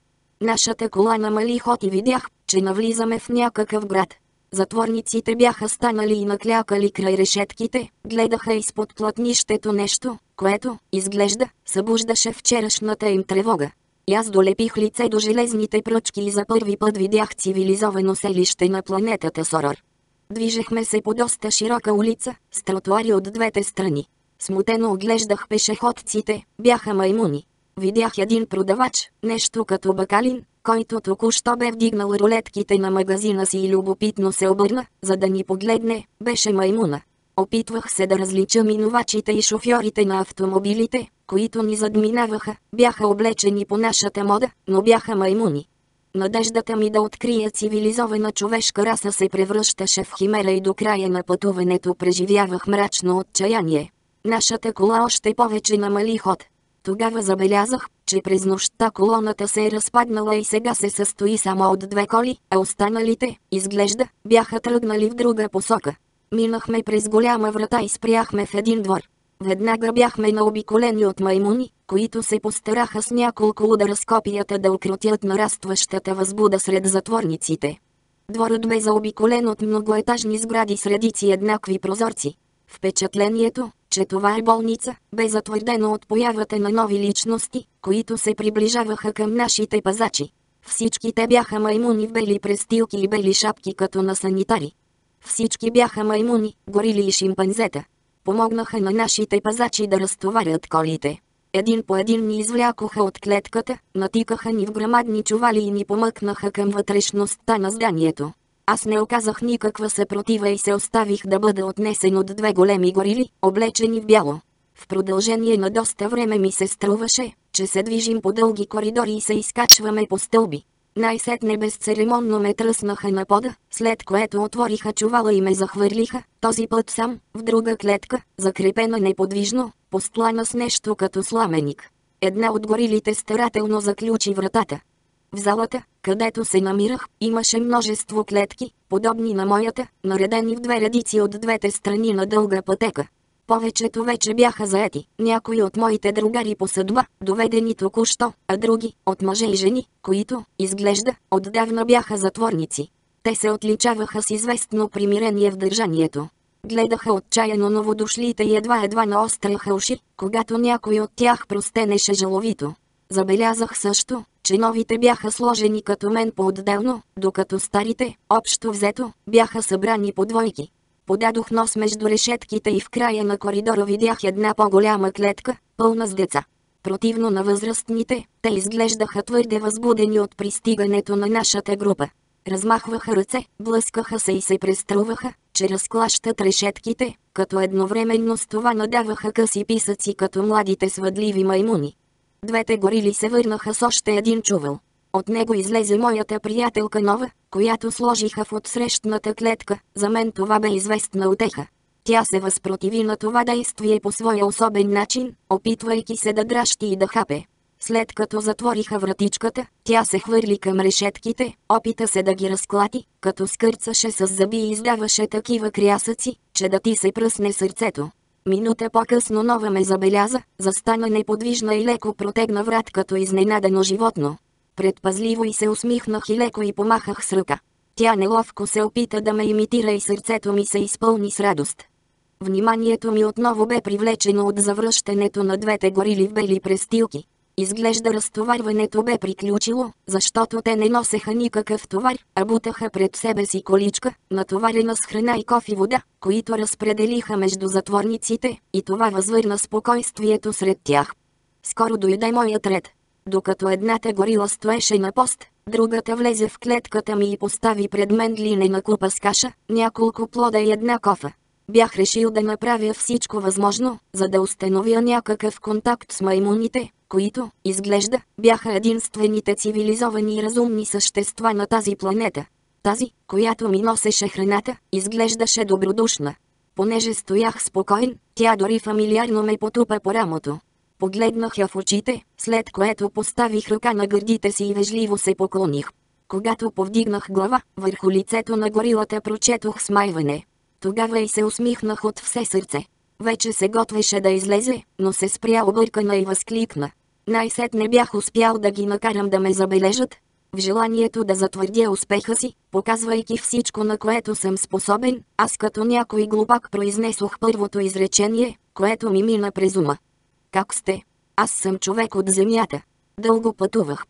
Нашата кола намали ход и видях, че навлизаме в някакъв град. Затворниците бяха станали и наклякали край решетките, гледаха изпод платнището нещо, което, изглежда, събуждаше вчерашната им тревога. И аз долепих лице до железните пръчки и за първи път видях цивилизовано селище на планетата Сорор. Движехме се по доста широка улица, с тротуари от двете страни. Смутено оглеждах пешеходците, бяха маймуни. Видях един продавач, нещо като бакалин, който току-що бе вдигнал рулетките на магазина си и любопитно се обърна, за да ни погледне, беше маймуна. Опитвах се да различа минувачите и шофьорите на автомобилите, които ни задминаваха, бяха облечени по нашата мода, но бяха маймуни. Надеждата ми да открия цивилизована човешка раса се превръщаше в химера и до края на пътуването преживявах мрачно отчаяние. Нашата кола още повече намали ход. Тогава забелязах, че през нощта колоната се е разпаднала и сега се състои само от две коли, а останалите, изглежда, бяха тръгнали в друга посока. Минахме през голяма врата и спряхме в един двор. Веднага бяхме наобиколени от маймуни, които се постараха с няколко удара с копията да укротят нарастващата възбуда сред затворниците. Дворът бе заобиколен от многоетажни сгради с редици еднакви прозорци. Впечатлението, че това е болница, бе затвърдено от появата на нови личности, които се приближаваха към нашите пазачи. Всички те бяха маймуни в бели престилки и бели шапки като на санитари. Всички бяха маймуни, горили и шимпанзета. Помогнаха на нашите пазачи да разтоварят колите. Един по един ни извлякоха от клетката, натикаха ни в грамадни чували и ни помъкнаха към вътрешността на зданието. Аз не оказах никаква съпротива и се оставих да бъда отнесен от две големи горили, облечени в бяло. В продължение на доста време ми се струваше, че се движим по дълги коридори и се изкачваме по стълби. Най-сетне безцеремонно ме тръснаха на пода, след което отвориха чувала и ме захвърлиха, този път сам, в друга клетка, закрепена неподвижно, постлана с нещо като сламеник. Една от горилите старателно заключи вратата. В залата, където се намирах, имаше множество клетки, подобни на моята, наредени в две редици от двете страни на дълга пътека. Повечето вече бяха заети, някои от моите другари по съдба, доведени току-що, а други, от мъже и жени, които, изглежда, отдавна бяха затворници. Те се отличаваха с известно примирение в държанието. Гледаха отчаяно новодошлите и едва-едва наостряха уши, когато някой от тях простенеше жаловито. Забелязах също, че новите бяха сложени като мен по-отделно, докато старите, общо взето, бяха събрани по двойки. Подадох нос между решетките и в края на коридора видях една по-голяма клетка, пълна с деца. Противно на възрастните, те изглеждаха твърде възбудени от пристигането на нашата група. Размахваха ръце, блъскаха се и се преструваха, че разклащат решетките, като едновременно с това надаваха къси писъци като младите свъдливи маймуни. Двете горили се върнаха с още един чувал. От него излезе моята приятелка Нова, която сложиха в отсрещната клетка, за мен това бе известна утеха. Тя се възпротиви на това действие по своя особен начин, опитвайки се да дращи и да хапе. След като затвориха вратичката, тя се хвърли към решетките, опита се да ги разклати, като скърцаше с зъби и издаваше такива крясъци, че да ти се пръсне сърцето. Минута по-късно нова ме забеляза, застана неподвижна и леко протегна врат като изненадано животно. Предпазливо и се усмихнах и леко и помахах с ръка. Тя неловко се опита да ме имитира и сърцето ми се изпълни с радост. Вниманието ми отново бе привлечено от завръщането на двете горили в бели престилки. Изглежда разтоварването бе приключило, защото те не носеха никакъв товар, а бутаха пред себе си количка, натоварена с храна и кофи вода, които разпределиха между затворниците, и това възвърна спокойствието сред тях. Скоро дойде моят ред. Докато едната горила стоеше на пост, другата влезе в клетката ми и постави пред мен глинена купа с каша, няколко плода и една кофа. Бях решил да направя всичко възможно, за да установя някакъв контакт с маймуните, които, изглежда, бяха единствените цивилизовани и разумни същества на тази планета. Тази, която ми носеше храната, изглеждаше добродушна. Понеже стоях спокоен, тя дори фамилиарно ме потупа по рамото. Погледнах я в очите, след което поставих ръка на гърдите си и вежливо се поклоних. Когато повдигнах глава, върху лицето на горилата прочетох смайване. Тогава и се усмихнах от все сърце. Вече се готвеше да излезе, но се спря объркана и възкликна. Най-сетне бях успял да ги накарам да ме забележат. В желанието да затвърдя успеха си, показвайки всичко на което съм способен, аз като някой глупак произнесох първото изречение, което ми мина през ума. Как сте? Аз съм човек от земята. Дълго пътувах.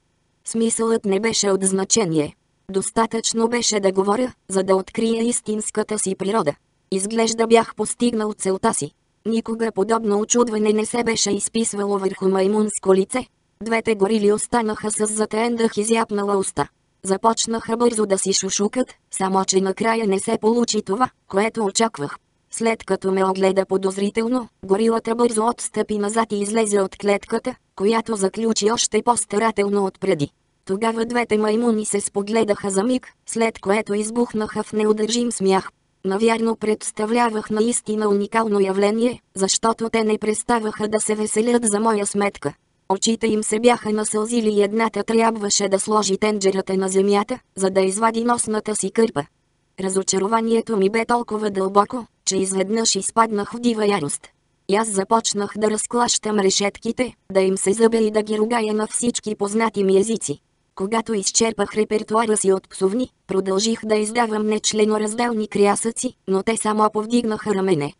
Смисълът не беше от значение. Достатъчно беше да говоря, за да открия истинската си природа. Изглежда бях постигнал целта си. Никога подобно очудване не се беше изписвало върху маймунско лице. Двете горили останаха с затаен дъх изяпнала уста. Започнаха бързо да си шушукат, само че накрая не се получи това, което очаквах. След като ме огледа подозрително, горилата бързо отстъпи назад и излезе от клетката, която заключи още по-старателно отпреди. Тогава двете маймуни се спогледаха за миг, след което избухнаха в неудържим смях. Навярно представлявах наистина уникално явление, защото те не преставаха да се веселят за моя сметка. Очите им се бяха насълзили и едната трябваше да сложи тенджерата на земята, за да извади носната си кърпа. Разочарованието ми бе толкова дълбоко, че изведнъж изпаднах в дива ярост. И аз започнах да разклащам решетките, да им се зъбя и да ги ругая на всички познати ми езици. Когато изчерпах репертуара си от псовни, продължих да издавам нечленоразделни крясъци, но те само повдигнаха рамене.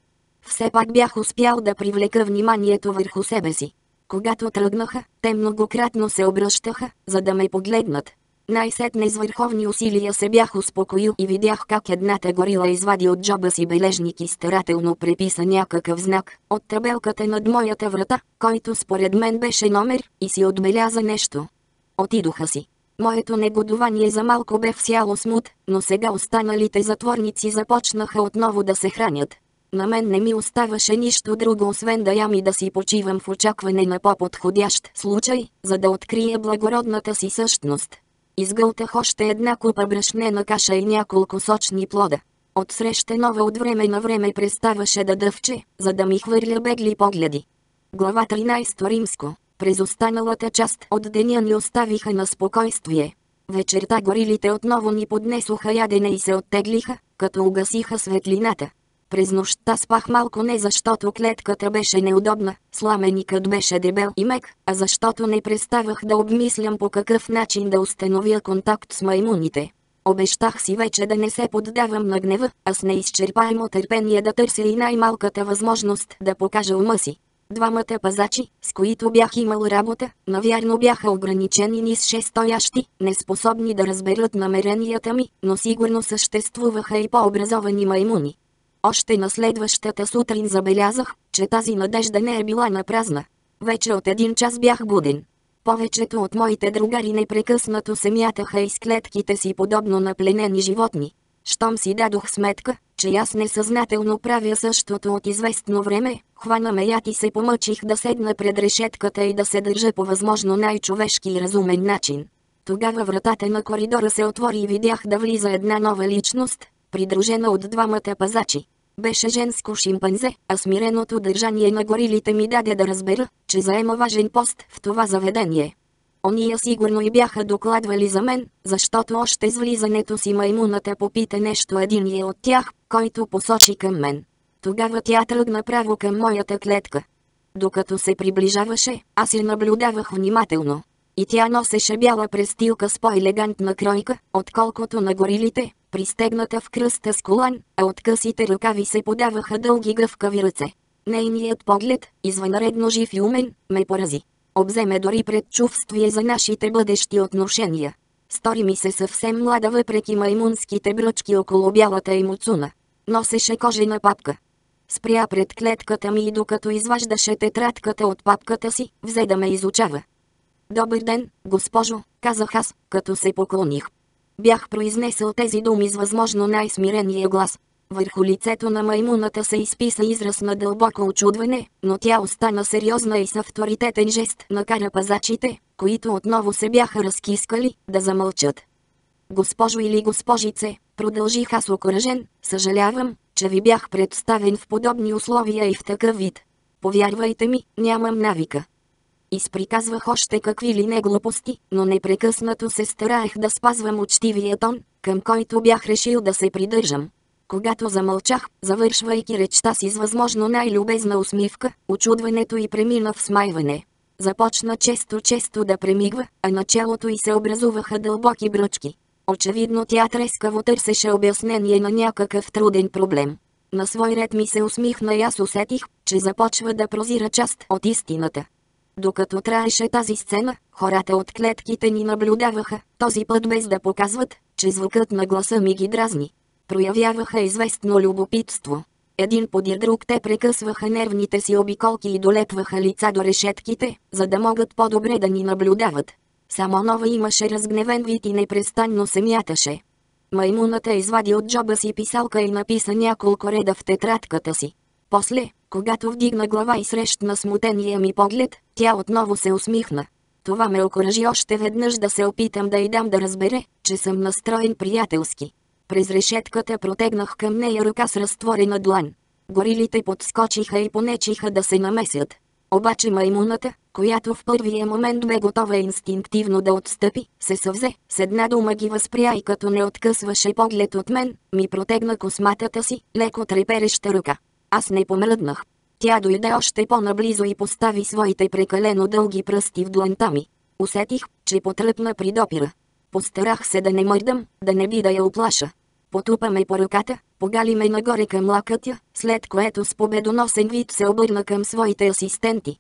Все пак бях успял да привлека вниманието върху себе си. Когато тръгнаха, те многократно се обръщаха, за да ме погледнат. Най-сетне с върховни усилия се бях успокоил и видях как едната горила извади от джоба си бележник и старателно преписа някакъв знак от табелката над моята врата, който според мен беше номер, и си отбеляза нещо. Отидоха си. Моето негодование за малко бе всяло смут, но сега останалите затворници започнаха отново да се хранят. На мен не ми оставаше нищо друго освен да ям и да си почивам в очакване на по-подходящ случай, за да открия благородната си същност. Изгълтах още една купа брашнена каша и няколко сочни плода. Отсреща нова от време на време преставаше да дъвче, за да ми хвърля бегли погледи. Глава 13 Римско През останалата част от деня ни оставиха на спокойствие. Вечерта горилите отново ни поднесоха ядене и се оттеглиха, като угасиха светлината. През нощта спах малко не защото клетката беше неудобна, сламеникът беше дебел и мек, а защото не преставах да обмислям по какъв начин да установя контакт с маймуните. Обещах си вече да не се поддавам на гнева, а с неизчерпаемо търпение да търся и най-малката възможност да покажа ума си. Двамата пазачи, с които бях имал работа, навярно бяха ограничени ни с шестоящи, неспособни да разберат намеренията ми, но сигурно съществуваха и по-образовани маймуни. Още на следващата сутрин забелязах, че тази надежда не е била напразна. Вече от един час бях буден. Повечето от моите другари непрекъснато се мятаха из клетките си подобно на пленени животни. Щом си дадох сметка, че аз несъзнателно правя същото от известно време, хвана ме яд и се помъчих да седна пред решетката и да се държа по възможно най-човешки и разумен начин. Тогава вратата на коридора се отвори и видях да влиза една нова личност, придружена от двамата пазачи. Беше женско шимпанзе, а смиреното държание на горилите ми даде да разбера, че заема важен пост в това заведение. Ония сигурно и бяха докладвали за мен, защото още с влизането си маймуната попита нещо единия от тях, който посочи към мен. Тогава тя тръгна право към моята клетка. Докато се приближаваше, аз я наблюдавах внимателно. И тя носеше бяла престилка с по-елегантна кройка, отколкото на горилите, пристегната в кръста с колан, а от късите ръкави се подаваха дълги гъвкави ръце. Нейният поглед, извънредно жив и умен, ме порази. Обземе дори предчувствие за нашите бъдещи отношения. Стори ми се съвсем млада въпреки маймунските бръчки около бялата и муцуна. Носеше кожена папка. Спря пред клетката ми и докато изваждаше тетрадката от папката си, взе да ме изучава. Добър ден, госпожо, казах аз, като се поклоних. Бях произнесъл тези думи с възможно най-смирения глас. Върху лицето на маймуната се изписа израз на дълбоко очудване, но тя остана сериозна и с авторитетен жест накара пазачите, които отново се бяха разкискали, да замълчат. Госпожо или госпожице, продължих аз окоръжен, съжалявам, че ви бях представен в подобни условия и в такъв вид. Повярвайте ми, нямам навика. Изприказвах още какви ли не глупости, но непрекъснато се стараех да спазвам учтивия тон, към който бях решил да се придържам. Когато замълчах, завършвайки речта си с възможно най-любезна усмивка, очудването й премина в смайване. Започна често-често да премигва, а на челото й се образуваха дълбоки бръчки. Очевидно тя трескаво търсеше обяснение на някакъв труден проблем. На свой ред ми се усмихна и аз усетих, че започва да прозира част от истината. Докато траеше тази сцена, хората от клетките ни наблюдаваха, този път без да показват, че звукът на гласа ми ги дразни. Проявяваха известно любопитство. Един подир друг те прекъсваха нервните си обиколки и долепваха лица до решетките, за да могат по-добре да ни наблюдават. Само нова имаше разгневен вид и непрестанно се мяташе. Маймуната извади от джоба си писалка и написа няколко реда в тетрадката си. После, когато вдигна глава и срещна смутения ми поглед, тя отново се усмихна. Това ме окоръжи още веднъж да се опитам да й дам да разбере, че съм настроен приятелски. През решетката протегнах към нея ръка с разтворена длан. Горилите подскочиха и понечиха да се намесят. Обаче маймуната, която в първия момент бе готова инстинктивно да отстъпи, се съвзе, с една дума ги възпря и като не откъсваше поглед от мен, ми протегна косматата си, леко трепереща ръка. Аз не помръднах. Тя дойде още по-наблизо и постави своите прекалено дълги пръсти в дланта ми. Усетих, че потръпна при допира. Постарах се да не мърдам, да не би да я оплаша. Потупа ме по ръката, погали ме нагоре към лакътя, след което с победоносен вид се обърна към своите асистенти.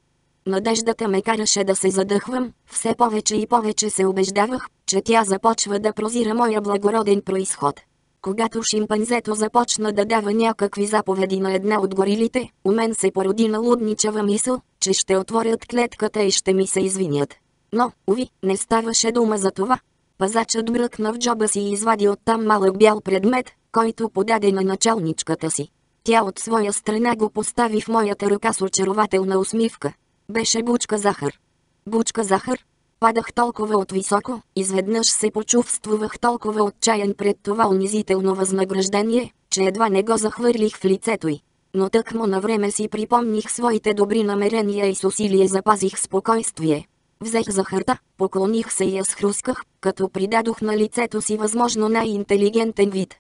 Надеждата ме караше да се задъхвам, все повече и повече се убеждавах, че тя започва да прозира моя благороден происход. Когато шимпанзето започна да дава някакви заповеди на една от горилите, у мен се породи налудничава мисъл, че ще отворят клетката и ще ми се извинят. Но, уви, не ставаше дума за това. Пазачът бръкна в джоба си и извади оттам малък бял предмет, който подаде на началничката си. Тя от своя страна го постави в моята ръка с очарователна усмивка. Беше бучка захар. Бучка захар? Падах толкова от високо, изведнъж се почувствувах толкова отчаян пред това унизително възнаграждение, че едва не го захвърлих в лицето й. Но тъкмо на време си припомних своите добри намерения и с усилие запазих спокойствие. Взех захарта, поклоних се и я схрусках, като придадох на лицето си възможно най-интелигентен вид.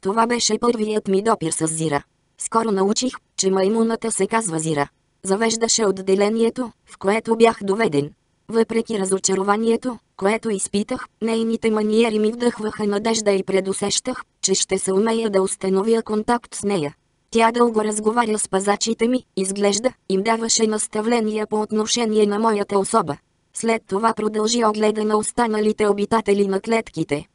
Това беше първият ми допир с Зира. Скоро научих, че маймуната се казва Зира. Завеждаше отделението, в което бях доведен. Въпреки разочарованието, което изпитах, нейните маниери ми вдъхваха надежда и предусещах, че ще се умея да установя контакт с нея. Тя дълго разговаря с пазачите ми, изглежда, им даваше наставления по отношение на моята особа. След това продължи огледа на останалите обитатели на клетките.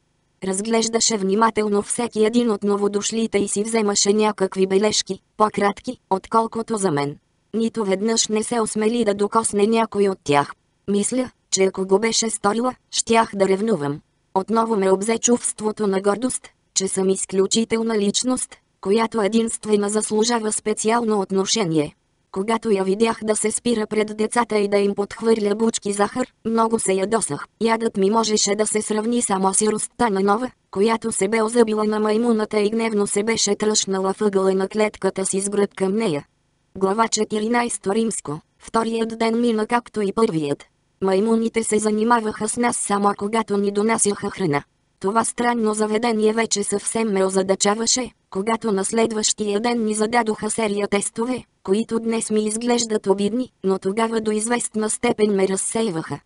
Разглеждаше внимателно всеки един от новодошлите и си вземаше някакви бележки, по-кратки, отколкото за мен. Нито веднъж не се осмели да докосне някой от тях. Мисля, че ако го беше сторила, щях да ревнувам. Отново ме обзе чувството на гордост, че съм изключителна личност, която единствена заслужава специално отношение. Когато я видях да се спира пред децата и да им подхвърля бучки захар, много се ядосах. Ядът ми можеше да се сравни само с ростта на нова, която се бе озъбила на маймуната и гневно се беше тръщнала въгъла на клетката си с гръб към нея. Глава 14 Римско. Вторият ден мина както и първият. Маймуните се занимаваха с нас само когато ни донасяха храна. Това странно заведение вече съвсем ме озадачаваше, когато на следващия ден ни зададоха серия тестове, които днес ми изглеждат обидни, но тогава до известна степен ме разсейваха.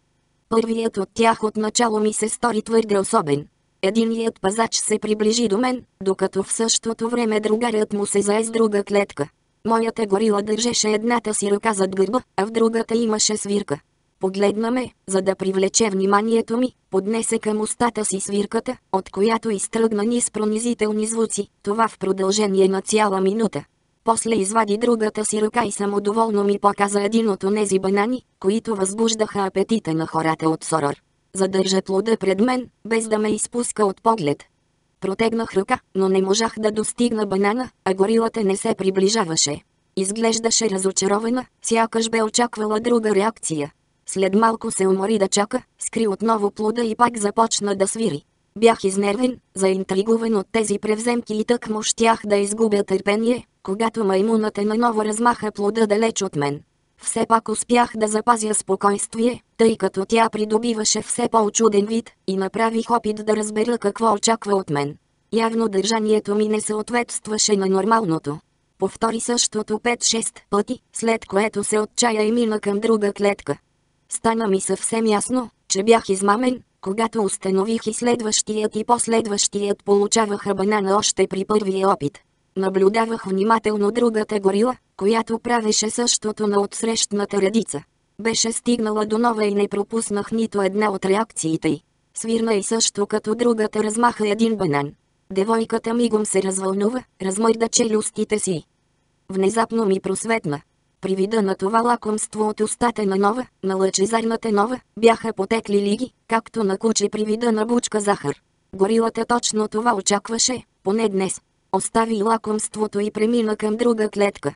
Първият от тях отначало ми се стори твърде особен. Единият пазач се приближи до мен, докато в същото време другарят му се зае с друга клетка. Моята горила държеше едната си ръка зад гърба, а в другата имаше свирка. Погледна ме, за да привлече вниманието ми, поднесе към устата си свирката, от която изтръгна низ пронизителни звуци, това в продължение на цяла минута. После извади другата си ръка и самодоволно ми показа един от онези банани, които възбуждаха апетита на хората от Сорор. Задържа плода пред мен, без да ме изпуска от поглед. Протегнах ръка, но не можах да достигна банана, а горилата не се приближаваше. Изглеждаше разочарована, сякаш бе очаквала друга реакция. След малко се умори да чака, скри отново плода и пак започна да свири. Бях изнервен, заинтригуван от тези превземки и тък му щях да изгубя търпение, когато маймуната наново размаха плода далеч от мен. Все пак успях да запазя спокойствие, тъй като тя придобиваше все по-очуден вид, и направих опит да разбера какво очаква от мен. Явно държанието ми не съответстваше на нормалното. Повтори същото 5-6 пъти, след което се отчая и мина към друга клетка. Стана ми съвсем ясно, че бях измамен, когато установих и следващият и последващият получаваха банана още при първия опит. Наблюдавах внимателно другата горила, която правеше същото на отсрещната редица. Беше стигнала до нова и не пропуснах нито една от реакциите й. Свирна и също като другата размаха един банан. Девойката мигом се развълнува, размърда челюстите си. Внезапно ми просветна. При вида на това лакомство от устата на нова, на лъчезарната нова, бяха потекли лиги, както на куче при вида на бучка захар. Горилата точно това очакваше, поне днес. Остави лакомството и премина към друга клетка.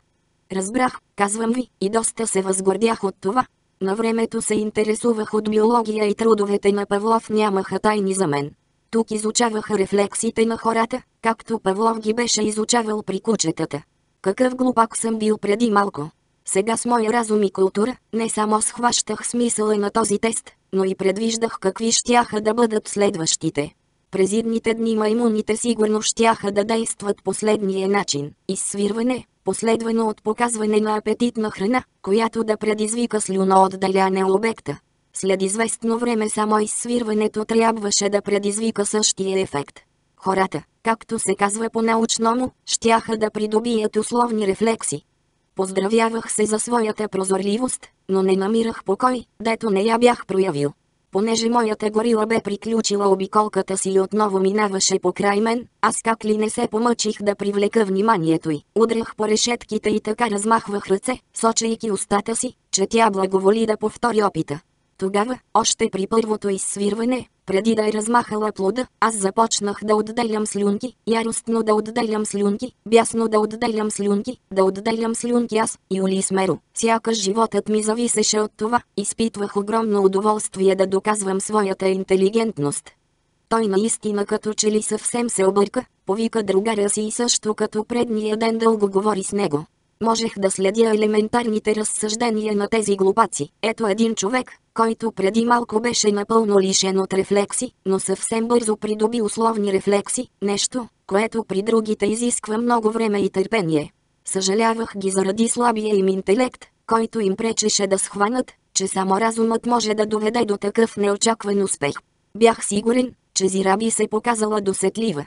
Разбрах, казвам ви, и доста се възгордях от това. На времето се интересувах от биология и трудовете на Павлов нямаха тайни за мен. Тук изучаваха рефлексите на хората, както Павлов ги беше изучавал при кучетата. Какъв глупак съм бил преди малко. Сега с моя разум и култура, не само схващах смисъла на този тест, но и предвиждах какви щяха да бъдат следващите. През идните дни маймуните сигурно щяха да действат последния начин – изсвирване, последвано от показване на апетитна храна, която да предизвика слюноотделяне обекта. След известно време само изсвирването трябваше да предизвика същия ефект. Хората, както се казва по-научному, щяха да придобият условни рефлекси. Поздравявах се за своята прозорливост, но не намирах покой, дето не я бях проявил. Понеже моята горила бе приключила обиколката си и отново минаваше покрай мен, аз как ли не се помъчих да привлека вниманието й. Удрях по решетките и така размахвах ръце, сочейки устата си, че тя благоволи да повтори опита. Тогава, още при първото изсвирване, преди да е размахала плода, аз започнах да отделям слюнки, яростно да отделям слюнки, бясно да отделям слюнки, да отделям слюнки аз, Юли Смеро. Сякаш животът ми зависеше от това, изпитвах огромно удоволствие да доказвам своята интелигентност. Той наистина като че ли съвсем се обърка, повика другаря си и също като предния ден дълго говори с него. Можех да следя елементарните разсъждения на тези глупаци. Ето един човек, който преди малко беше напълно лишен от рефлекси, но съвсем бързо придоби условни рефлекси, нещо, което при другите изисква много време и търпение. Съжалявах ги заради слабия им интелект, който им пречеше да схванат, че само разумът може да доведе до такъв неочакван успех. Бях сигурен, че Зираби се показала досетлива.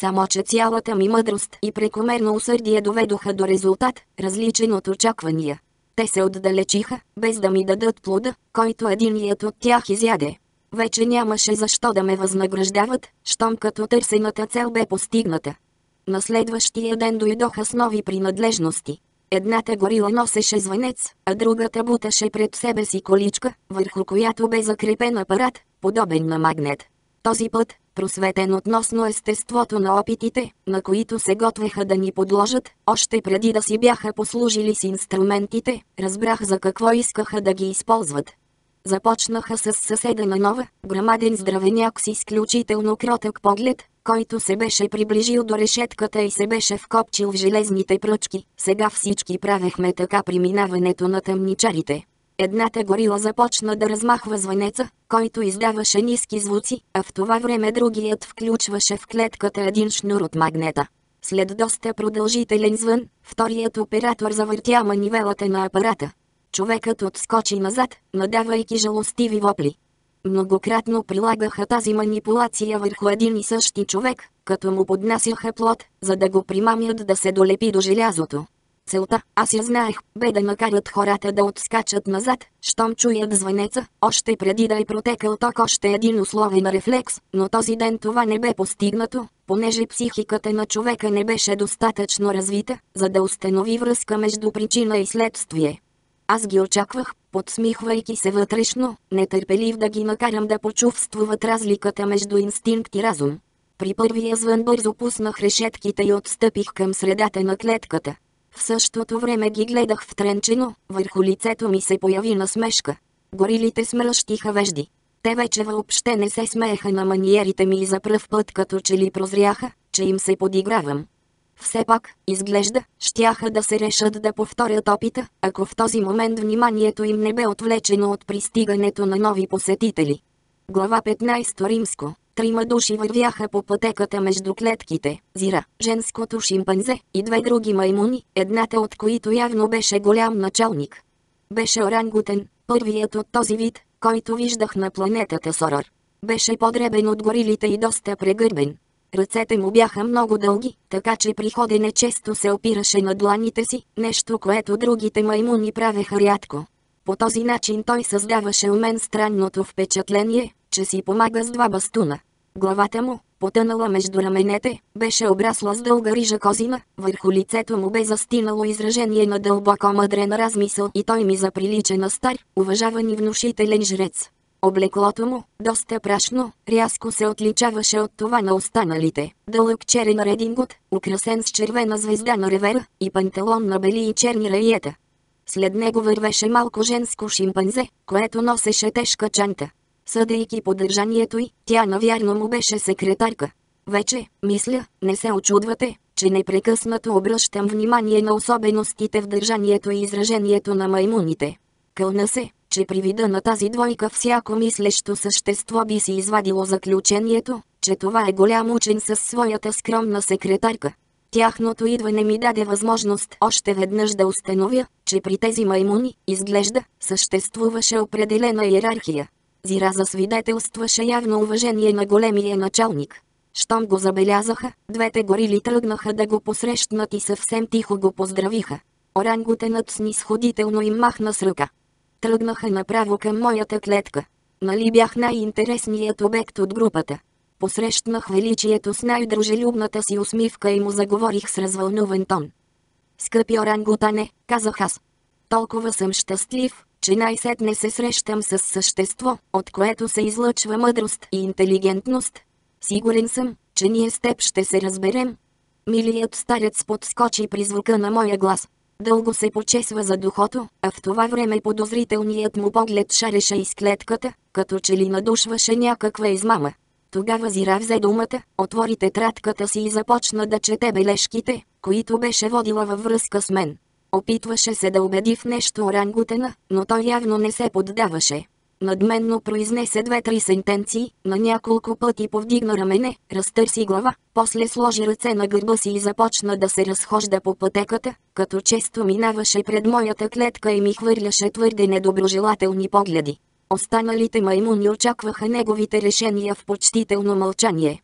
Само че цялата ми мъдрост и прекомерно усърдие доведоха до резултат, различен от очаквания. Те се отдалечиха, без да ми дадат плода, който единият от тях изяде. Вече нямаше защо да ме възнаграждават, щом като търсената цел бе постигната. На следващия ден дойдоха с нови принадлежности. Едната горила носеше звънец, а другата буташе пред себе си количка, върху която бе закрепен апарат, подобен на магнет. Този път, просветен относно естеството на опитите, на които се готвеха да ни подложат, още преди да си бяха послужили с инструментите, разбрах за какво искаха да ги използват. Започнаха с съседа на нова, грамаден здравеняк с изключително кротък поглед, който се беше приближил до решетката и се беше вкопчил в железните пръчки. Сега всички правехме така при минаването на тъмничарите. Едната горила започна да размахва звънеца, който издаваше ниски звуци, а в това време другият включваше в клетката един шнур от магнета. След доста продължителен звън, вторият оператор завъртя манивелата на апарата. Човекът отскочи назад, надавайки жалостиви вопли. Многократно прилагаха тази манипулация върху един и същи човек, като му поднасяха плод, за да го примамят да се долепи до желязото. Целта, аз я знаех, бе да накарат хората да отскачат назад, щом чуят звънеца, още преди да е протекал ток още един условен рефлекс, но този ден това не бе постигнато, понеже психиката на човека не беше достатъчно развита, за да установи връзка между причина и следствие. Аз ги очаквах, подсмихвайки се вътрешно, нетърпелив да ги накарам да почувствуват разликата между инстинкт и разум. При първия звън бързо пуснах решетките и отстъпих към средата на клетката. В същото време ги гледах втренчено, върху лицето ми се появи насмешка. Горилите смръщиха вежди. Те вече въобще не се смееха на маниерите ми и за пръв път като че ли прозряха, че им се подигравам. Все пак, изглежда, щяха да се решат да повторят опита, ако в този момент вниманието им не бе отвлечено от пристигането на нови посетители. Глава 15 Римско Трима души вървяха по пътеката между клетките, зира, женското шимпанзе и две други маймуни, едната от които явно беше голям началник. Беше орангутен, първият от този вид, който виждах на планетата Сорор. Беше подребен от горилите и доста прегърбен. Ръцете му бяха много дълги, така че при ходене често се опираше на дланите си, нещо което другите маймуни правеха рядко. По този начин той създаваше у мен странното впечатление, че си помага с два бастуна. Главата му, потънала между раменете, беше обрасла с дълга рижа козина, върху лицето му бе застинало изражение на дълбоко мъдрен размисъл и той ми заприлича на стар, уважаван и внушителен жрец. Облеклото му, доста прашно, рязко се отличаваше от това на останалите. Дълъг черен редингот, украсен с червена звезда на ревера, и панталон на бели и черни раиета. След него вървеше малко женско шимпанзе, което носеше тежка чанта. Съдейки по държанието й, тя навярно му беше секретарка. Вече, мисля, не се очудвате, че непрекъснато обръщам внимание на особеностите в държанието и изражението на маймуните. Кълна се, че при вида на тази двойка всяко мислещо същество би си извадило заключението, че това е голям учен със своята скромна секретарка. Тяхното идване ми даде възможност още веднъж да установя, че при тези маймуни, изглежда, съществуваше определена иерархия. Зира засвидетелстваше явно уважение на големия началник. Щом го забелязаха, двете горили тръгнаха да го посрещнат и съвсем тихо го поздравиха. Орангутенът снисходително им махна с ръка. Тръгнаха направо към моята клетка. Нали бях най-интересният обект от групата. Посрещнах величието с най-дружелюбната си усмивка и му заговорих с развълнуван тон. Скъпи орангутане, казах аз. Толкова съм щастлив, че най-сетне се срещам с същество, от което се излъчва мъдрост и интелигентност. Сигурен съм, че ние с теб ще се разберем. Милият старец подскочи при звука на моя глас. Дълго се почесва за духото, а в това време подозрителният му поглед шареше из клетката, като че ли надушваше някаква измама. Тогава Зира взе думата, отвори тетрадката си и започна да чете бележките, които беше водила във връзка с мен. Опитваше се да убеди в нещо орангутена, но той явно не се поддаваше. Надменно произнесе две-три сентенции, на няколко пъти повдигна рамене, разтърси глава, после сложи ръце на гърба си и започна да се разхожда по пътеката, като често минаваше пред моята клетка и ми хвърляше твърде недоброжелателни погледи. Останалите маймуни очакваха неговите решения в почтително мълчание.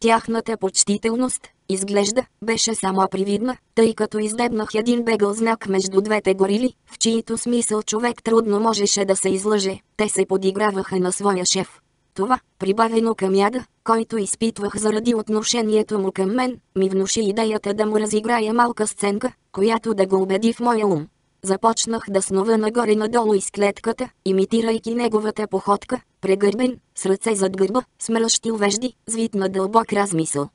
Тяхната почтителност, изглежда, беше само привидна, тъй като издебнах един бегъл знак между двете горили, в чието смисъл човек трудно можеше да се излъже, те се подиграваха на своя шеф. Това, прибавено към яда, който изпитвах заради отношението му към мен, ми внуши идеята да му разиграя малка сценка, която да го убеди в моя ум. Започнах да снова нагоре-надолу из клетката, имитирайки неговата походка, прегърбен, с ръце зад гърба, смръщил вежди, звит на дълбок размисъл.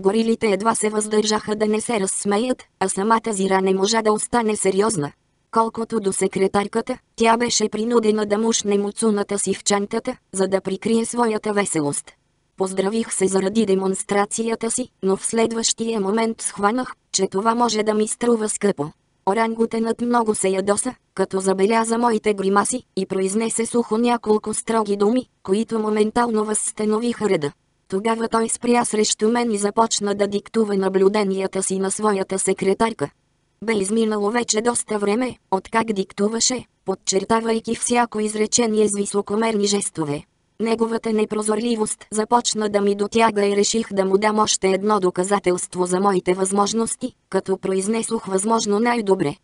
Горилите едва се въздържаха да не се разсмеят, а самата Зира не можа да остане сериозна. Колкото до секретарката, тя беше принудена да мушне муцуната си в чантата, за да прикрие своята веселост. Поздравих се заради демонстрацията си, но в следващия момент схванах, че това може да ми струва скъпо. Орангутенът много се ядоса, като забеляза моите гримаси и произнесе сухо няколко строги думи, които моментално възстановиха реда. Тогава той спря срещу мен и започна да диктува наблюденията си на своята секретарка. Бе изминало вече доста време, откак диктуваше, подчертавайки всяко изречение с високомерни жестове. Неговата непрозорливост започна да ми дотяга и реших да му дам още едно доказателство за моите възможности, като произнесох възможно най-добре.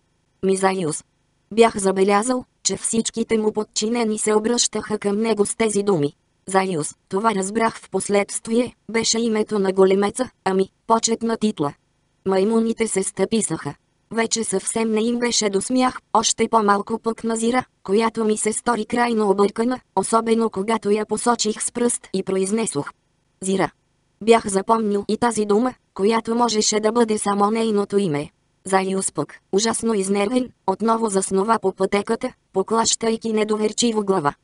Мизайус. Бях забелязал, че всичките му подчинени се обръщаха към него с тези думи. Заюс, това разбрах в последствие, беше името на големеца, ами, почетна титла. Маймуните се стъписаха. Вече съвсем не им беше до смях, още по-малко пък на Зира, която ми се стори крайно объркана, особено когато я посочих с пръст и произнесох. Зира. Бях запомнил и тази дума, която можеше да бъде само нейното име. Зайус пък, ужасно изнервен, отново заснова по пътеката, поклащайки недоверчиво глава.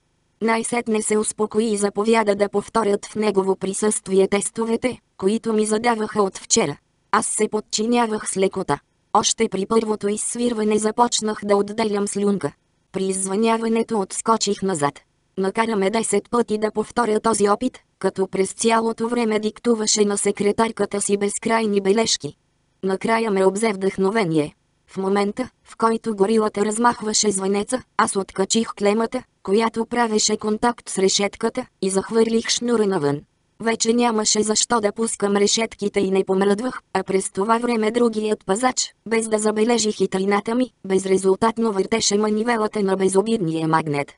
Най-сетне се успокои и заповяда да повторят в негово присъствие тестовете, които ми задаваха от вчера. Аз се подчинявах с лекота. Още при първото изсвирване започнах да отделям слюнка. При извъняването отскочих назад. Накараме 10 пъти да повторя този опит, като през цялото време диктуваше на секретарката си безкрайни бележки. Накрая ме обзе вдъхновение. В момента, в който горилата размахваше звънеца, аз откачих клемата, която правеше контакт с решетката, и захвърлих шнура навън. Вече нямаше защо да пускам решетките и не помръдвах, а през това време другият пазач, без да забележи хитрината ми, безрезултатно въртеше манивелата на безобидния магнет.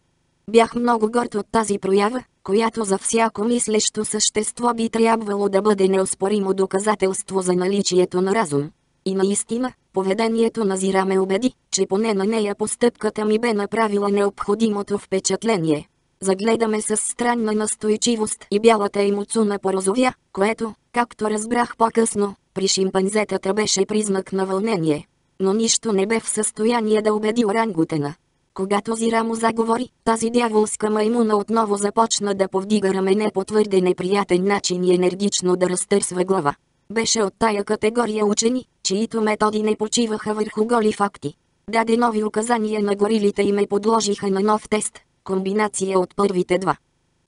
Бях много горд от тази проява, която за всяко мислещо същество би трябвало да бъде неоспоримо доказателство за наличието на разум. И наистина, поведението на Зира ме убеди, че поне на нея постъпката ми бе направила необходимото впечатление. Загледаме с странна настойчивост и бялата емоцуна порозовя, което, както разбрах по-късно, при шимпанзетата беше признак на вълнение. Но нищо не бе в състояние да убеди орангутена. Когато Зира му заговори, тази дяволска маймуна отново започна да повдига рамене по твърде неприятен начин и енергично да разтърсва глава. Беше от тая категория учени, чието методи не почиваха върху голи факти. Даде нови указания на горилите и ме подложиха на нов тест, комбинация от първите два.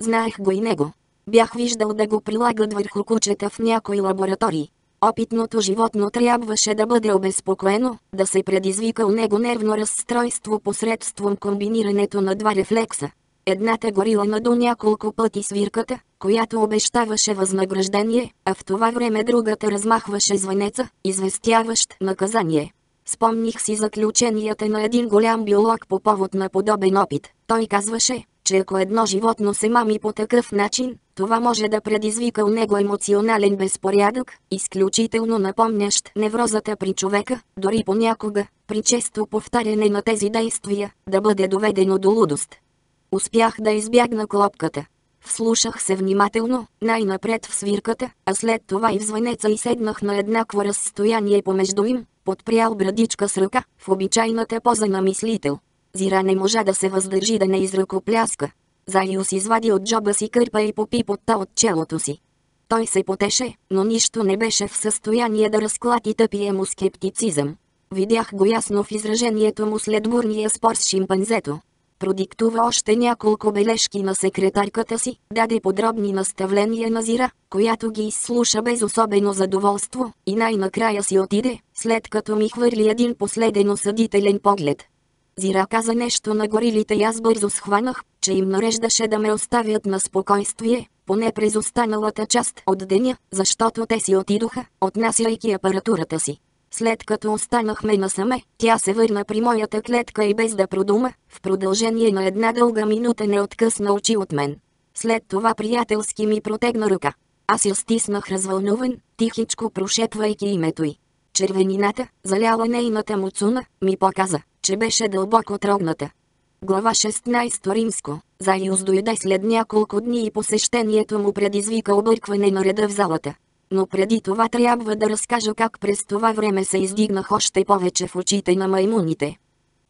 Знаех го и него. Бях виждал да го прилагат върху кучета в някои лаборатории. Опитното животно трябваше да бъде обезпокоено, да се предизвика у него нервно разстройство посредством комбинирането на два рефлекса. Едната горила наду няколко пъти свирката, която обещаваше възнаграждение, а в това време другата размахваше звънеца, известяващ наказание. Спомних си заключенията на един голям биолог по повод на подобен опит. Той казваше, че ако едно животно се мами по такъв начин, това може да предизвика у него емоционален безпорядък, изключително напомнящ неврозата при човека, дори понякога, при често повтаряне на тези действия, да бъде доведено до лудост. Успях да избягна клопката. Вслушах се внимателно, най-напред в свирката, а след това и в звънеца и седнах на еднакво разстояние помежду им, подпрял брадичка с ръка, в обичайната поза на мислител. Зира не можа да се въздържи да не изръкопляска. Зайус извади от джоба си кърпа и попи потта от челото си. Той се потеше, но нищо не беше в състояние да разклати тъпия му скептицизъм. Видях го ясно в изражението му след бурния спор с шимпанзето. Продиктува още няколко бележки на секретарката си, даде подробни наставления на Зира, която ги изслуша без особено задоволство, и най-накрая си отиде, след като ми хвърли един последен осъдителен поглед. Зира каза нещо на горилите и аз бързо схванах, че им нареждаше да ме оставят на спокойствие, поне през останалата част от деня, защото те си отидоха, отнасяйки апаратурата си. След като останахме насаме, тя се върна при моята клетка и без да продума, в продължение на една дълга минута не откъсна очи от мен. След това приятелски ми протегна ръка. Аз я стиснах развълнуван, тихичко прошепвайки името й. Червенината, заляла нейната муцуна, ми показа, че беше дълбоко трогната. Глава 16 Римско. Заюз дойде след няколко дни и посещението му предизвика объркване на реда в залата. Но преди това трябва да разкажа как през това време се издигнах още повече в очите на маймуните.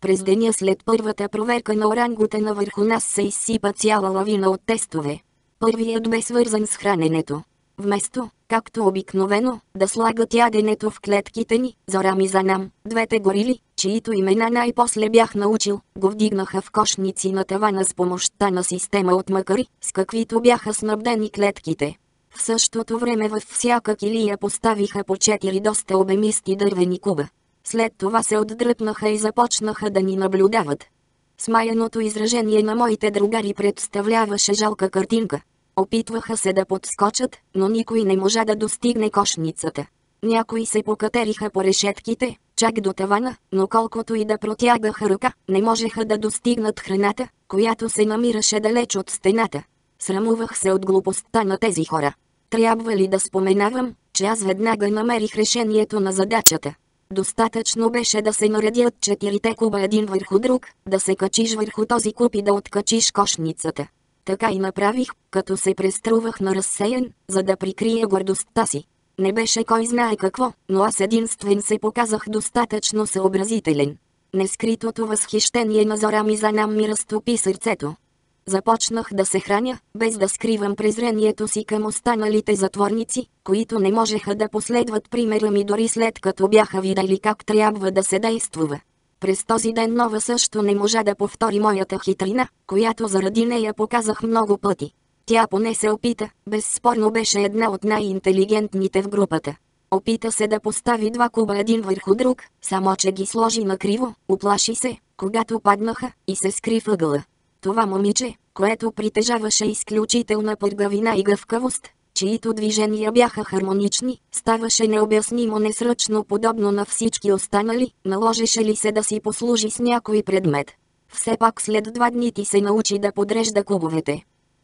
През деня след първата проверка на орангута върху нас се изсипа цяла лавина от тестове. Първият бе свързан с храненето. Вместо, както обикновено, да слагат яденето в клетките ни, Зорами за нам, двете горили, чието имена най-после бях научил, го вдигнаха в кошници на тавана с помощта на система от макари, с каквито бяха снабдени клетките. В същото време във всяка килия поставиха по четири доста обемисти дървени куба. След това се отдръпнаха и започнаха да ни наблюдават. Смаяното изражение на моите другари представляваше жалка картинка. Опитваха се да подскочат, но никой не можа да достигне кошницата. Някои се покатериха по решетките, чак до тавана, но колкото и да протягаха ръка, не можеха да достигнат храната, която се намираше далеч от стената. Срамувах се от глупостта на тези хора. Трябва ли да споменавам, че аз веднага намерих решението на задачата. Достатъчно беше да се наредят четирите куба един върху друг, да се качиш върху този куп и да откачиш кошницата. Така и направих, като се преструвах на разсеян, за да прикрия гордостта си. Не беше кой знае какво, но аз единствен се показах достатъчно съобразителен. Нескритото възхищение на зора ми за нам ми разтопи сърцето. Започнах да се храня, без да скривам презрението си към останалите затворници, които не можеха да последват примера ми дори след като бяха видели как трябва да се действува. През този ден Нова също не можа да повтори моята хитрина, която заради нея показах много пъти. Тя поне се опита, безспорно беше една от най-интелигентните в групата. Опита се да постави два куба един върху друг, само че ги сложи накриво, уплаши се, когато паднаха, и се скри въгъла. Това момиче, което притежаваше изключителна пъргавина и гъвкавост, чието движения бяха хармонични, ставаше необяснимо несръчно подобно на всички останали, наложеше ли се да си послужи с някой предмет. Все пак след два дни ти се научи да подрежда кубовете.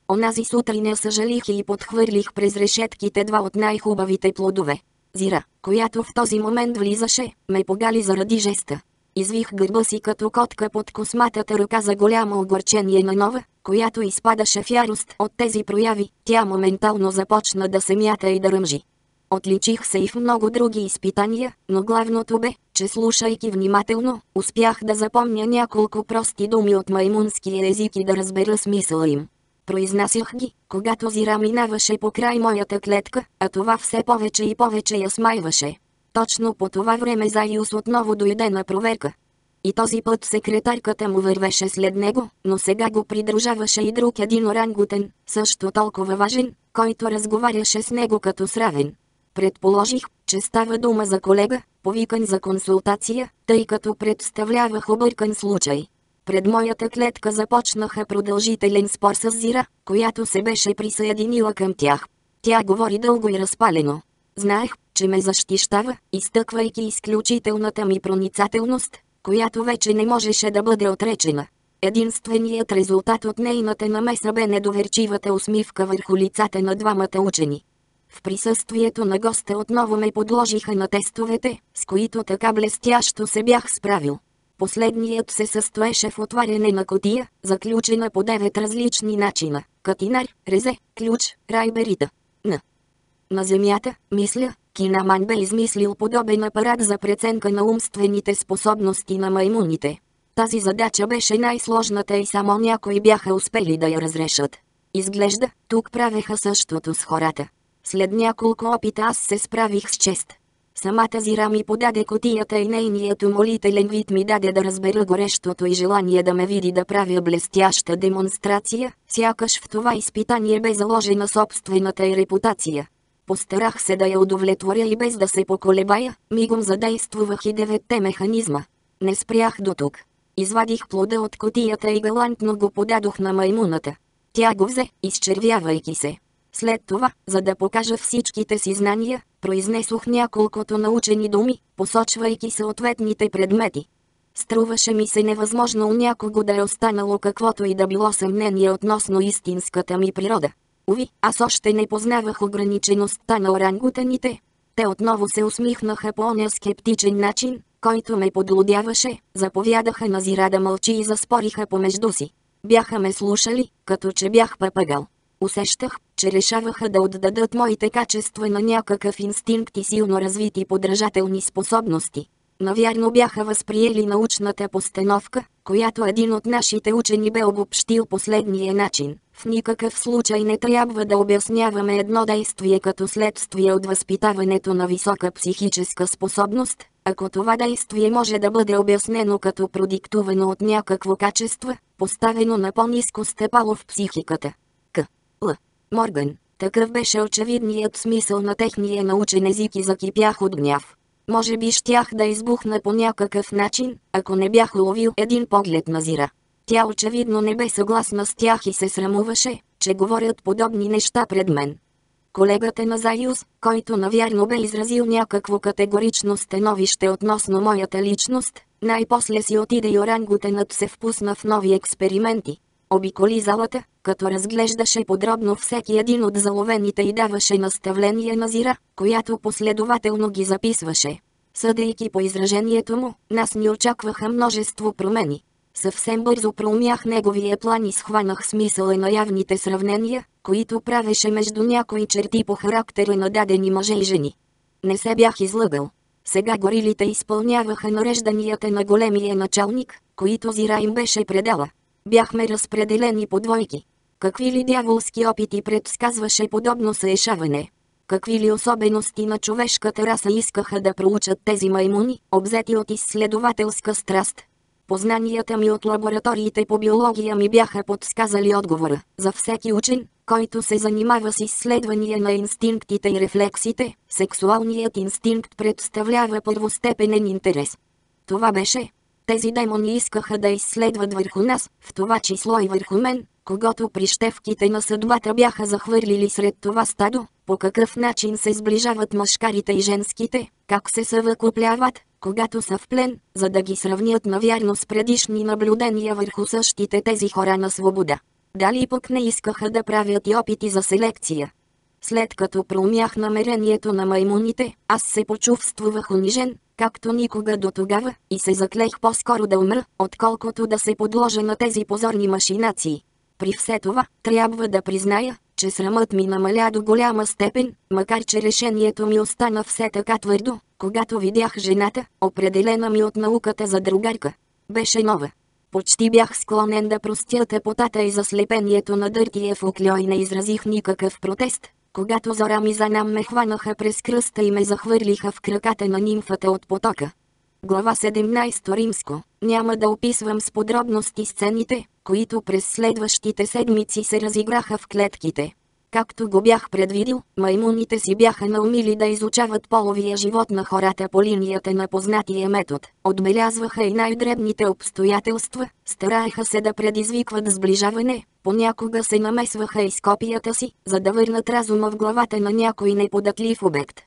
Онази сутрин съжалих и подхвърлих през решетките два от най-хубавите плодове. Зира, която в този момент влизаше, ме погали заради жеста. Извих гърба си като котка под косматата ръка за голямо огорчение на нова, която изпадаше в ярост от тези прояви, тя моментално започна да се мята и да ръмжи. Отличих се и в много други изпитания, но главното бе, че слушайки внимателно, успях да запомня няколко прости думи от маймунския език и да разбера смисъла им. Произнасях ги, когато Зира минаваше по край моята клетка, а това все повече и повече я смайваше. Точно по това време Зайус отново дойде на проверка. И този път секретарката му вървеше след него, но сега го придружаваше и друг един орангутен, също толкова важен, който разговаряше с него като с равен. Предположих, че става дума за колега, повикан за консултация, тъй като представлявах объркан случай. Пред моята клетка започнаха продължителен спор с Зира, която се беше присъединила към тях. Тя говори дълго и разпалено. Знаех, че ме защищава, изтъквайки изключителната ми проницателност, която вече не можеше да бъде отречена. Единственият резултат от нейната намеса бе недоверчивата усмивка върху лицата на двамата учени. В присъствието на госта отново ме подложиха на тестовете, с които така блестящо се бях справил. Последният се състоеше в отваряне на котия, заключена по 9 различни начина – катинар, резе, ключ, райберита. На. На земята, мисля, Кинаман бе измислил подобен апарат за преценка на умствените способности на маймуните. Тази задача беше най-сложната и само някои бяха успели да я разрешат. Изглежда, тук правеха същото с хората. След няколко опита аз се справих с чест. Самата зира ми подаде котията и нейният умолителен вид ми даде да разбера горещото и желание да ме види да правя блестяща демонстрация, сякаш в това изпитание бе заложена собствената й репутация. Постарах се да я удовлетворя и без да се поколебая, мигом задействувах и деветте механизма. Не спрях до тук. Извадих плода от котията и галантно го подадох на маймуната. Тя го взе, изчервявайки се. След това, за да покажа всичките си знания, произнесох няколкото научени думи, посочвайки съответните предмети. Струваше ми се невъзможно у някого да е останало каквото и да било съмнение относно истинската ми природа. Уви, аз още не познавах ограничеността на орангутаните. Те отново се усмихнаха по оня скептичен начин, който ме подлодяваше, заповядаха на Зира да мълчи и заспориха помежду си. Бяха ме слушали, като че бях пъпъгал. Усещах, че решаваха да отдадат моите качества на някакъв инстинкт и силно развити подражателни способности. Навярно бяха възприели научната постановка, която един от нашите учени бе обобщил последния начин. В никакъв случай не трябва да обясняваме едно действие като следствие от възпитаването на висока психическа способност, ако това действие може да бъде обяснено като продиктувано от някакво качество, поставено на по-низко степало в психиката. К. Л. Морган. Такъв беше очевидният смисъл на техния научен език и закипях от гняв. Може би щях да избухна по някакъв начин, ако не бях уловил един поглед на Зира. Тя очевидно не бе съгласна с тях и се срамуваше, че говорят подобни неща пред мен. Колегата на Заюз, който навярно бе изразил някакво категорично становище относно моята личност, най-после си отиде и орангутенът се впусна в нови експерименти. Обиколи залата, като разглеждаше подробно всеки един от заловените и даваше наставление на Зира, която последователно ги записваше. Съдейки по изражението му, нас ни очакваха множество промени. Съвсем бързо проумях неговия план и схванах смисъла на явните сравнения, които правеше между някои черти по характера на дадени мъже и жени. Не се бях излъгал. Сега горилите изпълняваха нарежданията на големия началник, които Зира им беше предала. Бяхме разпределени по двойки. Какви ли дяволски опити предсказваше подобно съешаване? Какви ли особености на човешката раса искаха да проучат тези маймуни, обзети от изследователска страст? Познанията ми от лабораториите по биология ми бяха подсказали отговора. За всеки учен, който се занимава с изследвания на инстинктите и рефлексите, сексуалният инстинкт представлява първостепенен интерес. Това беше. Тези демони искаха да изследват върху нас, в това число и върху мен, когато прищевките на съдбата бяха захвърлили сред това стадо, по какъв начин се сближават мъжкарите и женските, как се съвъкупляват, когато са в плен, за да ги сравнят навярно с предишни наблюдения върху същите тези хора на свобода. Дали пък не искаха да правят и опити за селекция. След като проумях намерението на маймуните, аз се почувствувах унижен, както никога до тогава, и се заклех по-скоро да умра, отколкото да се подложа на тези позорни машинации. При все това, трябва да призная, че срамът ми намаля до голяма степен, макар че решението ми остана все така твърдо, когато видях жената, определена ми от науката за другарка. Беше нова. Почти бях склонен да простя тъпотата и заслепението на дъртия фукльо и не изразих никакъв протест, когато зора ми за нам ме хванаха през кръста и ме захвърлиха в краката на нимфата от потока. Глава 17 Римско. Няма да описвам с подробности сцените, които през следващите седмици се разиграха в клетките. Както го бях предвидил, маймуните си бяха наумили да изучават половия живот на хората по линията на познатия метод. Отбелязваха и най-дребните обстоятелства, стараеха се да предизвикват сближаване, понякога се намесваха и с копията си, за да върнат разума в главата на някой неподатлив обект.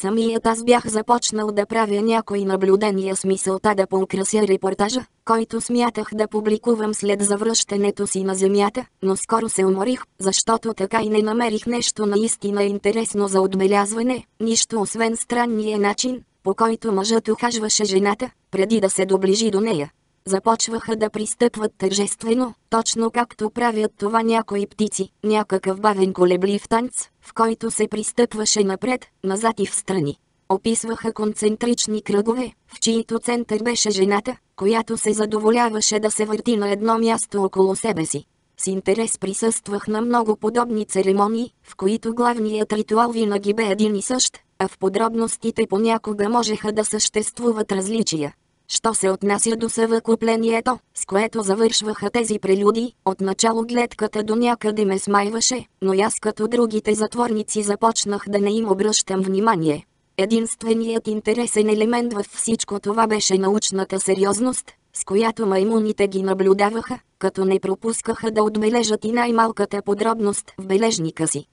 Самият аз бях започнал да правя някои наблюдения с мисълта да поукрася репортажа, който смятах да публикувам след завръщането си на земята, но скоро се уморих, защото така и не намерих нещо наистина интересно за отбелязване, нищо освен странния начин, по който мъжът ухажваше жената, преди да се доближи до нея започваха да пристъпват тържествено, точно както правят това някои птици, някакъв бавен колеблив танц, в който се пристъпваше напред, назад и в страни. Описваха концентрични кръгове, в чието център беше жената, която се задоволяваше да се върти на едно място около себе си. С интерес присъствах на много подобни церемонии, в които главният ритуал винаги бе един и същ, а в подробностите понякога можеха да съществуват различия. Що се отнася до съвъкуплението, с което завършваха тези прелюди, отначало гледката до някъде ме смайваше, но аз като другите затворници започнах да не им обръщам внимание. Единственият интересен елемент във всичко това беше научната сериозност, с която маймуните ги наблюдаваха, като не пропускаха да отбележат и най-малката подробност в бележника си.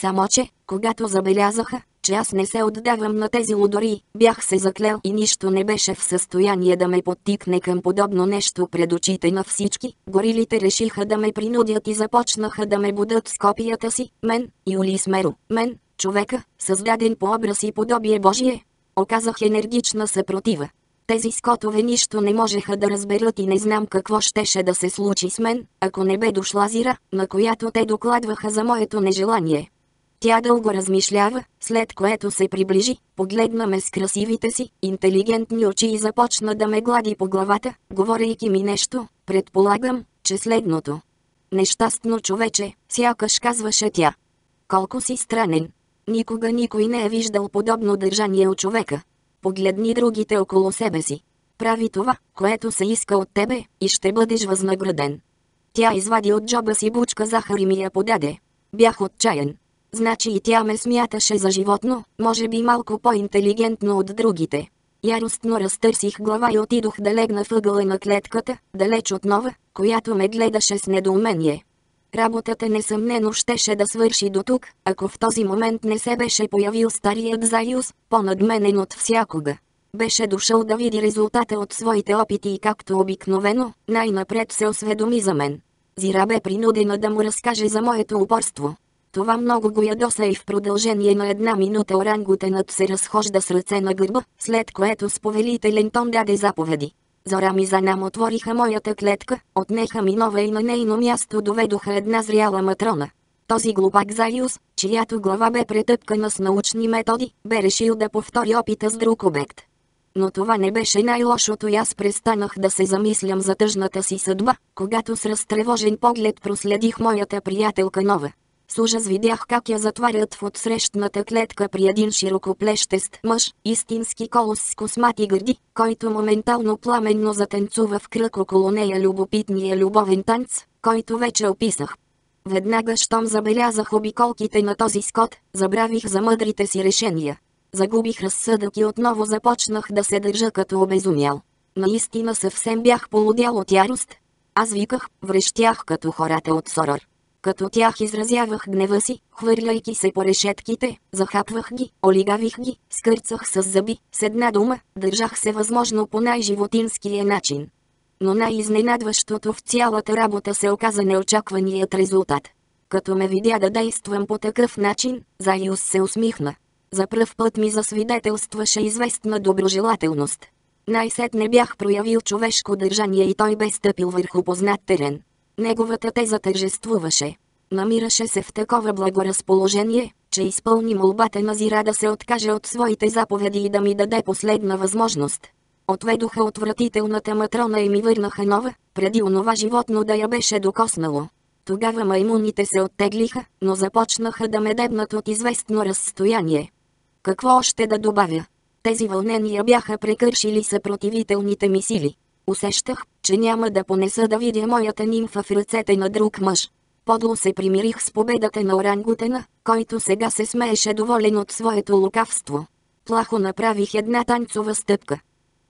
Само че, когато забелязаха, че аз не се отдавам на тези лудори, бях се заклел и нищо не беше в състояние да ме подтикне към подобно нещо пред очите на всички. Горилите решиха да ме принудят и започнаха да ме будат с копията си, мен, Юли Смеро, мен, човека, създаден по образ и подобие Божие. Оказах енергична съпротива. Тези скотове нищо не можеха да разберат и не знам какво щеше да се случи с мен, ако не бе дошла Зира, на която те докладваха за моето нежелание. Тя дълго размишлява, след което се приближи, погледна ме с красивите си, интелигентни очи и започна да ме глади по главата, говорейки ми нещо, предполагам, че следното. Нещастно човече, сякаш казваше тя. Колко си странен. Никога никой не е виждал подобно държание от човека. Погледни другите около себе си. Прави това, което се иска от тебе, и ще бъдеш възнаграден. Тя извади от джоба си бучка захар и ми я подаде. Бях отчаян. Значи и тя ме смяташе за животно, може би малко по-интелигентно от другите. Яростно разтърсих глава и отидох да легна въгъла на клетката, далеч от нова, която ме гледаше с недоумение. Работата несъмнено щеше да свърши до тук, ако в този момент не се беше появил старият Заюз, по-надменен от всякога. Беше дошъл да види резултата от своите опити и както обикновено, най-напред се осведоми за мен. Зира бе принудена да му разкаже за моето упорство. Това много го ядоса и в продължение на една минута орангутенът се разхожда с ръце на гърба, след което с повелителен тон даде заповеди. Зора ми за нам отвориха моята клетка, отнеха ми нова и на нейно място доведоха една зряла матрона. Този глупак Заюс, чиято глава бе претъпкана с научни методи, бе решил да повтори опита с друг обект. Но това не беше най-лошото и аз престанах да се замислям за тъжната си съдба, когато с разтревожен поглед проследих моята приятелка Нова. С ужас видях как я затварят в отсрещната клетка при един широкоплещест мъж, истински колос с космати гърди, който моментално пламенно затанцува в кръг около нея любопитния любовен танц, който вече описах. Веднага щом забелязах обиколките на този скот, забравих за мъдрите си решения. Загубих разсъдък и отново започнах да се държа като обезумял. Наистина съвсем бях полудял от ярост. Аз виках, врещях като хората от Сорор. Като тях изразявах гнева си, хвърляйки се по решетките, захапвах ги, олигавих ги, скърцах с зъби, с една дума, държах се възможно по най-животинския начин. Но най-изненадващото в цялата работа се оказа неочакваният резултат. Като ме видя да действам по такъв начин, Зайус се усмихна. За пръв път ми засвидетелстваше известна доброжелателност. Най-сетне бях проявил човешко държание и той бе стъпил върху познат терен. Неговата теза тържествуваше. Намираше се в такова благоразположение, че изпълни молбата на Зира да се откаже от своите заповеди и да ми даде последна възможност. Отведоха отвратителната матрона и ми върнаха нова, преди онова животно да я беше докоснало. Тогава маймуните се оттеглиха, но започнаха да ме дебнат от известно разстояние. Какво още да добавя? Тези вълнения бяха прекършили съпротивителните ми сили. Усещах, че няма да понеса да видя моята нимфа в ръцете на друг мъж. Подло се примирих с победата на орангутена, който сега се смееше доволен от своето лукавство. Плахо направих една танцова стъпка.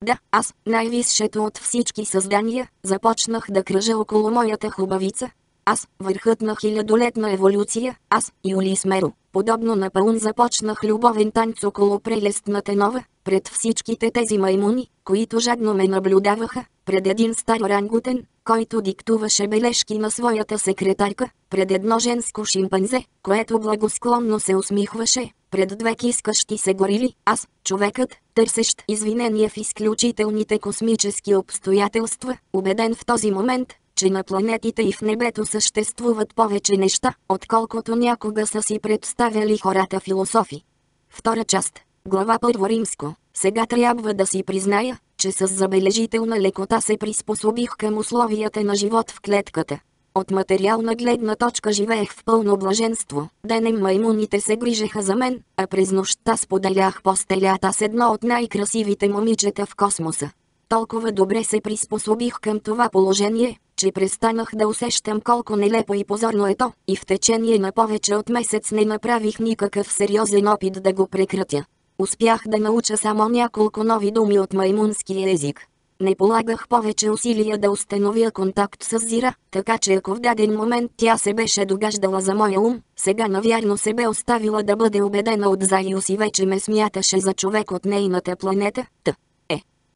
Да, аз, най-висшето от всички създания, започнах да кръжа около моята хубавица. Аз, върхът на хилядолетна еволюция, аз, Юли Смеро, подобно на Паун започнах любовен танц около прелестната нова, пред всичките тези маймуни, които жадно ме наблюдаваха, пред един стар орангутен, който диктуваше бележки на своята секретарка, пред едно женско шимпанзе, което благосклонно се усмихваше, пред две кискащи се горили, аз, човекът, търсещ извинение в изключителните космически обстоятелства, убеден в този момент, че на планетите и в небето съществуват повече неща, отколкото някога са си представяли хората философи. Втора част. Глава първо римско. Сега трябва да си призная, че с забележителна лекота се приспособих към условията на живот в клетката. От материална гледна точка живеех в пълно блаженство. Денем маймуните се грижеха за мен, а през нощта споделях постелята с едно от най-красивите момичета в космоса. Толкова добре се приспособих към това положение, че престанах да усещам колко нелепо и позорно е то, и в течение на повече от месец не направих никакъв сериозен опит да го прекратя. Успях да науча само няколко нови думи от маймунския език. Не полагах повече усилия да установя контакт с Зира, така че ако в даден момент тя се беше догаждала за моя ум, сега навярно се бе оставила да бъде убедена от Зайус и вече ме смяташе за човек от нейната планета, т.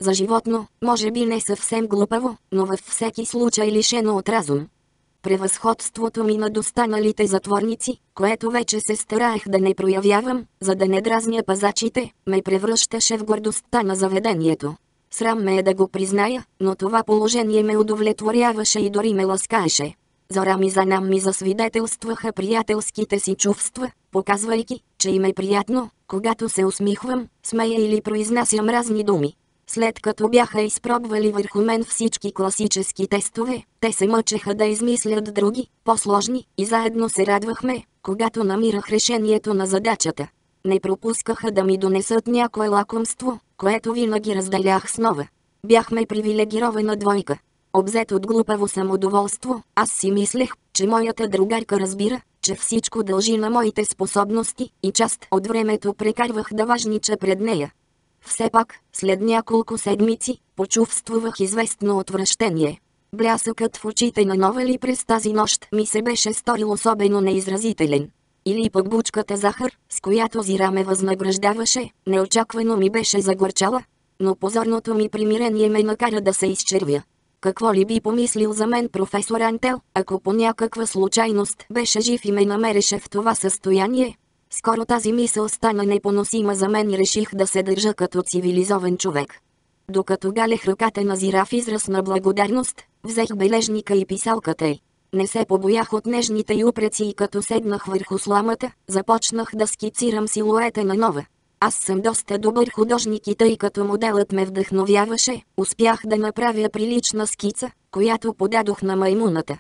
За животно, може би не съвсем глупаво, но във всеки случай лишено от разум. Превъзходството ми над останалите затворници, което вече се стараех да не проявявам, за да не дразня пазачите, ме превръщаше в гордостта на заведението. Срам ме е да го призная, но това положение ме удовлетворяваше и дори ме ласкаеше. Зорам и нам ми засвидетелстваха приятелските си чувства, показвайки, че им е приятно, когато се усмихвам, смея или произнасям разни думи. След като бяха изпробвали върху мен всички класически тестове, те се мъчеха да измислят други, по-сложни, и заедно се радвахме, когато намирах решението на задачата. Не пропускаха да ми донесат някое лакомство, което винаги разделях с нова. Бяхме привилегирована двойка. Обзет от глупаво самодоволство, аз си мислех, че моята другарка разбира, че всичко дължи на моите способности и част от времето прекарвах да важнича пред нея. Все пак, след няколко седмици, почувствувах известно отвращение. Блясъкът в очите на нова ли през тази нощ ми се беше сторил особено неизразителен. Или пък бучката захар, с която Зира ме възнаграждаваше, неочаквано ми беше загорчала. Но позорното ми примирение ме накара да се изчервя. Какво ли би помислил за мен професор Антел, ако по някаква случайност беше жив и ме намереше в това състояние? Скоро тази мисъл стана непоносима за мен и реших да се държа като цивилизован човек. Докато галех ръката на в израз на благодарност, взех бележника и писалката й. Не се побоях от нежните й упреци и като седнах върху сламата, започнах да скицирам силуета на нова. Аз съм доста добър художник и тъй като моделът ме вдъхновяваше, успях да направя прилична скица, която подадох на маймуната.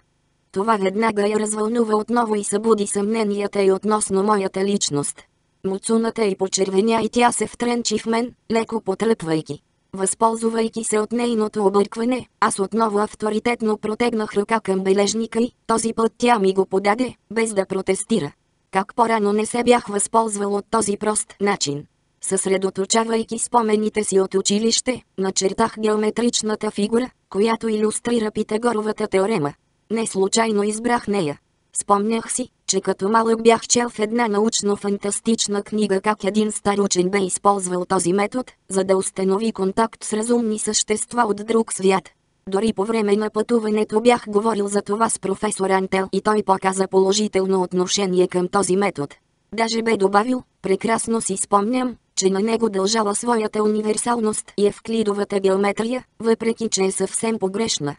Това веднага я развълнува отново и събуди съмненията й относно моята личност. Муцуната й почервеня и тя се втренчи в мен, леко потръпвайки. Възползвайки се от нейното объркване, аз отново авторитетно протегнах ръка към бележника и този път тя ми го подаде, без да протестира. Как по-рано не се бях възползвал от този прост начин. Съсредоточавайки спомените си от училище, начертах геометричната фигура, която иллюстрира Питагоровата теорема. Не случайно избрах нея. Спомнях си, че като малък бях чел в една научно-фантастична книга как един стар учен бе използвал този метод, за да установи контакт с разумни същества от друг свят. Дори по време на пътуването бях говорил за това с професор Антел и той показа положително отношение към този метод. Даже бе добавил, прекрасно си спомням, че на него дължала своята универсалност и евклидовата геометрия, въпреки че е съвсем погрешна.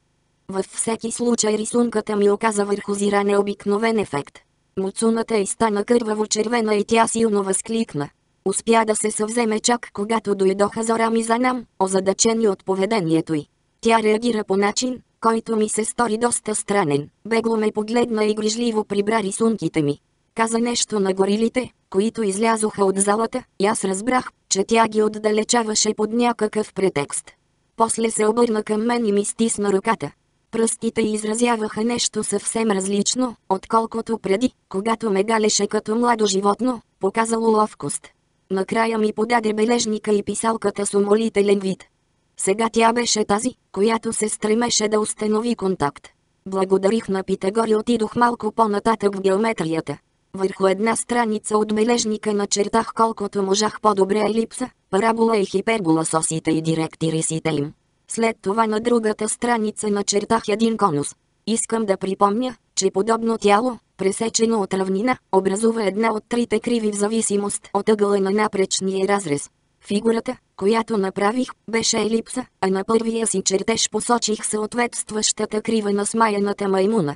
Във всеки случай рисунката ми оказа върху зира необикновен ефект. Муцуната й стана кърваво-червена и тя силно възкликна. Успя да се съвземе чак когато дойдоха зора ми за нам, озадачени от поведението й. Тя реагира по начин, който ми се стори доста странен. Бегло ме погледна и грижливо прибра рисунките ми. Каза нещо на горилите, които излязоха от залата, и аз разбрах, че тя ги отдалечаваше под някакъв претекст. После се обърна към мен и ми стисна ръката. Пръстите изразяваха нещо съвсем различно, отколкото преди, когато ме галеше като младо животно, показало ловкост. Накрая ми подаде бележника и писалката с умолителен вид. Сега тя беше тази, която се стремеше да установи контакт. Благодарих на Питагор и отидох малко по-нататък в геометрията. Върху една страница от бележника начертах колкото можах по-добре елипса, парабола и хипербола с осите и директирисите им. След това на другата страница начертах един конус. Искам да припомня, че подобно тяло, пресечено от равнина, образува една от трите криви в зависимост от ъгъла на напречния разрез. Фигурата, която направих, беше елипса, а на първия си чертеж посочих съответстващата крива на смаяната маймуна.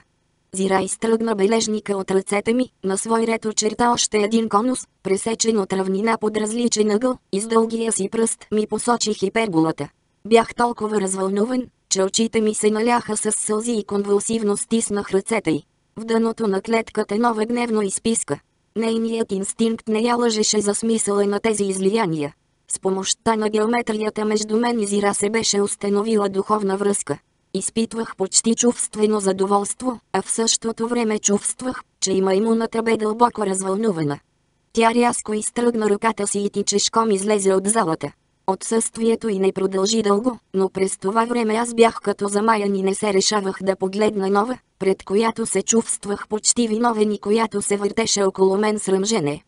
Зира изтръгна бележника от ръцете ми, на свой ред очерта още един конус, пресечен от равнина под различен ъгъл, и с дългия си пръст ми посочи хиперболата. Бях толкова развълнуван, че очите ми се наляха с сълзи и конвулсивно стиснах ръцете й. В дъното на клетката нова гневно изписка. Нейният инстинкт не я лъжеше за смисъла на тези излияния. С помощта на геометрията между мен и Зира се беше установила духовна връзка. Изпитвах почти чувствено задоволство, а в същото време чувствах, че и маймуната бе дълбоко развълнувана. Тя рязко изтръгна ръката си и тичешком излезе от залата. Отсъствието и не продължи дълго, но през това време аз бях като замаян и не се решавах да погледна нова, пред която се чувствах почти виновен и която се въртеше около мен с ръмжене.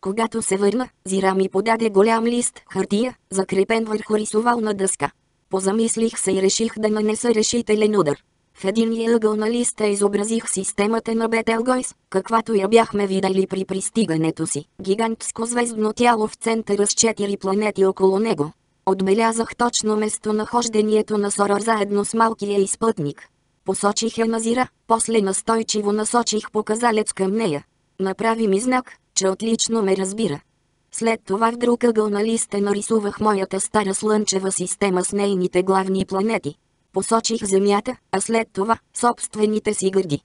Когато се върна, Зира ми подаде голям лист хартия, закрепен върху рисовална дъска. Позамислих се и реших да нанеса решителен удар. В единия ъгъл на листа изобразих системата на Бетелгойс, каквато я бяхме видели при пристигането си. Гигантско звездно тяло в центъра с четири планети около него. Отбелязах точно местонахождението на Сорор заедно с малкия изпътник. Посочих я на Зира, после настойчиво насочих показалец към нея. Направи ми знак, че отлично ме разбира. След това в друг ъгъл на листа нарисувах моята стара слънчева система с нейните главни планети. Посочих Земята, а след това собствените си гърди.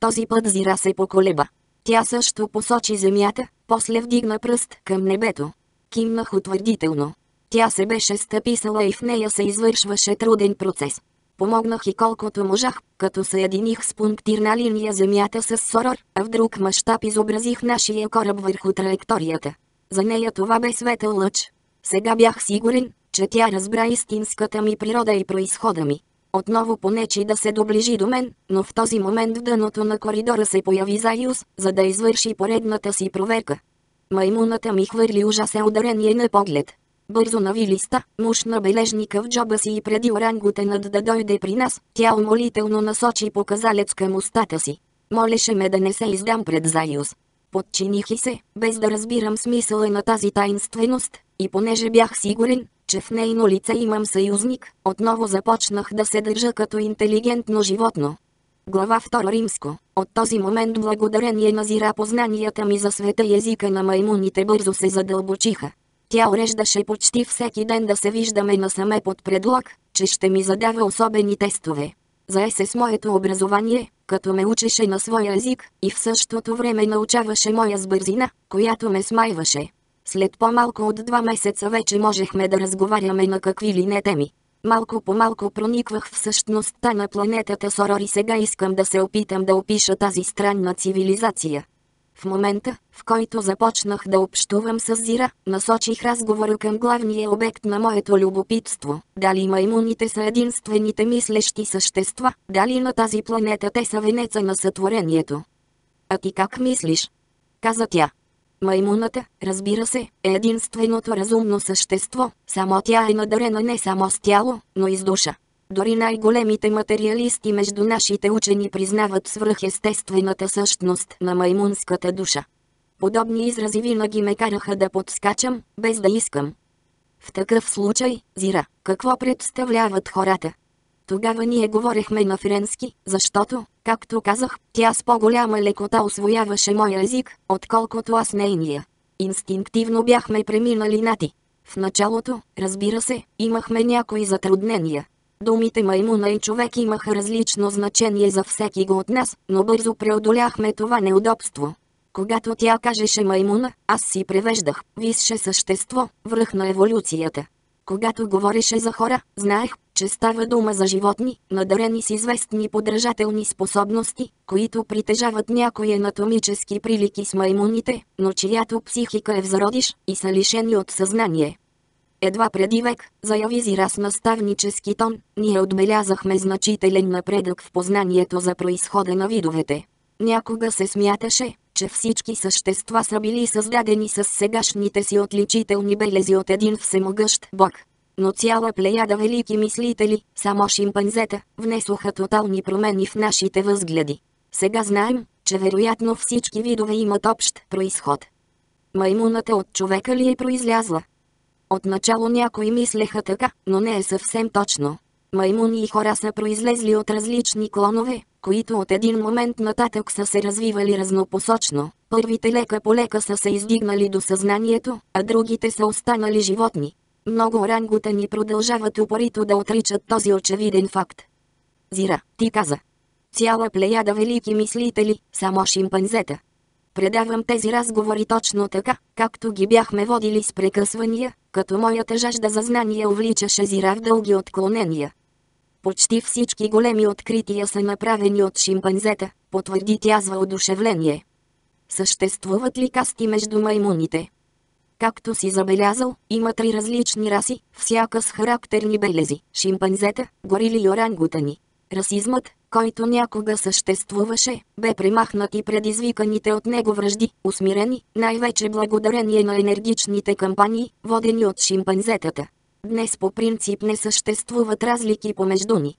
Този път Зира се поколеба. Тя също посочи Земята, после вдигна пръст към небето. Кимнах утвърдително. Тя се беше стъписала и в нея се извършваше труден процес. Помогнах и колкото можах, като съединих с пунктирна линия Земята с Сорор, а в друг мащаб изобразих нашия кораб върху траекторията. За нея това бе светъл лъч. Сега бях сигурен, че тя разбра истинската ми природа и происхода ми. Отново понечи да се доближи до мен, но в този момент в дъното на коридора се появи Заюс, за да извърши поредната си проверка. Маймуната ми хвърли ужасен ударение на поглед. Бързо нави листа, мушна бележника в джоба си и преди орангутенът да дойде при нас, тя умолително насочи показалец към устата си. Молеше ме да не се издам пред Заюс. Подчиних и се, без да разбирам смисъла на тази таинственост, и понеже бях сигурен, че в нейно лице имам съюзник, отново започнах да се държа като интелигентно животно. Глава 2 Римско. От този момент благодарение на зира познанията ми за света и езика на маймуните бързо се задълбочиха. Тя уреждаше почти всеки ден да се виждаме насаме под предлог, че ще ми задава особени тестове. Зае се с моето образование, като ме учеше на своя език, и в същото време научаваше моя сбързина, която ме смайваше. След по-малко от два месеца вече можехме да разговаряме на какви ли не теми. Малко по малко прониквах в същността на планетата Сорор и сега искам да се опитам да опиша тази странна цивилизация. В момента, в който започнах да общувам с Зира, насочих разговора към главния обект на моето любопитство. Дали маймуните са единствените мислещи същества, дали на тази планета те са венеца на сътворението. А ти как мислиш? Каза тя. Маймуната, разбира се, е единственото разумно същество, само тя е надарена не само с тяло, но и с душа. Дори най-големите материалисти между нашите учени признават свръхестествената същност на маймунската душа. Подобни изрази винаги ме караха да подскачам, без да искам. В такъв случай, Зира, какво представляват хората? Тогава ние говорехме на френски, защото, както казах, тя с по-голяма лекота освояваше моя език, отколкото аз нейния. Инстинктивно бяхме преминали на ти. В началото, разбира се, имахме някои затруднения. Думите маймуна и човек имаха различно значение за всеки го от нас, но бързо преодоляхме това неудобство. Когато тя кажеше маймуна, аз си превеждах, висше същество, връх на еволюцията. Когато говореше за хора, знаех, че става дума за животни, надарени с известни подражателни способности, които притежават някои анатомически прилики с маймуните, но чиято психика е в зародиш и са лишени от съзнание. Едва преди век, заяви Зира с наставнически тон, ние отбелязахме значителен напредък в познанието за происхода на видовете. Някога се смяташе, че всички същества са били създадени с сегашните си отличителни белези от един всемогъщ бог. Но цяла плеяда велики мислители, само шимпанзета, внесоха тотални промени в нашите възгледи. Сега знаем, че вероятно всички видове имат общ происход. Маймуната от човека ли е произлязла? Отначало някои мислеха така, но не е съвсем точно. Маймуни и хора са произлезли от различни клонове, които от един момент нататък са се развивали разнопосочно. Първите лека по лека са се издигнали до съзнанието, а другите са останали животни. Много орангутани продължават упорито да отричат този очевиден факт. Зира, ти каза. Цяла плеяда велики мислители, само шимпанзета. Предавам тези разговори точно така, както ги бяхме водили с прекъсвания, като моята жажда за знание увличаше Зира в дълги отклонения. Почти всички големи открития са направени от шимпанзета, потвърди тя с въодушевление. Съществуват ли касти между маймуните? Както си забелязал, има три различни раси, всяка с характерни белези – шимпанзета, горили и орангутани. Расизмът, който някога съществуваше, бе премахнат и предизвиканите от него връжди, усмирени, най-вече благодарение на енергичните кампании, водени от шимпанзетата. Днес по принцип не съществуват разлики помежду ни.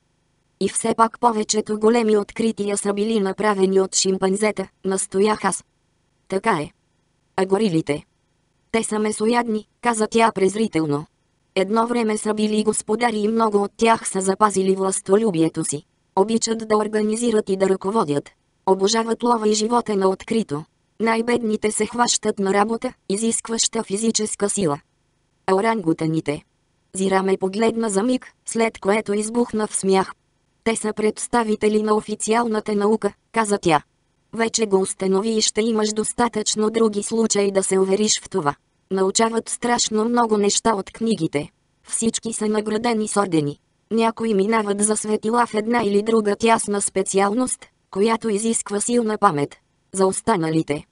И все пак повечето големи открития са били направени от шимпанзета, настоях аз. Така е. А горилите? Те са месоядни, каза тя презрително. Едно време са били господари и много от тях са запазили властолюбието си. Обичат да организират и да ръководят. Обожават лова и живота на открито. Най-бедните се хващат на работа, изискваща физическа сила. А орангутаните? Зира ме погледна за миг, след което избухна в смях. Те са представители на официалната наука, каза тя. Вече го установи и ще имаш достатъчно други случаи да се увериш в това. Научават страшно много неща от книгите. Всички са наградени с ордени. Някои минават за светила в една или друга тясна специалност, която изисква силна памет. За останалите.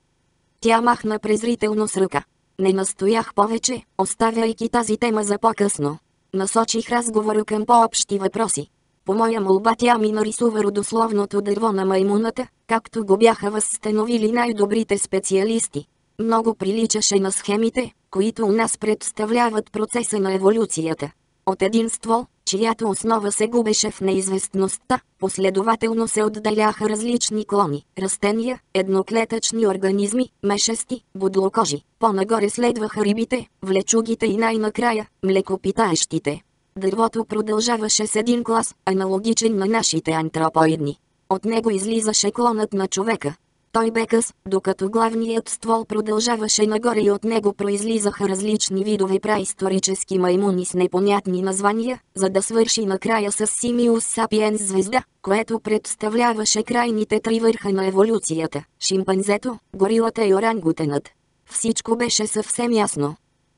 Тя махна презрително с ръка. Не настоях повече, оставяйки тази тема за по-късно. Насочих разговора към по-общи въпроси. По моя молба тя ми нарисува родословното дърво на маймуната, както го бяха възстановили най-добрите специалисти. Много приличаше на схемите, които у нас представляват процеса на еволюцията. От един ствол, чиято основа се губеше в неизвестността, последователно се отделяха различни клони, растения, едноклетъчни организми, мешести, бодлокожи. По-нагоре следваха рибите, влечугите и най-накрая – млекопитаещите. Дървото продължаваше с един клас, аналогичен на нашите антропоидни. От него излизаше клонът на човека, той бе къс, докато главният ствол продължаваше нагоре и от него произлизаха различни видове праисторически маймуни с непонятни названия, за да свърши накрая с Симиус Сапиенс звезда, което представляваше крайните три върха на еволюцията – шимпанзето, горилата и орангутенът. Всичко беше съвсем ясно.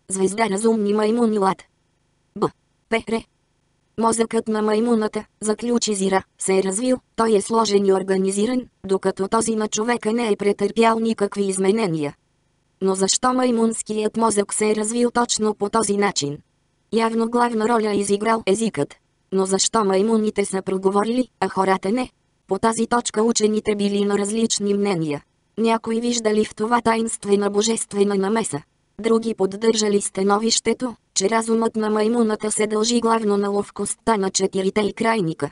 Звезда разумни маймуни лад. Б. Пере, Мозъкът на маймуната, заключи Зира, се е развил, той е сложен и организиран, докато този на човека не е претърпял никакви изменения. Но защо маймунският мозък се е развил точно по този начин? Явно главна роля е изиграл езикът. Но защо маймуните са проговорили, а хората не? По тази точка учените били на различни мнения. Някои виждали в това таинствена божествена намеса, Други поддържали становището, че разумът на маймуната се дължи главно на ловкостта на четирите и крайника.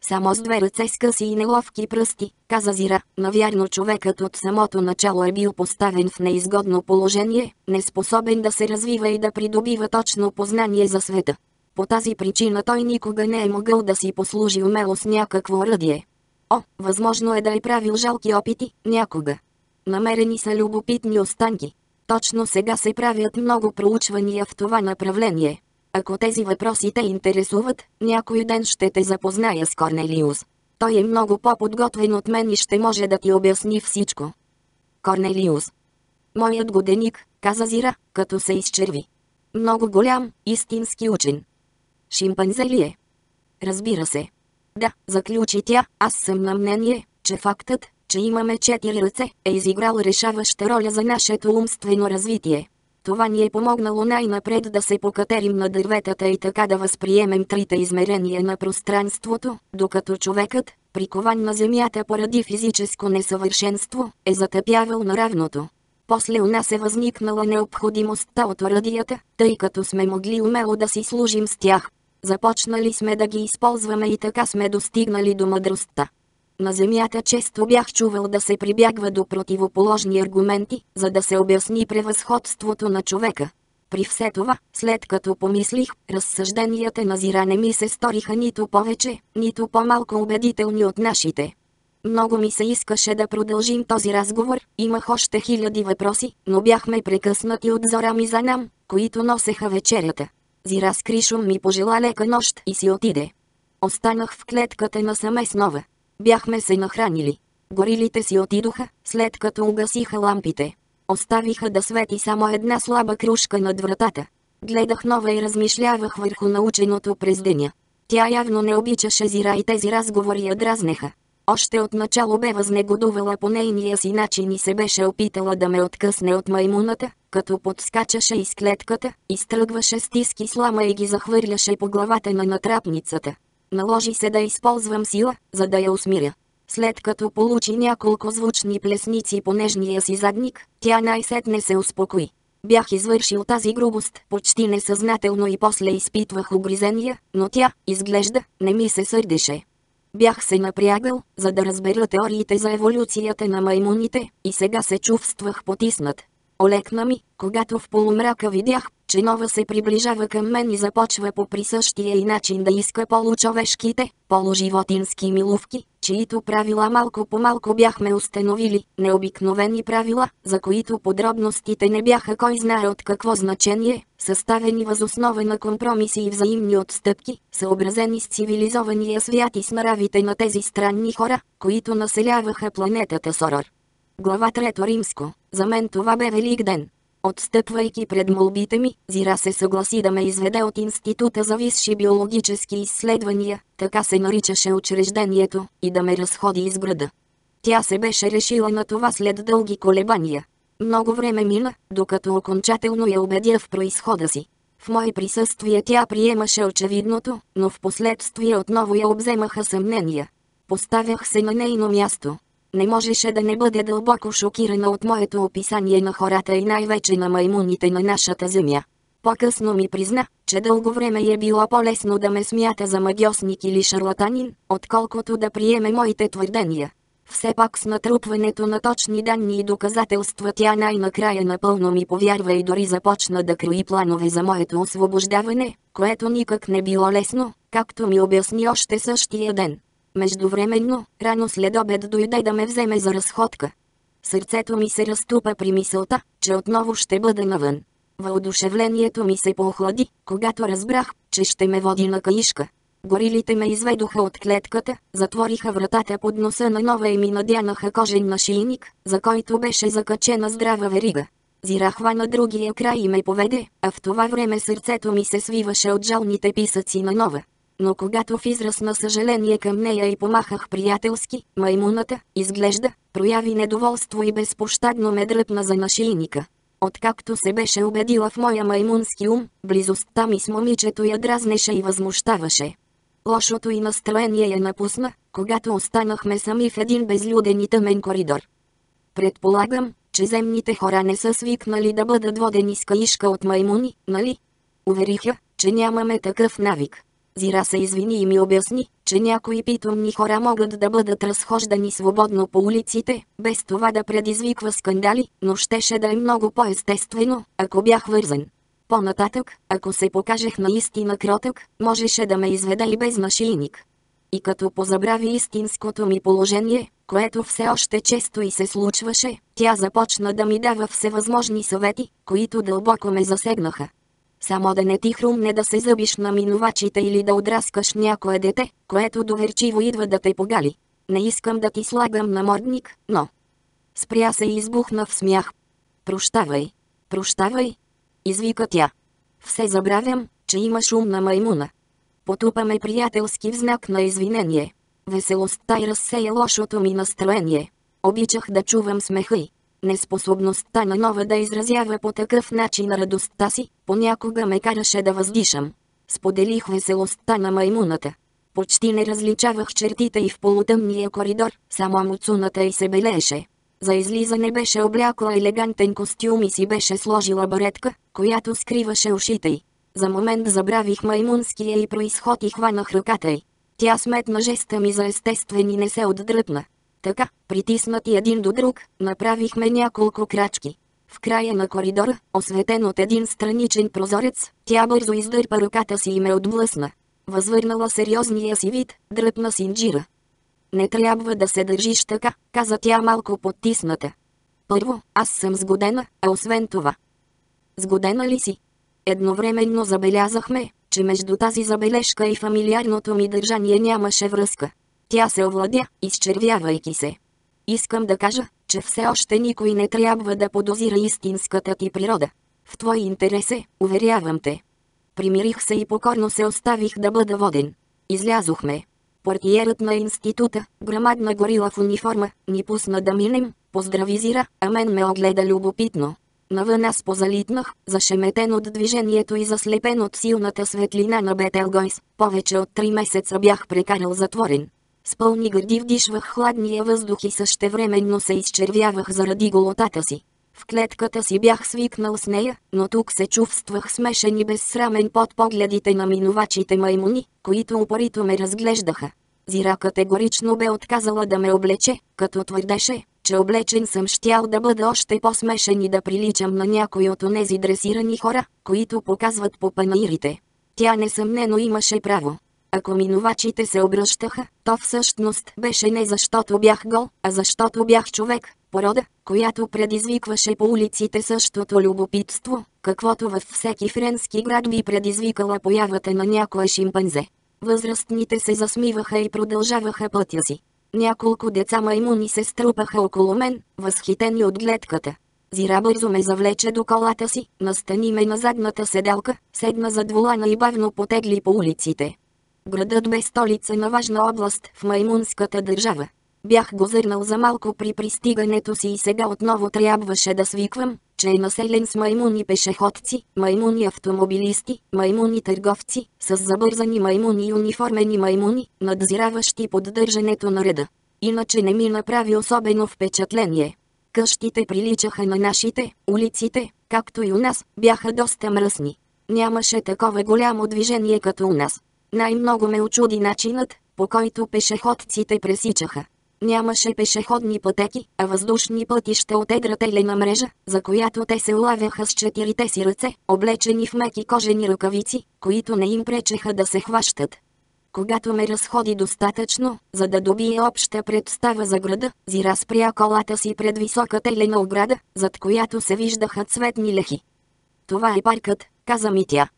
Само с две ръце скъси и неловки пръсти, каза Зира, навярно човекът от самото начало е бил поставен в неизгодно положение, неспособен да се развива и да придобива точно познание за света. По тази причина той никога не е могъл да си послужи умело с някакво ръдие. О, възможно е да е правил жалки опити, някога. Намерени са любопитни останки, точно сега се правят много проучвания в това направление. Ако тези въпроси те интересуват, някой ден ще те запозная с Корнелиус. Той е много по-подготвен от мен и ще може да ти обясни всичко. Корнелиус. Моят годеник, каза Зира, като се изчерви. Много голям, истински учен. Шимпанзе ли е? Разбира се. Да, заключи тя, аз съм на мнение, че фактът, че имаме четири ръце, е изиграл решаваща роля за нашето умствено развитие. Това ни е помогнало най-напред да се покатерим на дърветата и така да възприемем трите измерения на пространството, докато човекът, прикован на земята поради физическо несъвършенство, е затъпявал на равното. После у нас е възникнала необходимостта от орадията, тъй като сме могли умело да си служим с тях. Започнали сме да ги използваме и така сме достигнали до мъдростта. На Земята често бях чувал да се прибягва до противоположни аргументи, за да се обясни превъзходството на човека. При все това, след като помислих, разсъжденията на Зира не ми се сториха нито повече, нито по-малко убедителни от нашите. Много ми се искаше да продължим този разговор, имах още хиляди въпроси, но бяхме прекъснати от зора ми за нам, които носеха вечерята. Зира с Кришом ми пожела лека нощ и си отиде. Останах в клетката насаме с нова. Бяхме се нахранили. Горилите си отидоха, след като угасиха лампите. Оставиха да свети само една слаба кружка над вратата. Гледах нова и размишлявах върху наученото през деня. Тя явно не обичаше Зира и тези разговори я дразнеха. Още от начало бе възнегодувала по нейния си начин и се беше опитала да ме откъсне от маймуната, като подскачаше из клетката, изтръгваше стиски слама и ги захвърляше по главата на натрапницата. Наложи се да използвам сила, за да я усмиря. След като получи няколко звучни плесници по нежния си задник, тя най-сетне се успокои. Бях извършил тази грубост почти несъзнателно и после изпитвах огризения, но тя, изглежда, не ми се сърдеше. Бях се напрягал, за да разбера теориите за еволюцията на маймуните, и сега се чувствах потиснат. Олекна ми, когато в полумрака видях, че Нова се приближава към мен и започва по присъщия и начин да иска получовешките, полуживотински милувки, чието правила малко по малко бяхме установили, необикновени правила, за които подробностите не бяха кой знае от какво значение, съставени възоснова на компромиси и взаимни отстъпки, съобразени с цивилизования свят и с нравите на тези странни хора, които населяваха планетата Сорор. Глава 3 Римско. За мен това бе велик ден. Отстъпвайки пред молбите ми, Зира се съгласи да ме изведе от Института за висши биологически изследвания, така се наричаше учреждението, и да ме разходи из града. Тя се беше решила на това след дълги колебания. Много време мина, докато окончателно я убедя в происхода си. В мое присъствие тя приемаше очевидното, но в последствие отново я обземаха съмнения. Поставях се на нейно място, не можеше да не бъде дълбоко шокирана от моето описание на хората и най-вече на маймуните на нашата земя. По-късно ми призна, че дълго време е било по-лесно да ме смята за магиосник или шарлатанин, отколкото да приеме моите твърдения. Все пак с натрупването на точни данни и доказателства тя най-накрая напълно ми повярва и дори започна да крои планове за моето освобождаване, което никак не било лесно, както ми обясни още същия ден. Междувременно, рано след обед дойде да ме вземе за разходка. Сърцето ми се разтупа при мисълта, че отново ще бъда навън. Въодушевлението ми се поохлади, когато разбрах, че ще ме води на каишка. Горилите ме изведоха от клетката, затвориха вратата под носа на нова и ми надянаха кожен нашийник, за който беше закачена здрава верига. Зирахва на другия край и ме поведе, а в това време сърцето ми се свиваше от жалните писъци на нова но когато в израз на съжаление към нея и помахах приятелски, маймуната, изглежда, прояви недоволство и безпощадно ме дръпна за нашийника. Откакто се беше убедила в моя маймунски ум, близостта ми с момичето я дразнеше и възмущаваше. Лошото и настроение я напусна, когато останахме сами в един безлюден и тъмен коридор. Предполагам, че земните хора не са свикнали да бъдат водени с каишка от маймуни, нали? Увериха, че нямаме такъв навик. Зира се извини и ми обясни, че някои питомни хора могат да бъдат разхождани свободно по улиците, без това да предизвиква скандали, но щеше да е много по-естествено, ако бях вързан. По-нататък, ако се покажех наистина кротък, можеше да ме изведе и без нашийник. И като позабрави истинското ми положение, което все още често и се случваше, тя започна да ми дава всевъзможни съвети, които дълбоко ме засегнаха. Само да не ти хрумне да се зъбиш на минувачите или да отраскаш някое дете, което доверчиво идва да те погали. Не искам да ти слагам на мордник, но... Спря се и избухна в смях. Прощавай. Прощавай. Извика тя. Все забравям, че имаш умна маймуна. Потупаме приятелски в знак на извинение. Веселостта и разсея лошото ми настроение. Обичах да чувам смеха й. Неспособността на нова да изразява по такъв начин радостта си, понякога ме караше да въздишам. Споделих веселостта на маймуната. Почти не различавах чертите и в полутъмния коридор, само муцуната й се белееше. За излизане беше облякла елегантен костюм и си беше сложила баретка, която скриваше ушите й. За момент забравих маймунския и происход и хванах ръката й. Тя сметна жеста ми за естествен и не се отдръпна. Така, притиснати един до друг, направихме няколко крачки. В края на коридора, осветен от един страничен прозорец, тя бързо издърпа ръката си и ме отблъсна. Възвърнала сериозния си вид, дръпна синджира. Не трябва да се държиш така, каза тя малко подтисната. Първо, аз съм сгодена, а освен това. Сгодена ли си? Едновременно забелязахме, че между тази забележка и фамилиарното ми държание нямаше връзка. Тя се овладя, изчервявайки се. Искам да кажа, че все още никой не трябва да подозира истинската ти природа. В твой интерес е, уверявам те. Примирих се и покорно се оставих да бъда воден. Излязохме. Портиерът на института, грамадна горила в униформа, ни пусна да минем, поздравизира, а мен ме огледа любопитно. Навън аз позалитнах, зашеметен от движението и заслепен от силната светлина на Бетелгойс. Повече от три месеца бях прекарал затворен. С пълни гърди вдишвах хладния въздух и същевременно се изчервявах заради голотата си. В клетката си бях свикнал с нея, но тук се чувствах смешен и безсрамен под погледите на минувачите маймуни, които упорито ме разглеждаха. Зира категорично бе отказала да ме облече, като твърдеше, че облечен съм щял да бъда още по-смешен и да приличам на някой от онези дресирани хора, които показват по панаирите. Тя несъмнено имаше право. Ако минувачите се обръщаха, то всъщност беше не защото бях гол, а защото бях човек, порода, която предизвикваше по улиците същото любопитство, каквото във всеки френски град би предизвикала появата на някое шимпанзе. Възрастните се засмиваха и продължаваха пътя си. Няколко деца маймуни се струпаха около мен, възхитени от гледката. Зира бързо ме завлече до колата си, настани ме на задната седалка, седна зад волана и бавно потегли по улиците. Градът бе столица на важна област в маймунската държава. Бях го зърнал за малко при пристигането си и сега отново трябваше да свиквам, че е населен с маймуни пешеходци, маймуни автомобилисти, маймуни търговци, с забързани маймуни и униформени маймуни, надзираващи поддържането на реда. Иначе не ми направи особено впечатление. Къщите приличаха на нашите, улиците, както и у нас, бяха доста мръсни. Нямаше такова голямо движение като у нас. Най-много ме очуди начинът, по който пешеходците пресичаха. Нямаше пешеходни пътеки, а въздушни пътища от едра телена мрежа, за която те се улавяха с четирите си ръце, облечени в меки кожени ръкавици, които не им пречеха да се хващат. Когато ме разходи достатъчно, за да добие обща представа за града, Зира спря колата си пред висока телена ограда, зад която се виждаха цветни лехи. Това е паркът, каза ми тя.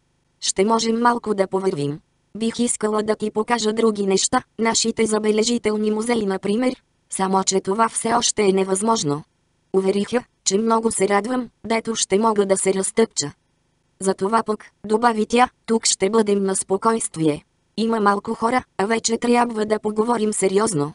Ще можем малко да повървим. Бих искала да ти покажа други неща, нашите забележителни музеи например, само че това все още е невъзможно. Увериха, че много се радвам, дето ще мога да се разтъпча. Затова пък, добави тя, тук ще бъдем на спокойствие. Има малко хора, а вече трябва да поговорим сериозно.